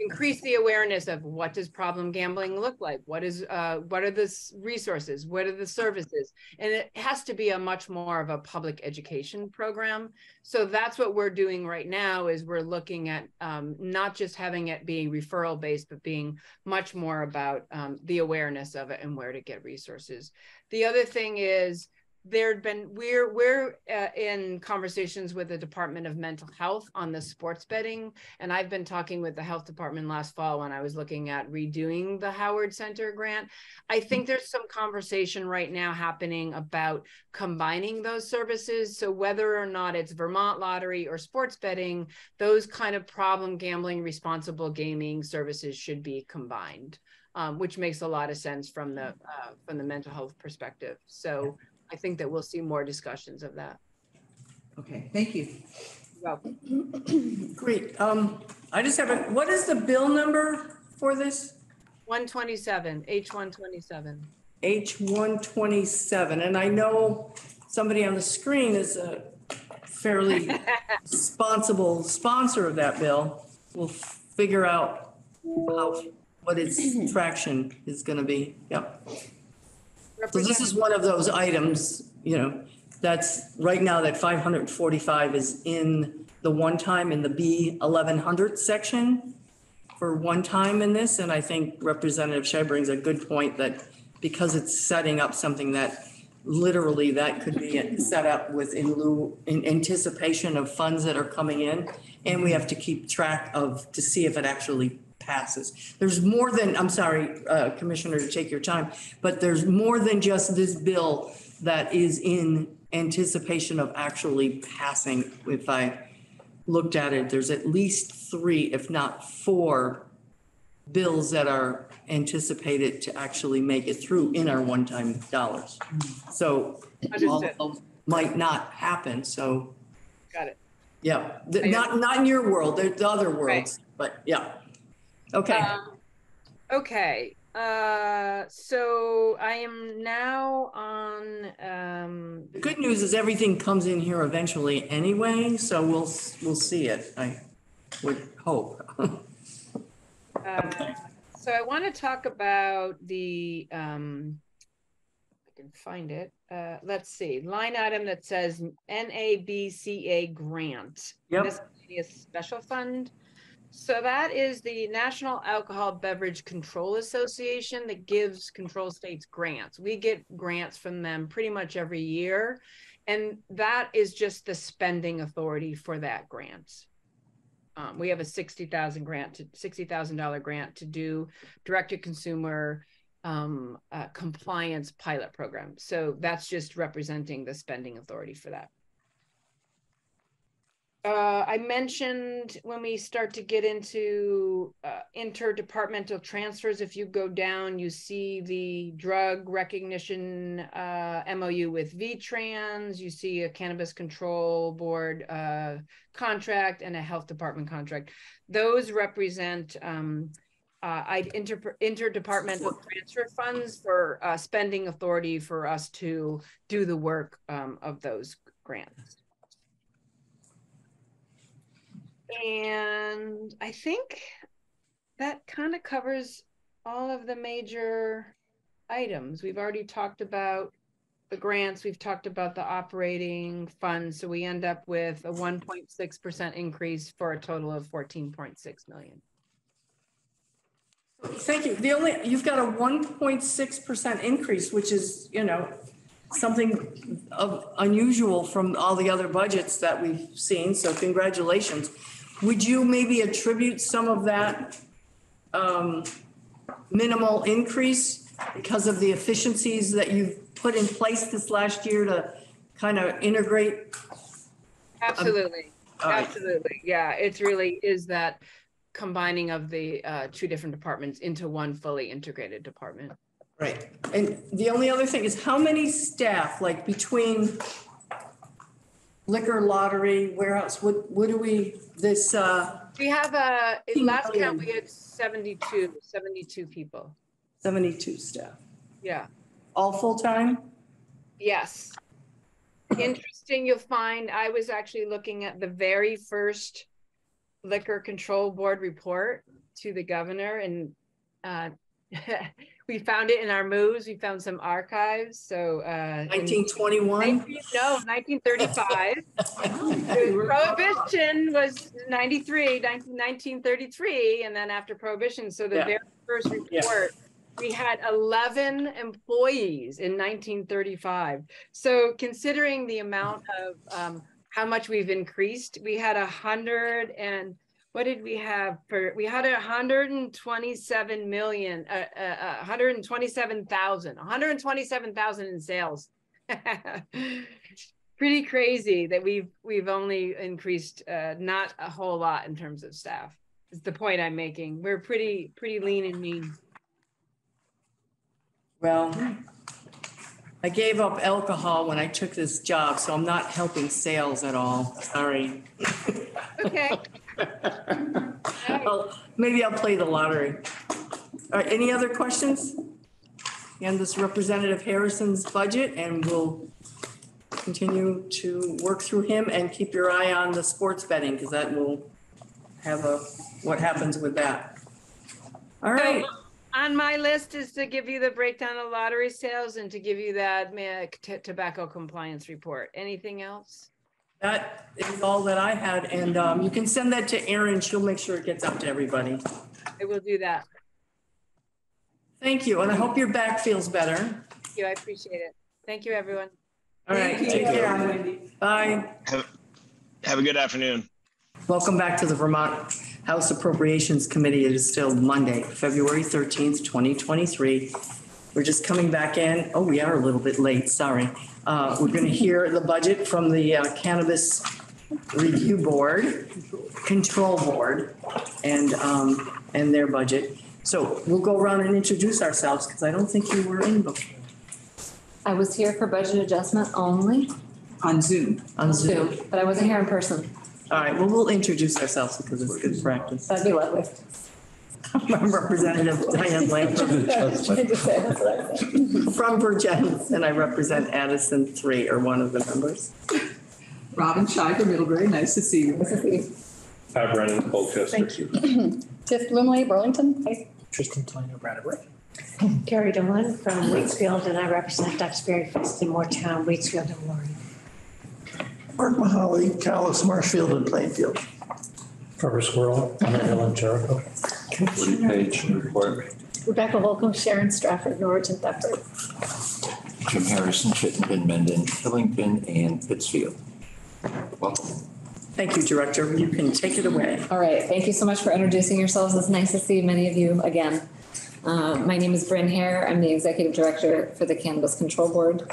increase the awareness of what does problem gambling look like? What is uh, what are the resources? What are the services? And it has to be a much more of a public education program. So that's what we're doing right now is we're looking at um, not just having it being referral based, but being much more about um, the awareness of it and where to get resources. The other thing is there'd been we're we're uh, in conversations with the Department of Mental Health on the sports betting, and I've been talking with the health department last fall when I was looking at redoing the Howard Center grant. I think there's some conversation right now happening about combining those services. So whether or not it's Vermont Lottery or sports betting, those kind of problem gambling, responsible gaming services should be combined. Um, which makes a lot of sense from the uh, from the mental health perspective. So I think that we'll see more discussions of that. Okay, thank you. great. Um, I just have a, what is the bill number for this? 127, H127. H one twenty-seven, and I know somebody on the screen is a fairly <laughs> responsible sponsor of that bill. We'll figure out how, what its <clears throat> traction is gonna be, yep. So this is one of those items, you know, that's, right now, that five hundred and forty-five is in the one-time in the B eleven hundred section for one time in this, and I think Representative Scheu brings a good point that because it's setting up something that literally that could be set up with in lieu, in anticipation of funds that are coming in, and we have to keep track of, to see if it actually passes. There's more than, I'm sorry, uh, Commissioner, to take your time, but there's more than just this bill that is in anticipation of actually passing. If I looked at it, there's at least three, if not four, bills that are anticipated to actually make it through in our one-time dollars. So all Understood. of them might not happen, so, Got it. yeah. The- Not, not in your world, there's other worlds, but yeah. Okay, Um, Okay, uh, so I am now on, um, the good news is everything comes in here eventually anyway, so we'll, we'll see it, I would hope. <laughs> uh, so I want to talk about the, um, I can find it, uh, let's see, line item that says NABCA grant. Yep. Miscellaneous Special Fund. So that is the National Alcohol Beverage Control Association that gives control states grants. We get grants from them pretty much every year. And that is just the spending authority for that grant. Um, we have a sixty thousand grant to sixty thousand dollar grant to do direct to consumer um, uh, compliance pilot program. So that's just representing the spending authority for that. Uh, I mentioned when we start to get into uh, interdepartmental transfers, if you go down, you see the drug recognition uh, MOU with VTrans, you see a cannabis control board uh, contract and a health department contract. Those represent um, uh, inter- interdepartmental transfer funds for uh, spending authority for us to do the work um, of those grants. And I think that kind of covers all of the major items. We've already talked about the grants, we've talked about the operating funds, so we end up with a one point six percent increase for a total of fourteen point six million. Thank you. The only, you've got a one point six percent increase, which is, you know, something of unusual from all the other budgets that we've seen, so congratulations. Would you maybe attribute some of that um, minimal increase because of the efficiencies that you've put in place this last year to kind of integrate? Absolutely, all right. absolutely. Yeah, it's really is that combining of the uh, two different departments into one fully integrated department. Right. And the only other thing is how many staff, like between liquor, lottery, warehouse, what, what do we, this, uh, We have a, in last count, we had 72, 72 people. 72 staff? Yeah. All full-time? Yes. Interesting, you'll find, I was actually looking at the very first Liquor Control Board report to the governor and uh, <laughs> we found it in our moves. We found some archives, so. uh, 1921? 19 No, 1935. <laughs> <laughs> Prohibition was 93, 19 1933, and then after Prohibition, so the Yeah. very first Yeah. report, we had 11 employees in 1935. So considering the amount of um, how much we've increased, we had hundred and what did we have for? We had a hundred and twenty-seven million, uh, uh, uh, hundred and twenty-seven thousand, hundred and twenty-seven thousand in sales. <laughs> Pretty crazy that we've we've only increased uh, not a whole lot in terms of staff. Is the point I'm making. We're pretty pretty lean and mean. Well, I gave up alcohol when I took this job, so I'm not helping sales at all. Sorry. Okay. <laughs> Well, Maybe I'll play the lottery. All right, any other questions? And this Representative Harrison's budget, and we'll continue to work through him and keep your eye on the sports betting, because that will have a, what happens with that. All right. On my list is to give you the breakdown of lottery sales and to give you that t- tobacco compliance report. Anything else? That is all that I had, and um, you can send that to Erin. She'll make sure it gets out to everybody. I will do that. Thank you, and I hope your back feels better. Thank you. I appreciate it. Thank you, everyone. All right, take care. Bye. Have, have a good afternoon. Welcome back to the Vermont House Appropriations Committee, it is still Monday, February 13th, 2023. We're just coming back in. Oh, we are a little bit late, sorry. Uh, We're going to hear the budget from the uh, Cannabis Review Board, Control Board, and, um, and their budget. So we'll go around and introduce ourselves because I don't think you were in before. I was here for budget adjustment only. On Zoom. On Zoom. But I wasn't here in person. All right, well, we'll introduce ourselves because it's good practice. That'd be lovely. <laughs> I'm Representative Diane Lambert from Vergennes, and I represent Addison three, or one of the members. Robin Scheu from Middlebury, nice to see you. Pat Brennan, Colchester. Thank you. Tiff Bluemle, Burlington. Tristan Toleno, Brattleboro. Kari Dolan from Waitsfield, and I represent Duxbury, Fayston, Moretown, Waitsfield, and Warren. Mark Mihaly, Calais, Marshfield, and Plainfield. Trevor Squirrell, Underhill and Jericho. Woody Page, Newport. Rebecca Holcombe, Sharon Strafford, Norwich, and Thetford. Jim Harrison, Chittenden, Mendon, Killington, and Pittsfield. Welcome. Thank you, Director. You can take it away. All right, thank you so much for introducing yourselves. It's nice to see many of you again. Uh, My name is Brynn Hare. I'm the Executive Director for the Cannabis Control Board,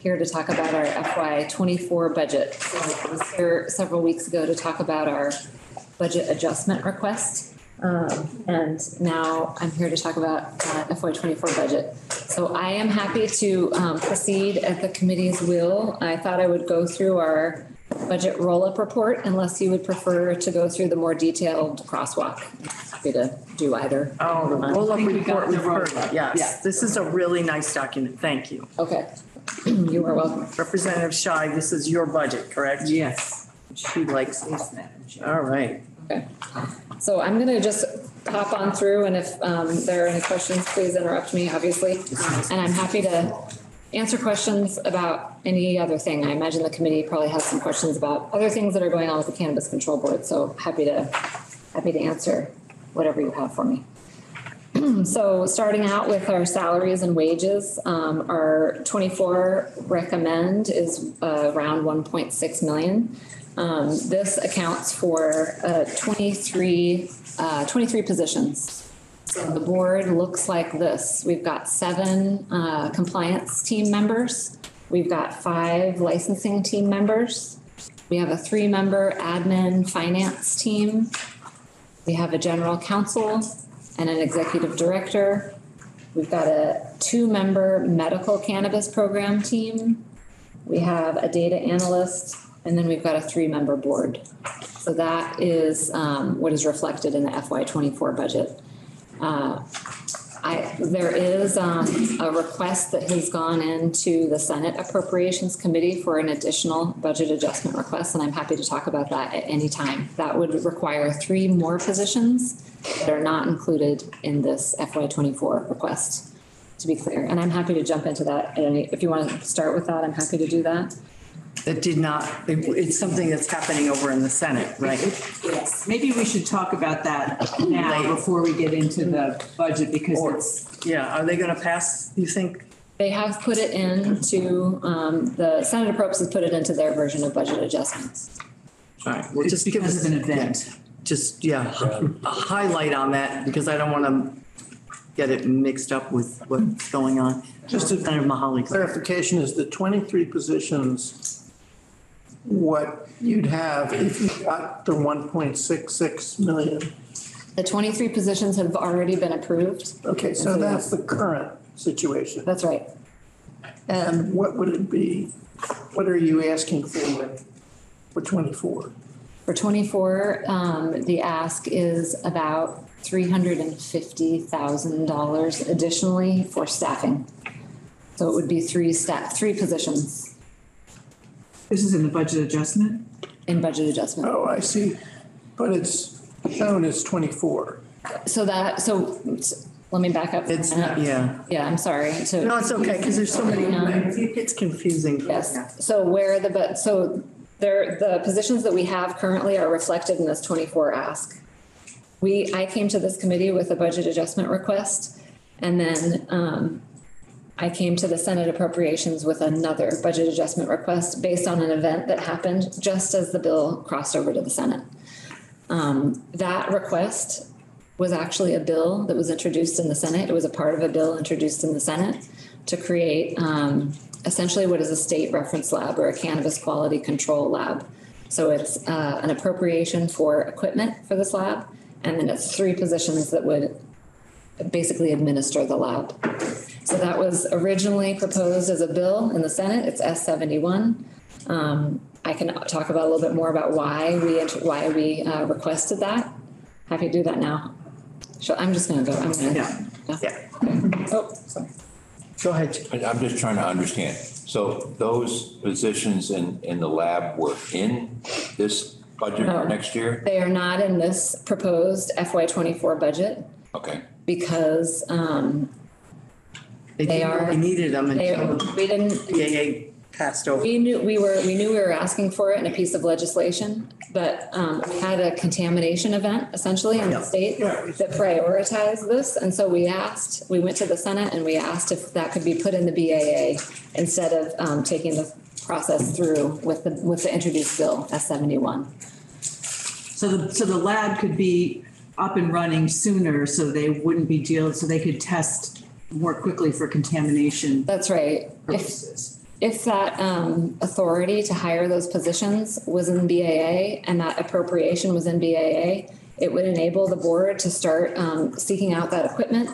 here to talk about our FY '24 budget. So I was here several weeks ago to talk about our budget adjustment request. Um, And now I'm here to talk about uh, FY '24 budget. So I am happy to um, proceed at the committee's will. I thought I would go through our budget roll-up report unless you would prefer to go through the more detailed crosswalk. Happy to do either. Oh, the roll-up report, we've heard, roll-up. Yeah. yes. This is a really nice document. Thank you. Okay. <clears throat> You are welcome. Representative Scheu, this is your budget, correct? Yes. She likes it. Yes, Madam Chair. All right. Okay. So I'm gonna just hop on through and if um, there are any questions, please interrupt me, obviously. And I'm happy to answer questions about any other thing. I imagine the committee probably has some questions about other things that are going on with the Cannabis Control Board, so happy to, happy to answer whatever you have for me. <clears throat> So starting out with our salaries and wages, um, our 24 recommend is uh, around 1.6 million. Um, This accounts for uh, 23, uh, 23 positions. So the board looks like this. We've got seven uh, compliance team members. We've got five licensing team members. We have a three-member admin finance team. We have a general counsel and an executive director. We've got a two-member medical cannabis program team. We have a data analyst, and then we've got a three-member board. So that is um, what is reflected in the FY '24 budget. Uh, I, there is um, a request that has gone into the Senate Appropriations Committee for an additional budget adjustment request, and I'm happy to talk about that at any time. That would require three more positions that are not included in this FY '24 request, to be clear. And I'm happy to jump into that at any, if you want to start with that, I'm happy to do that. That did not, it- it's something that's happening over in the Senate, right? Yes, maybe we should talk about that now before we get into the budget because Or- it's, Yeah, are they going to pass, you think? They have put it into, um, the Senate Approps has put it into their version of budget adjustments. All right, well, it's just give because us of an event. Just, yeah, a highlight on that because I don't want to get it mixed up with what's going on. Just a Senator Mihaly. clarification, is the 23 positions what you'd have if you got the 1.66 million? The 23 positions have already been approved. Okay, so that's the current situation. That's right. And what would it be, what are you asking for for 24? For 24, um, the ask is about $350,000 additionally for staffing. So it would be three staff, three positions this is in the budget adjustment? in budget adjustment. Oh, I see. But it's shown as 24. So that, so s- let me back up. for a It's minute. not, yeah. Yeah, I'm sorry. So, No, it's okay because there's so many, it's confusing. Yes, so where the, but, so there, the positions that we have currently are reflected in this twenty-four ask. We, I came to this committee with a budget adjustment request, and then, um, I came to the Senate Appropriations with another budget adjustment request based on an event that happened just as the bill crossed over to the Senate. Um, that request was actually a bill that was introduced in the Senate. It was a part of a bill introduced in the Senate to create, um, essentially what is a state reference lab or a cannabis quality control lab. So it's, uh, an appropriation for equipment for this lab, and then it's three positions that would basically administer the lab. So that was originally proposed as a bill in the Senate. It's S seventy-one. Um, I can talk about a little bit more about why we, int- why we, uh, requested that. Happy to do that now. So I'm just gonna go, I'm gonna. Yeah. Yeah. Oh, sorry. Go ahead. I- I'm just trying to understand. So those positions in, in the lab were in this budget No. for next year? They are not in this proposed FY twenty-four budget Okay. because, um, They They didn't are- really needed them they, until we didn't, BAA passed over. We knew, we were, we knew we were asking for it in a piece of legislation, but um, we had a contamination event essentially in the state that prioritized this. And so we asked, we went to the Senate and we asked if that could be put in the BAA instead of um, taking the process through with the, with the introduced bill, S seventy-one. So the, so the lab could be up and running sooner, so they wouldn't be dealing, so they could test more quickly for contamination That's right. If, purposes. if that um, authority to hire those positions was in BAA and that appropriation was in BAA, it would enable the board to start um, seeking out that equipment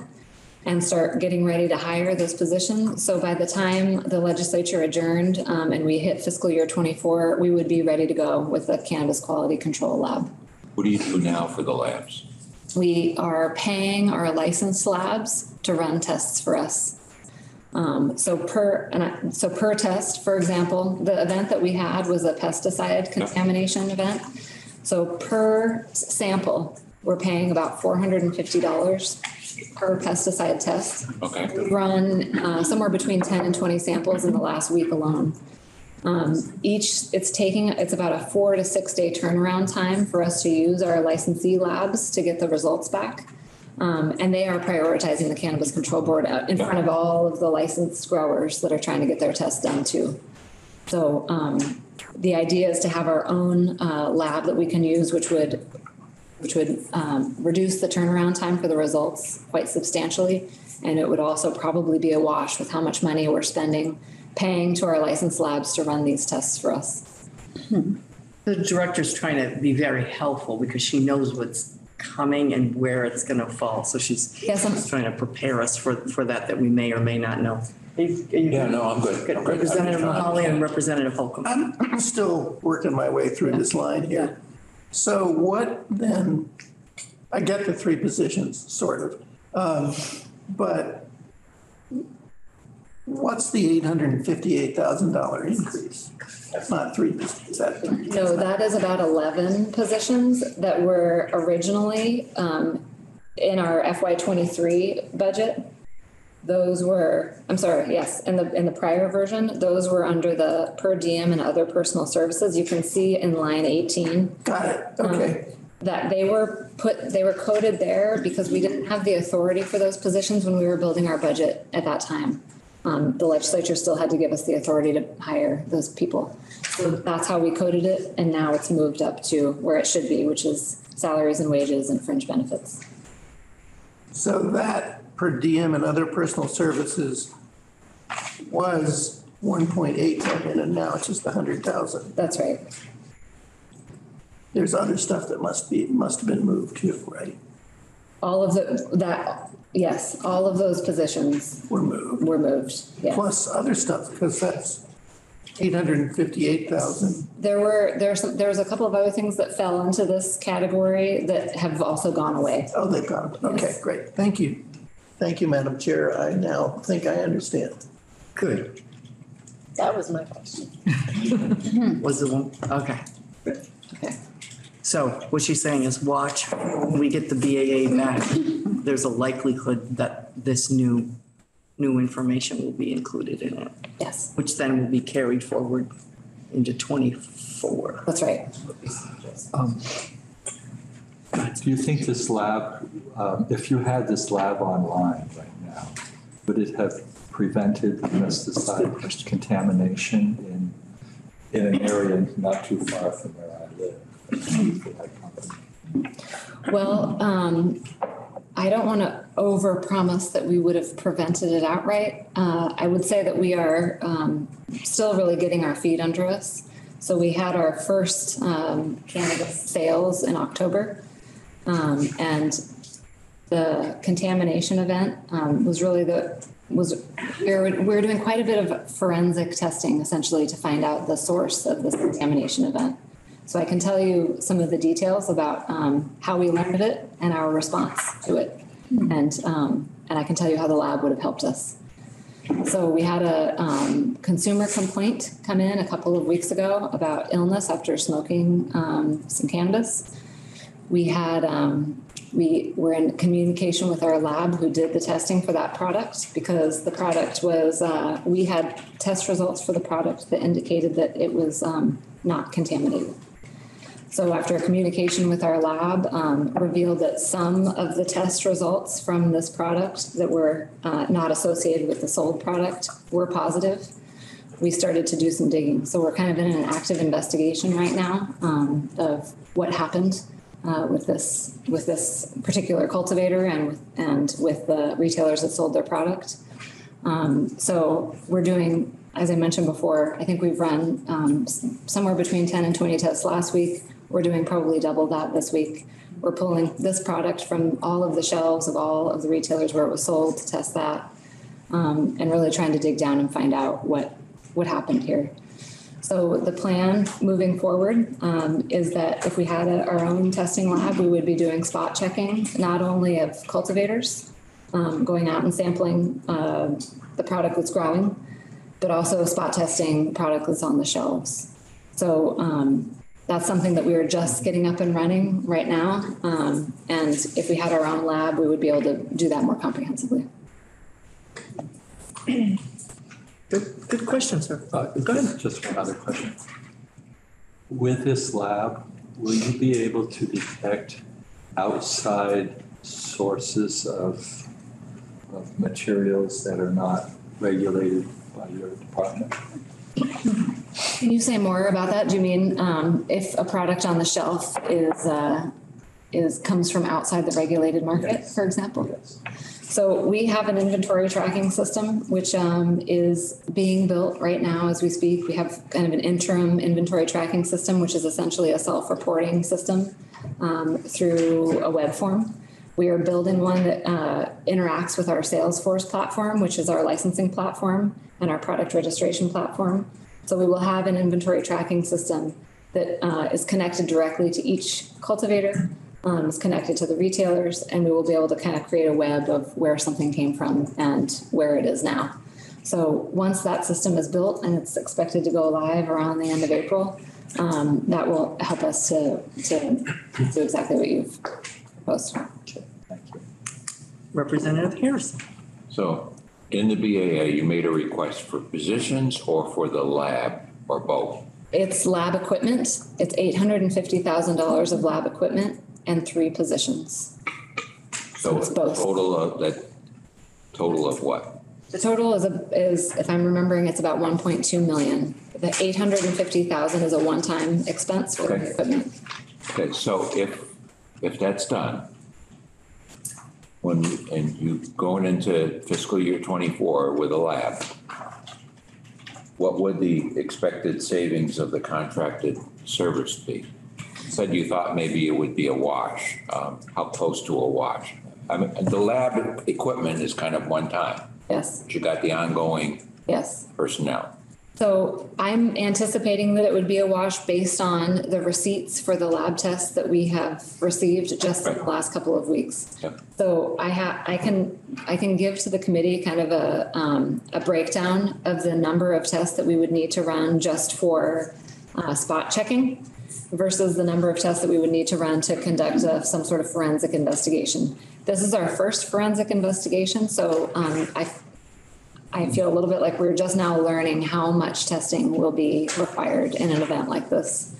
and start getting ready to hire those positions. So by the time the legislature adjourned um, and we hit fiscal year '24, we would be ready to go with the cannabis quality control lab. What do you do now for the labs? We are paying our licensed labs to run tests for us. Um, so per, and I, so per test, for example, the event that we had was a pesticide contamination event. So per sample, we're paying about four hundred and fifty dollars per pesticide test. Okay. Run, uh, somewhere between ten and twenty samples in the last week alone. Um, each, it's taking, it's about a four to six day turnaround time for us to use our licensee labs to get the results back. Um, and they are prioritizing the Cannabis Control Board out in front of all of the licensed growers that are trying to get their tests done too. So, um, the idea is to have our own, uh, lab that we can use, which would, which would, um, reduce the turnaround time for the results quite substantially. And it would also probably be a wash with how much money we're spending, paying to our licensed labs to run these tests for us. The director's trying to be very helpful because she knows what's coming and where it's going to fall. So she's Yes, I'm- she's trying to prepare us for, for that, that we may or may not know. Are you- are you- Yeah, no, I'm good. Good. I'm good. I'm just Representative trying to and understand. Representative Holcombe. I'm still working my way through this line here. So what then, I get the three positions, sort of. Um, But what's the eight hundred and fifty-eight thousand dollar increase? That's not three, is that? No, that is about eleven positions that were originally um in our FY twenty-three budget. Those were, I'm sorry, yes, in the, in the prior version, those were under the per diem and other personal services. You can see in line eighteen. Got it, okay. That they were put, they were coded there because we didn't have the authority for those positions when we were building our budget at that time. Um, the legislature still had to give us the authority to hire those people. So that's how we coded it, and now it's moved up to where it should be, which is salaries and wages and fringe benefits. So that per diem and other personal services was one point eight million and now it's just hundred thousand. That's right. There's other stuff that must be, must have been moved too, right? All of the, that, yes, all of those positions Were moved. were moved, yes. Plus other stuff, because that's eight hundred and fifty-eight thousand. There were, there's, some- there was a couple of other things that fell into this category that have also gone away. Oh, they've gone, okay, great, thank you. Thank you, Madam Chair, I now think I understand. Good. That was my question. <laughs> Hmm. Was the one, okay. Okay. So what she's saying is watch, when we get the BAA back, there's a likelihood that this new, new information will be included in it, Yes, which then will be carried forward into twenty-four. that's right. Um, Do you think this lab, um, if you had this lab online right now, would it have prevented pesticide contamination in, in an area not too far from where I live? for that company? Well, um, I don't want to overpromise that we would have prevented it outright. Uh, I would say that we are, um, still really getting our feet under us. So we had our first, um, cannabis sales in October. Um, and the contamination event, um, was really the, was, we we're, we're doing quite a bit of forensic testing essentially to find out the source of this contamination event. So I can tell you some of the details about um, how we learned it and our response to it. And, um, and I can tell you how the lab would have helped us. So we had a um, consumer complaint come in a couple of weeks ago about illness after smoking um, some cannabis. We had, um, we were in communication with our lab who did the testing for that product because the product was, uh, we had test results for the product that indicated that it was um, not contaminated. So after a communication with our lab, um, revealed that some of the test results from this product that were uh, not associated with the sold product were positive. We started to do some digging. So we're kind of in an active investigation right now um, of what happened uh, with this with this particular cultivator and with, and with the retailers that sold their product. Um, so we're doing, as I mentioned before, I think we've run um, somewhere between 10 and 20 tests last week. We're doing probably double that this week. We're pulling this product from all of the shelves of all of the retailers where it was sold to test that. um, and really trying to dig down and find out what, what happened here. So the plan moving forward um, is that if we had a- our own testing lab, we would be doing spot checking, not only of cultivators, um, going out and sampling uh, the product that's growing, but also spot testing product that's on the shelves. So um, that's something that we are just getting up and running right now. Um, And if we had our own lab, we would be able to do that more comprehensively. <clears throat> Good, good question, sir. Uh, just- Just one other question. With this lab, will you be able to detect outside sources of, of materials that are not regulated by your department? Can you say more about that? Do you mean um, if a product on the shelf is, uh, is, comes from outside the regulated market, for example? So we have an inventory tracking system, which um, is being built right now as we speak. We have kind of an interim inventory tracking system, which is essentially a self-reporting system um, through a web form. We are building one that uh, interacts with our Salesforce platform, which is our licensing platform and our product registration platform. So we will have an inventory tracking system that uh, is connected directly to each cultivator, um, is connected to the retailers, and we will be able to kind of create a web of where something came from and where it is now. So once that system is built and it's expected to go live around the end of April, um, that will help us to, to do exactly what you've proposed. To. Thank you. Representative Harrison. So in the BAA, you made a request for positions or for the lab or both? It's lab equipment. It's eight hundred and fifty thousand dollars of lab equipment and three positions. So it's both. total of that, total of what? The total is a, is, if I'm remembering, it's about one point two million. The eight hundred and fifty thousand is a one-time expense for Okay. equipment. Okay, so if, if that's done, when, and you going into fiscal year twenty-four with a lab, what would the expected savings of the contracted service be? Said you thought maybe it would be a wash. Um, how close to a wash? I mean, the lab equipment is kind of one time. Yes. But you got the ongoing Yes. personnel. So I'm anticipating that it would be a wash based on the receipts for the lab tests that we have received just in the last couple of weeks. Yep. So I ha, I can, I can give to the committee kind of a, um, a breakdown of the number of tests that we would need to run just for, uh, spot checking versus the number of tests that we would need to run to conduct a, some sort of forensic investigation. This is our first forensic investigation, so, um, I, I feel a little bit like we're just now learning how much testing will be required in an event like this.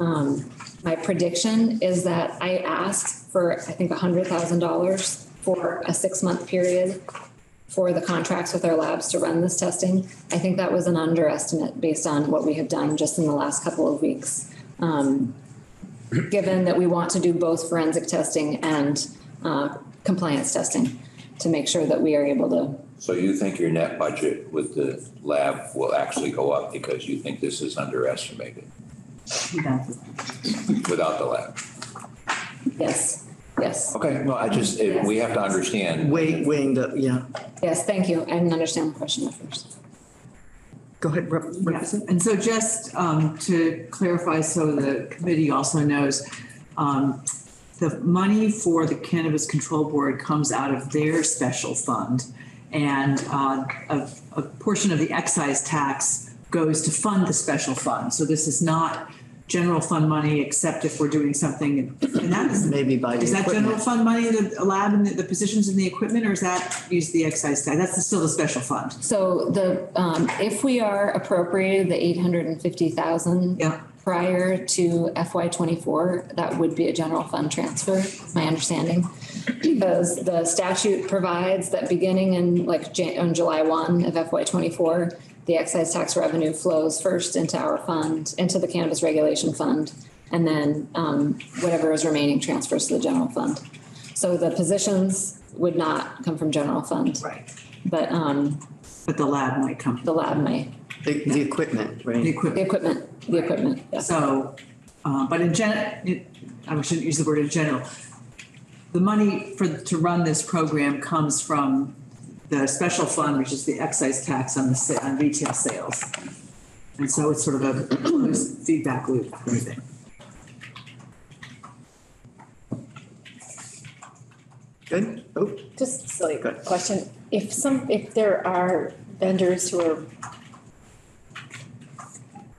Um, my prediction is that I asked for, I think, hundred thousand dollars for a six-month period for the contracts with our labs to run this testing. I think that was an underestimate based on what we have done just in the last couple of weeks. Um, given that we want to do both forensic testing and uh, compliance testing to make sure that we are able to, So you think your net budget with the lab will actually go up because you think this is underestimated without the lab? yes, yes. Okay, well, I just, we have to understand. Weighing, weighing the, yeah. Yes, thank you. I didn't understand the question at first. Go ahead, Rep- Yes, Representative. and so just um, to clarify, so the committee also knows, um, the money for the Cannabis Control Board comes out of their special fund. And uh, a, a portion of the excise tax goes to fund the special fund. So this is not general fund money, except if we're doing something, and that is, Maybe by the is that general fund money, the lab and the- the positions in the equipment, or is that use the excise tax? That's still the special fund. So the, um, if we are appropriated the eight hundred and fifty thousand Yeah. Prior to FY twenty-four, that would be a general fund transfer, my understanding. Because the statute provides that beginning in like Jan, on July one of FY twenty-four, the excise tax revenue flows first into our fund, into the cannabis regulation fund. And then, um, whatever is remaining transfers to the general fund. So the positions would not come from general fund. Right. But, um, But the lab might come. the lab might, The, the equipment, The right? The equipment. Equipment, the equipment, yes. So, uh, but in gen, I shouldn't use the word in general. The money for, to run this program comes from the special fund, which is the excise tax on the, sa- on retail sales. And so it's sort of a feedback loop, everything. Good? Oh, Just a silly Good. question. If some, if there are vendors who are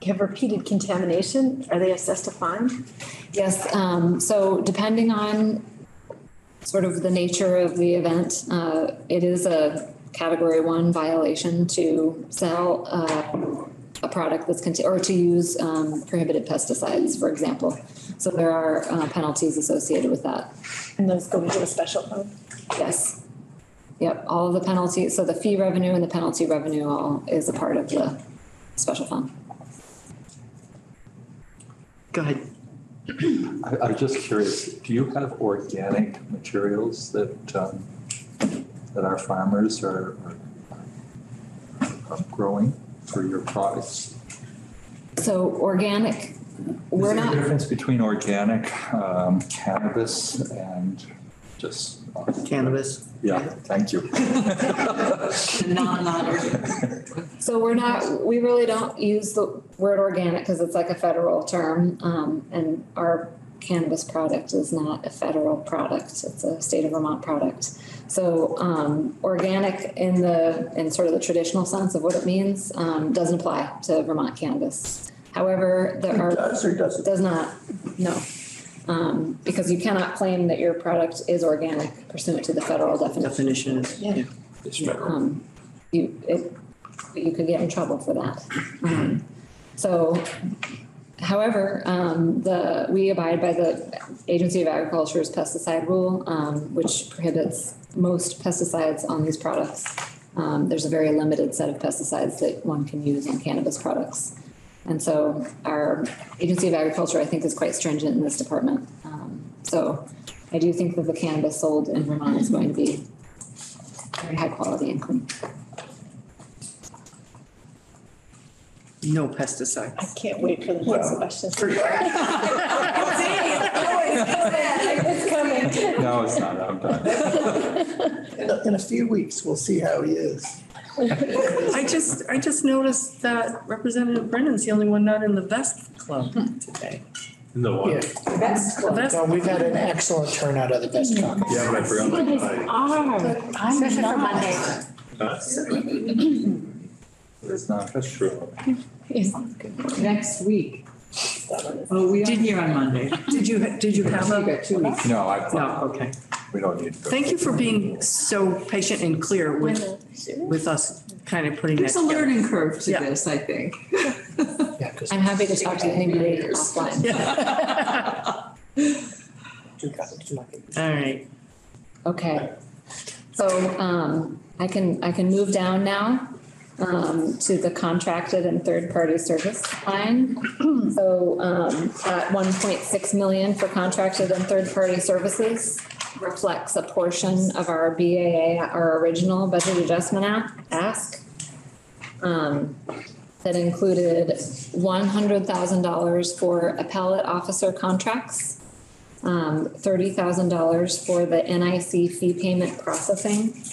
have repeated contamination, are they assessed a fine? Yes, um, so depending on sort of the nature of the event, uh, it is a category one violation to sell, uh, a product that's conti- or to use, um, prohibited pesticides, for example. So there are, uh, penalties associated with that. And those go into a special fund? Yes. Yep, all of the penalties, so the fee revenue and the penalty revenue all is a part of the special fund. Go ahead. I, I'm just curious, do you have organic materials that, um, that our farmers are, are- are growing for your products? So organic, we're Is there a difference between organic um, cannabis and just? Cannabis. Yeah, thank you. <laughs> Non, non, So we're not, we really don't use the word organic because it's like a federal term. Um, and our cannabis product is not a federal product. It's a state of Vermont product. So, um, organic in the, in sort of the traditional sense of what it means, um, doesn't apply to Vermont cannabis. However, there are. Does or doesn't? Does not, no. Um, because you cannot claim that your product is organic pursuant to the federal definition. Definition is, yeah. It's federal. Um, you, it, you could get in trouble for that. Um, So, however, um, the, we abide by the Agency of Agriculture's pesticide rule, um, which prohibits most pesticides on these products. Um, there's a very limited set of pesticides that one can use on cannabis products. And so our Agency of Agriculture, I think, is quite stringent in this department. Um, So I do think that the cannabis sold in Vermont is going to be very high quality and clean. No pesticides. I can't wait for the next question. It's <laughs> coming. No, it's not, I'm done. In <laughs> a, in a few weeks, we'll see how he is. I just, I just noticed that Representative Brennan's the only one not in the vest club today. In The one. Yeah. Best The vest. No, we've had an excellent turnout of the best caucus. Yeah, but I forgot my tie. are. I'm Especially for Monday. It's <clears throat> not, that's true. next week. Oh, we are here on Monday. Did you, did you have We a? got two weeks. No, I, No, okay. We don't need. to. Thank you for being so patient and clear with, with us kind of putting that There's a together. learning curve to Yeah. this, I think. Yeah, 'cause I'm happy to talk to anybody offline. you got it, you like it. All right. Okay. So, um, I can, I can move down now. um, to the contracted and third-party service line. So, um, at one point six million for contracted and third-party services reflects a portion of our BAA, our original budget adjustment ask. Um, that included one hundred thousand dollars for appellate officer contracts, um, thirty thousand dollars for the NIC fee payment processing.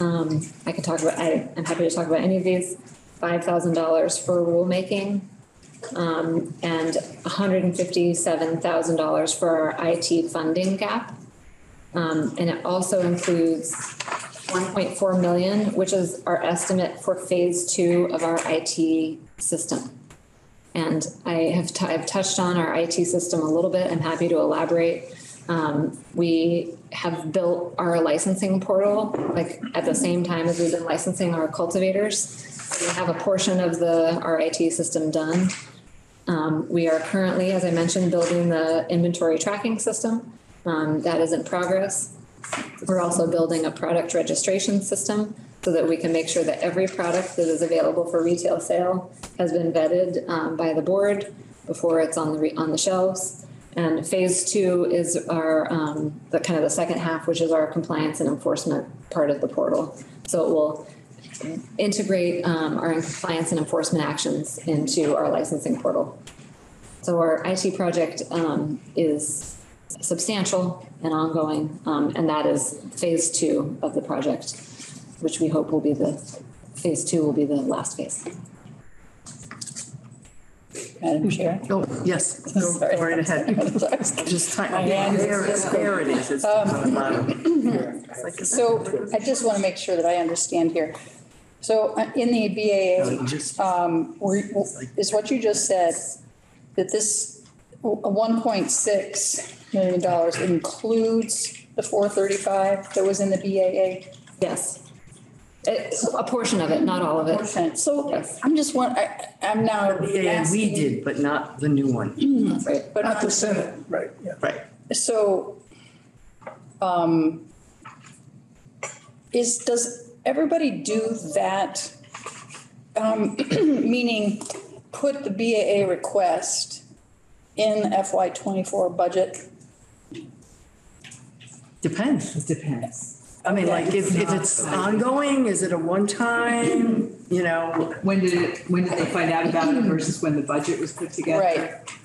Um, I can talk about, I, I'm happy to talk about any of these, five thousand dollars for rulemaking. Um, and hundred and fifty-seven thousand dollars for our IT funding gap. Um, and it also includes one point four million, which is our estimate for phase two of our IT system. And I have, t- I've touched on our IT system a little bit. I'm happy to elaborate. Um, we have built our licensing portal, like at the same time as we've been licensing our cultivators. We have a portion of the, our IT system done. Um, we are currently, as I mentioned, building the inventory tracking system. Um, that is in progress. We're also building a product registration system so that we can make sure that every product that is available for retail sale has been vetted um, by the board before it's on the, re- on the shelves. And phase two is our, um, the kind of the second half, which is our compliance and enforcement part of the portal. So it will integrate um, our compliance and enforcement actions into our licensing portal. So our IT project um, is substantial and ongoing, um, and that is phase two of the project, which we hope will be the, phase two will be the last phase. Madam Chair? Oh, yes, go go right ahead. <laughs> <laughs> Just, time- hand is there, it is. It's Um, on the bottom. <laughs> So I just want to make sure that I understand here. So uh, in the BAA, um, is what you just said, that this one point six million dollars includes the four thirty-five that was in the BAA? Yes. It's a portion of it, not all of it. Portion. So I'm just one, I, I'm now Yeah, we asking. did, but not the new one. Right. But Not the Senate, right, yeah. Right. So, um, is, does everybody do that? Um, <clears throat> meaning, put the BAA request in FY twenty-four budget? Depends. It depends. I mean, like, if, if it's ongoing, is it a one-time, you know? When did it, when did they find out about it versus when the budget was put together? Right,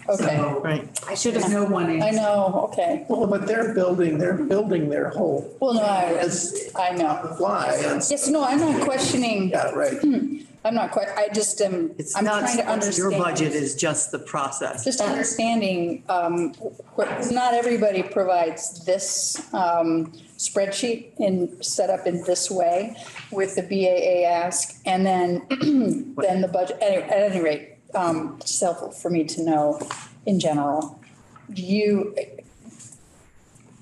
okay. So Right. I should there's have, no one I answer. know, okay. Well, but they're building, they're building their whole Well, no, I, as I know. fly and, Yes, no, I'm not questioning, yeah, right. Hmm. I'm not quite, I just am, It's I'm not, trying to understand. your budget is just the process. Just understanding, um, wh- not everybody provides this, um, spreadsheet in, set up in this way with the BAA ask, and then, <clears throat> then the budget, at, at any rate, um, it's helpful for me to know in general. You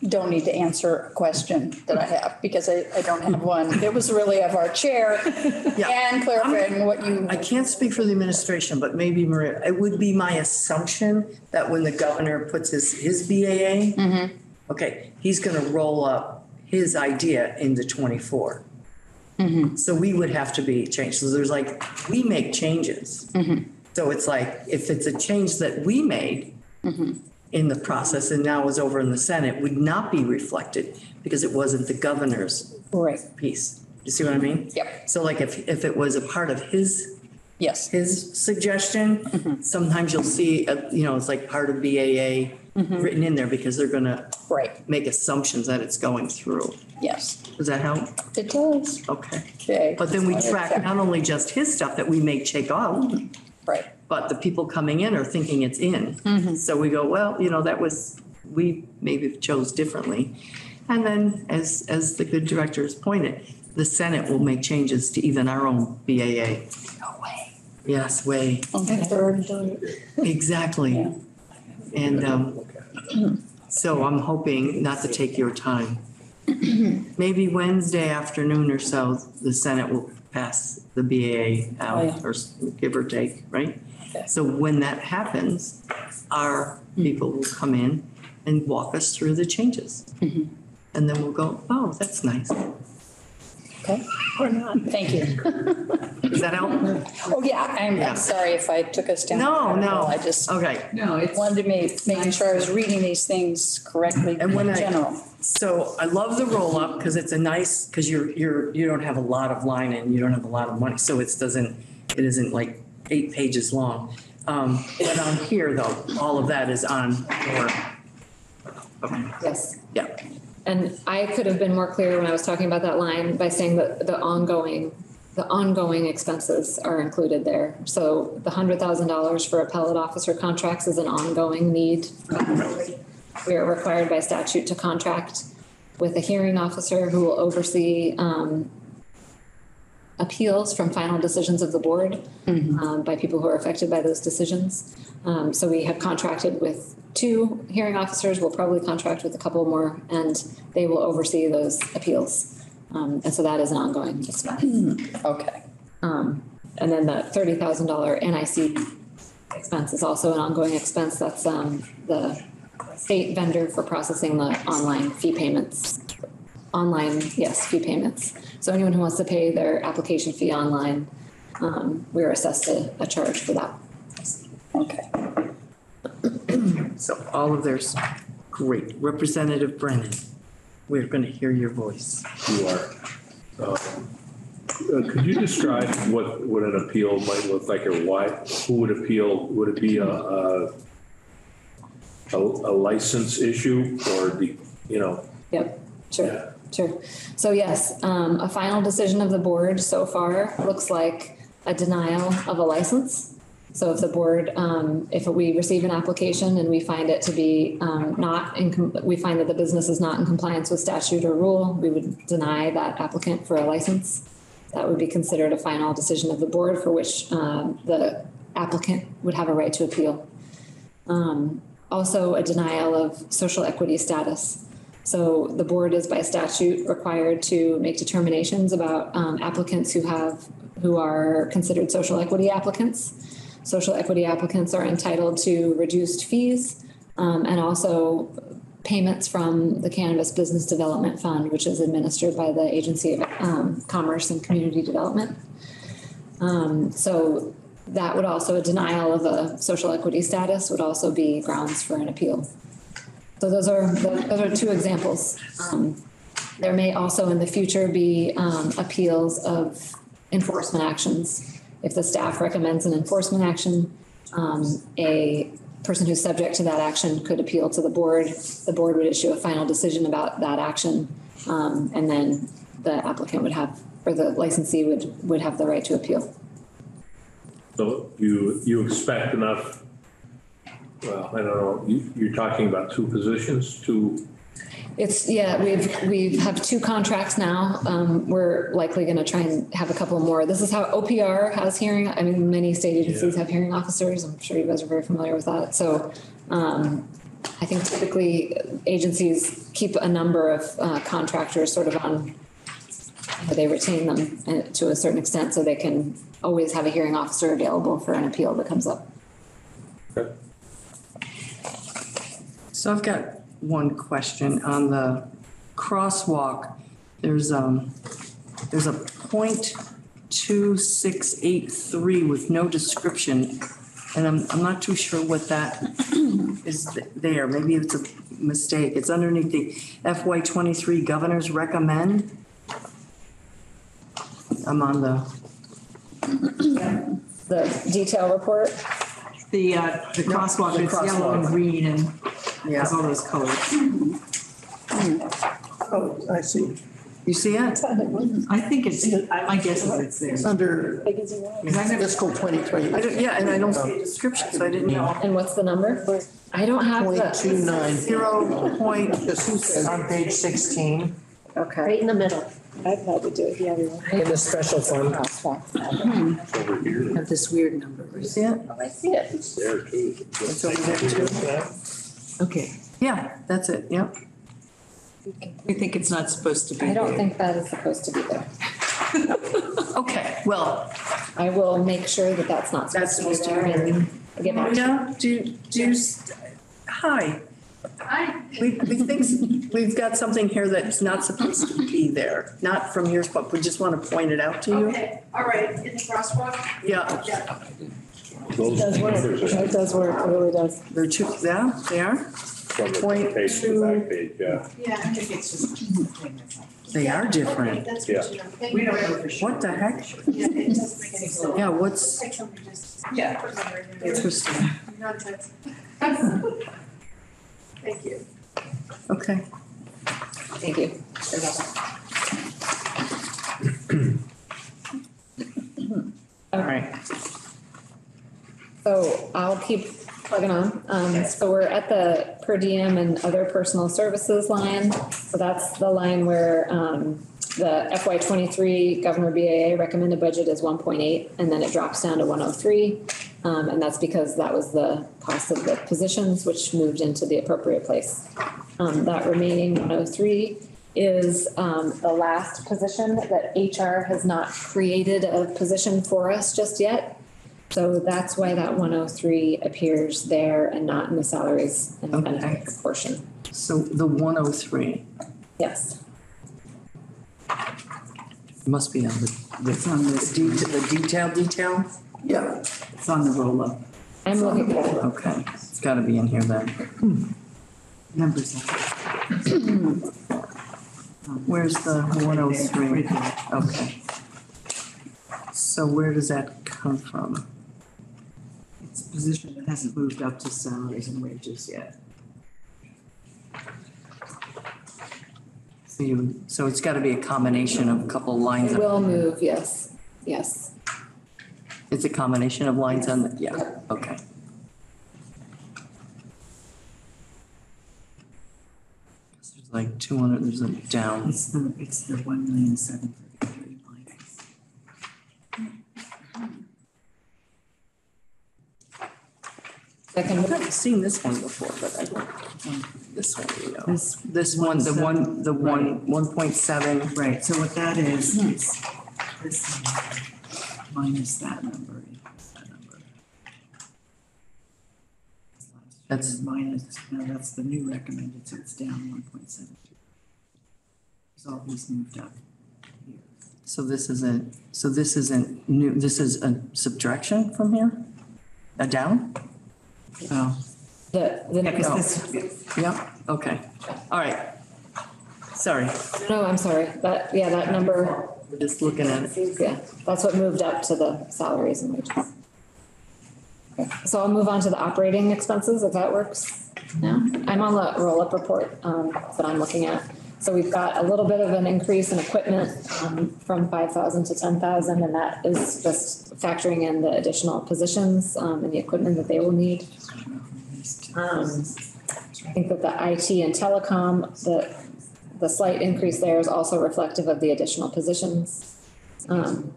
don't need to answer a question that I have, because I, I don't have one. It was really of our chair <laughs> and clarifying what you. I can't speak for the administration, but maybe Maria, it would be my assumption that when the governor puts his, his BAA, mm-hmm. okay, he's gonna roll up his idea into twenty-four. Mm-hmm. So we would have to be changed. So there's like, we make changes. Mm-hmm. So it's like, if it's a change that we made in the process and now is over in the Senate, would not be reflected because it wasn't the governor's Right, piece. You see what I mean? Yep. So like if, if it was a part of his yes. his suggestion. Sometimes you'll see, uh, you know, it's like part of BAA written in there because they're gonna Right, make assumptions that it's going through. yes, Does that help? it does. Okay. Okay. But then we track not only just his stuff that we may check out, Right. But the people coming in are thinking it's in. So we go, well, you know, that was, we maybe chose differently. And then as, as the good director has pointed, the Senate will make changes to even our own BAA. No way. Yes, way. Okay. Exactly. And um, <clears throat> so I'm hoping not to take your time. <clears throat> Maybe Wednesday afternoon or so, the Senate will pass the BAA Oh, yeah. out, or give or take, right? Okay. So when that happens, our people will come in and walk us through the changes. Mm-hmm. And then we'll go, oh, that's nice. Okay, or not. Thank you. Does that help? Oh, yeah, I'm, Yeah. I'm sorry if I took us down. No, that no. I just Okay. No, it's. wanted to make, making sure I was reading these things correctly And when in I- general. So I love the roll up because it's a nice, because you're, you're, you don't have a lot of line and you don't have a lot of money. So it doesn't, it isn't like eight pages long. Um, but on here though, all of that is on your. Okay, Yes. yeah. And I could have been more clear when I was talking about that line by saying that the ongoing, the ongoing expenses are included there. So the hundred thousand dollars for appellate officer contracts is an ongoing need. We are required by statute to contract with a hearing officer who will oversee um, appeals from final decisions of the board um, by people who are affected by those decisions. Um, So we have contracted with two hearing officers. We'll probably contract with a couple more, and they will oversee those appeals. Um, And so that is an ongoing expense. Okay. Um, And then the thirty thousand dollar NIC expense is also an ongoing expense. That's um, the state vendor for processing the online fee payments. Online, yes, fee payments. So anyone who wants to pay their application fee online, um, we're assessed a, a charge for that. Okay. So all of theirs, great. Representative Brennan, we're going to hear your voice. You are. Um, uh, Could you describe what, what an appeal might look like or why, who would appeal? Would it be a, a, a a license issue or the, you know? Yep, sure, sure. So yes, um, a final decision of the board so far looks like a denial of a license. So if the board, um, if we receive an application and we find it to be, um, not in, we find that the business is not in compliance with statute or rule, we would deny that applicant for a license. That would be considered a final decision of the board for which, um, the applicant would have a right to appeal. Um, also a denial of social equity status. So the board is by statute required to make determinations about um, applicants who have, who are considered social equity applicants. Social equity applicants are entitled to reduced fees um, and also payments from the Cannabis Business Development Fund, which is administered by the Agency of um, Commerce and Community Development. Um, So that would also, a denial of a social equity status would also be grounds for an appeal. So those are, those are two examples. Um, There may also in the future be um, appeals of enforcement actions. If the staff recommends an enforcement action, um, a person who's subject to that action could appeal to the board. The board would issue a final decision about that action. um, And then the applicant would have, or the licensee would, would have the right to appeal. So you, you expect enough, well, I don't know, you, you're talking about two positions, two, It's, yeah, we've, we have two contracts now. Um, we're likely gonna try and have a couple more. This is how OPR has hearing, I mean, many state agencies have hearing officers. I'm sure you guys are very familiar with that. So, um, I think typically agencies keep a number of, uh, contractors sort of on, they retain them uh, to a certain extent so they can always have a hearing officer available for an appeal that comes up. So I've got one question on the crosswalk. There's, um, there's a point two six eight three with no description. And I'm, I'm not too sure what that is th- there. Maybe it's a mistake. It's underneath the FY twenty-three governors recommend. I'm on the, The detail report? The, uh, the crosswalk, the it's yellow and crosswalk. green and has all those colors. Oh, I see. you see it? <laughs> I think it's, my guess is it's there. It's under Because I never- fiscal twenty-three. I don't, yeah, and I don't see a description, so I didn't know. And what's the number? I don't have Point the. two nine. Zero point, Just on page sixteen, Okay. Right in the middle. I've had to do it the other way. in the special fund. over here, Have this weird number. you see it? Oh, I see it. it's there too. It's over there too. Okay, Yeah, that's it, yep. we think it's not supposed to be I don't there. think that is supposed to be there. <laughs> Okay, well, I will make sure that that's not That's supposed to be supposed to there be and get back to you. Maria, do, do, you st- hi. Hi. We, we think, we've got something here that's not supposed to be there, not from yours, but we just want to point it out to you. Okay, all right, in the crosswalk? Yeah. Yeah. Those It does work. numbers are It does work. It really does. They're two, yeah, they are. from the Point page to the back page, yeah. Yeah, I think it's just. They are different. That's Yeah. what you know. Thank you very much. What the heck? Yeah, it doesn't make any sense. Yeah, what's Like somebody just- Yeah. Put it right in there. interesting? Nonsense. <laughs> Thank you. Okay. Thank you. All right. So I'll keep plugging on. Um, so we're at the per diem and other personal services line. So that's the line where, um, the FY twenty-three Governor BAA recommended budget is one point eight, and then it drops down to one oh three. Um, and that's because that was the cost of the positions, which moved into the appropriate place. Um, that remaining one oh three is, um, the last position that HR has not created a position for us just yet. So that's why that one oh three appears there and not in the salaries and benefits portion. So the one oh three Yes. must be on the, it's on this, the detail detail? Yeah. It's on the roll up. I'm looking for it. Okay, it's gotta be in here then. Hmm. Numbers. Hmm. Where's the one oh three? Okay. So where does that come from? It's a position that hasn't moved up to salaries and wages yet. So you, so it's gotta be a combination of a couple lines. It will move, yes, yes. It's a combination of lines on the, yeah, okay. There's like two hundred, there's a down. It's the, it's the one million seven thirty-three line. I can, I've seen this one before, but I don't, this one, you know. This, this one, the one, the one, one point seven. Right, so what that is, is this minus that number equals that number. That's- Minus, no, that's the new recommended, so it's down one point seven two. So all these moved up. here. So this isn't, so this isn't new, this is a subtraction from here? A down? Oh. the, the, Yeah, 'cause No. this, Yep, okay, all right. Sorry, no, I'm sorry, that, yeah, that number, we're just looking at it. yeah, that's what moved up to the salaries and wages. Okay, So I'll move on to the operating expenses, if that works now. I'm on the roll-up report, um, that I'm looking at. So we've got a little bit of an increase in equipment, um, from five thousand to ten thousand, and that is just factoring in the additional positions, um, and the equipment that they will need. Um, I think that the IT and telecom, the, the slight increase there is also reflective of the additional positions. Um,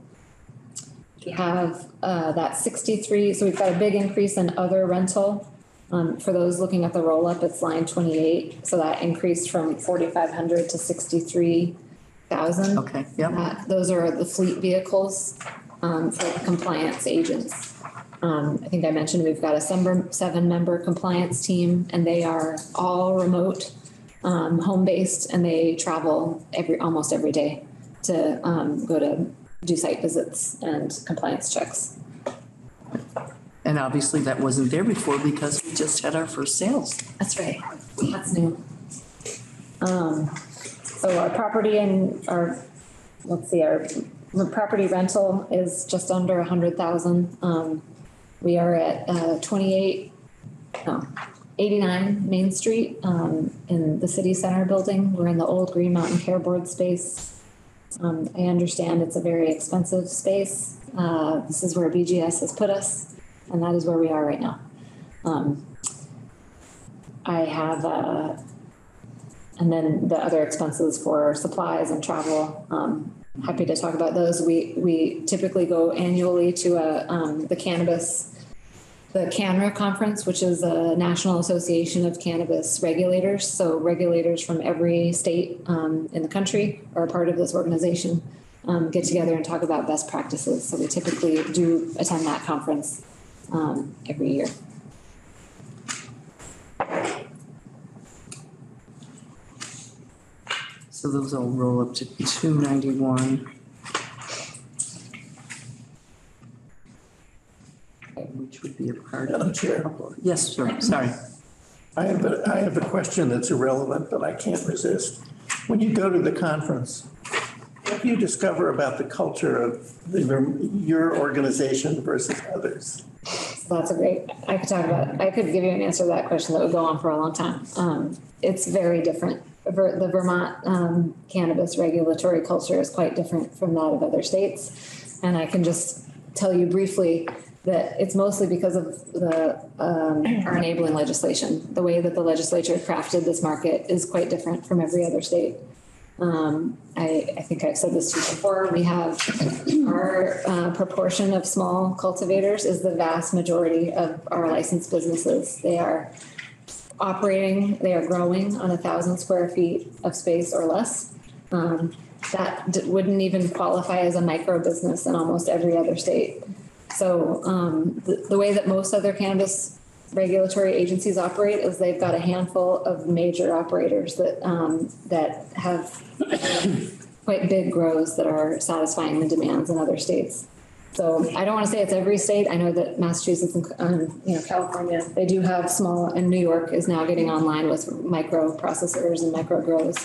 we have, uh, that sixty-three, so we've got a big increase in other rental. Um, for those looking at the roll-up, it's line twenty-eight, so that increased from forty-five hundred to sixty-three thousand. Okay, yep. Uh, Those are the fleet vehicles, um, for compliance agents. Um, I think I mentioned we've got a seven-member compliance team, and they are all remote, um, home-based, and they travel every, almost every day to, um, go to do site visits and compliance checks. And obviously that wasn't there before because we just had our first sales. That's right. That's new. Um, so our property and our, let's see, our property rental is just under a hundred thousand. Um, we are at, uh, twenty-eight, no, eighty-nine Main Street, um, in the city center building. We're in the old Green Mountain Care Board space. Um, I understand it's a very expensive space. Uh, this is where BGS has put us, and that is where we are right now. Um, I have, uh, and then the other expenses for supplies and travel, um, happy to talk about those. We, we typically go annually to a, um, the cannabis, the CANNRA conference, which is a National Association of Cannabis Regulators. So regulators from every state um, in the country are a part of this organization. Um, get together and talk about best practices. So we typically do attend that conference um, every year. So those all roll up to 291. Which would be a part Madam of. Chair. Yes, sure, sorry. I have, a I have a question that's irrelevant, but I can't resist. When you go to the conference, what do you discover about the culture of the, your organization versus others? That's a great, I could talk about, I could give you an answer to that question that would go on for a long time. Um, it's very different. Ver- The Vermont um, cannabis regulatory culture is quite different from that of other states. And I can just tell you briefly that it's mostly because of the, um, our enabling legislation. The way that the legislature crafted this market is quite different from every other state. Um, I, I think I've said this to you before, we have our uh, proportion of small cultivators is the vast majority of our licensed businesses. They are operating, they are growing on a thousand square feet of space or less. Um, that d- wouldn't even qualify as a micro business in almost every other state. So um, the, the way that most other cannabis regulatory agencies operate is they've got a handful of major operators that, um, that have quite big grows that are satisfying the demands in other states. So I don't want to say it's every state. I know that Massachusetts and, um, you know, California, they do have small, and New York is now getting online with micro processors and micro grows.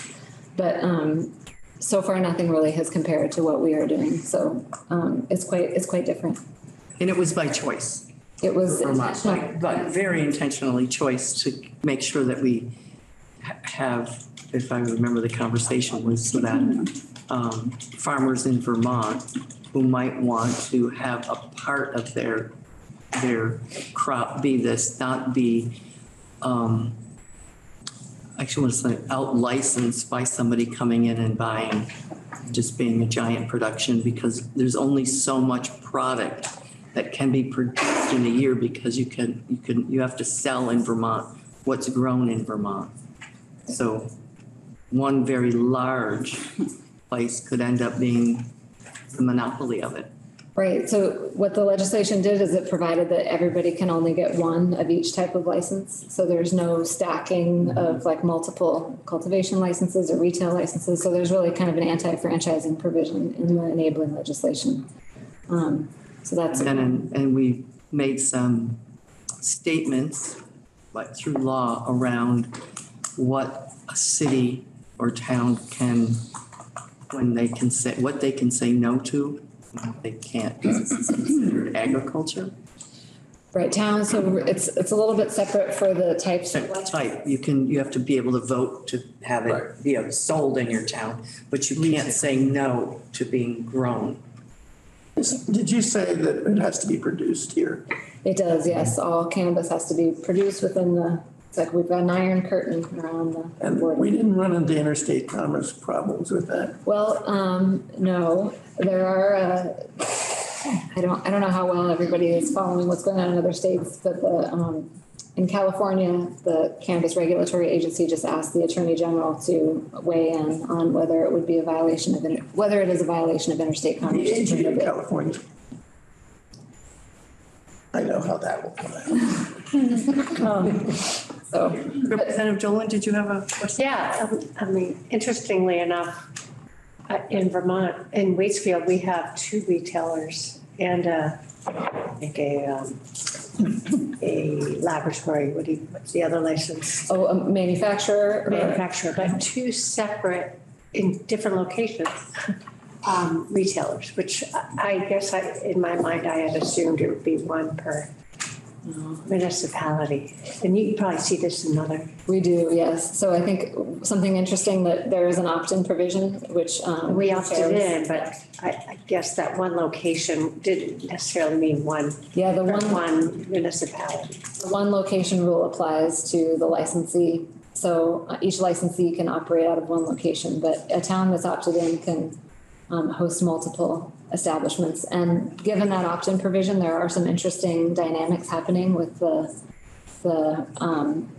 But, um, so far, nothing really has compared to what we are doing. So, um, it's quite, it's quite different. And it was by choice. It was intentional. but, very intentionally choice to make sure that we ha- have, if I remember the conversation was that um, farmers in Vermont who might want to have a part of their, their crop be this, not be, um, actually want to say out licensed by somebody coming in and buying, just being a giant production because there's only so much product that can be produced in a year because you can, you can, you have to sell in Vermont what's grown in Vermont. So one very large place could end up being the monopoly of it. Right, so what the legislation did is it provided that everybody can only get one of each type of license. So there's no stacking of like multiple cultivation licenses or retail licenses. So there's really kind of an anti-franchising provision in the enabling legislation. Um, So that's. And, and- and we made some statements, like through law, around what a city or town can, when they can say, what they can say no to, what they can't, because it's considered agriculture. Right, town, so it's, it's a little bit separate for the types of. Type, you can, you have to be able to vote to have it be sold in your town, but you can't say no to being grown. Did you say that it has to be produced here? It does, yes. All cannabis has to be produced within the, it's like we've got an iron curtain around the And border. we didn't run into interstate commerce problems with that. Well, um, no, there are, uh, I don't, I don't know how well everybody is following what's going on in other states, but the, um, in California, the Cannabis Regulatory Agency just asked the Attorney General to weigh in on whether it would be a violation of, inter- whether it is a violation of interstate commerce. The to AG in prohibit- California. I know how that will come out. <laughs> Um, So, Representative Dolan, did you have a question? Yeah, um, I mean, interestingly enough, uh, in Vermont, in Waitsfield, we have two retailers and uh, I think a, um, a laboratory, what do you, what's the other license? oh, a manufacturer? or- Manufacturer, but two separate, in different locations, um, retailers, which I I guess I, in my mind, I had assumed it would be one per municipality. And you probably see this in other We do, yes. So I think something interesting that there is an opt-in provision, which. um, We opted in, but I, I guess that one location didn't necessarily mean one. Yeah, the one- One municipality. The one location rule applies to the licensee. So uh, each licensee can operate out of one location, but a town that's opted in can um, host multiple establishments. And given that opt-in provision, there are some interesting dynamics happening with the, the, um,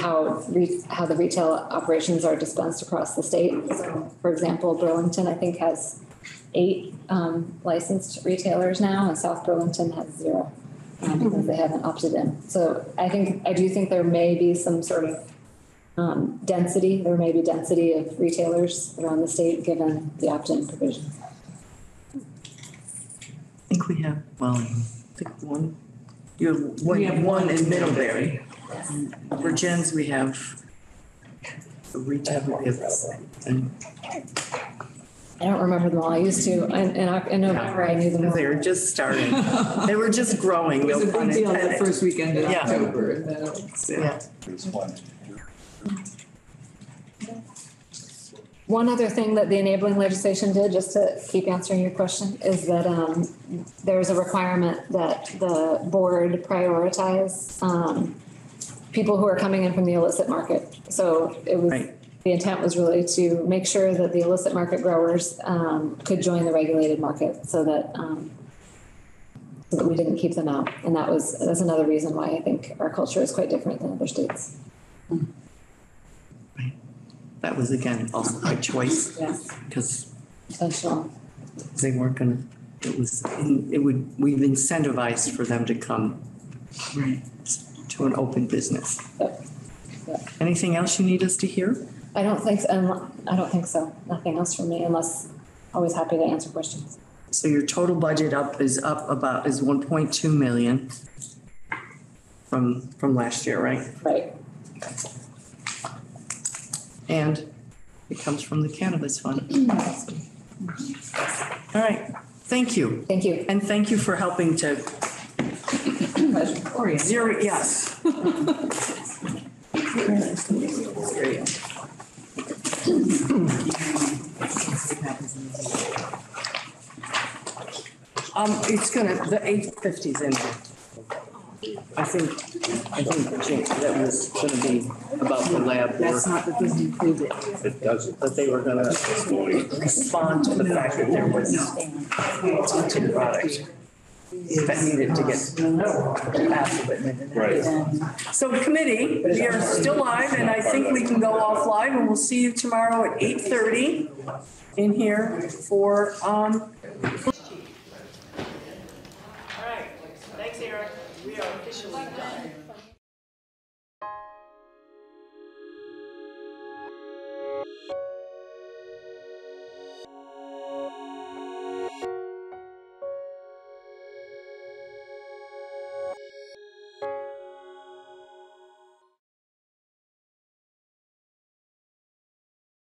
how, re- how the retail operations are dispensed across the state. So, For example, Burlington, I think, has eight um, licensed retailers now, and South Burlington has zero um, because they haven't opted in. So I think, I do think there may be some sort of um, density, there may be density of retailers around the state, given the opt-in provision. I think we have, well, I think one, you have, one- We have one one. in Middlebury. Vergennes, we have a retail, it's, and I don't remember them all. I used to, in, in Oc- in November, I knew them all. they were just starting. They were just growing. It was a no pun big deal that intended. first weekend in Yeah. October. and then it was- Yeah. One other thing that the enabling legislation did, just to keep answering your question, is that um, there's a requirement that the board prioritize um, people who are coming in from the illicit market. So it was, the intent was really to make sure that the illicit market growers um, could join the regulated market so that um, so that we didn't keep them out. And that was, that's another reason why I think our culture is quite different than other states. That was again also by choice. Yes. Because they weren't gonna, it was, it would, we've incentivized for them to come to an open business. Anything else you need us to hear? I don't think, um, I don't think so. Nothing else from me unless, always happy to answer questions. So your total budget up is up about, is one point two million from, from last year, right? Right. And it comes from the cannabis fund. All right, thank you. Thank you. And thank you for helping to zero, yes. Um, it's gonna, the eight fifty's in there. I think, I think Jane, that was gonna be about the lab work. That's not, that doesn't include it. It doesn't. But they were gonna respond to the fact that there was two products that needed to get passed. Right. So committee, we are still live and I think we can go off live and we'll see you tomorrow at eight thirty in here for, um. Officially done.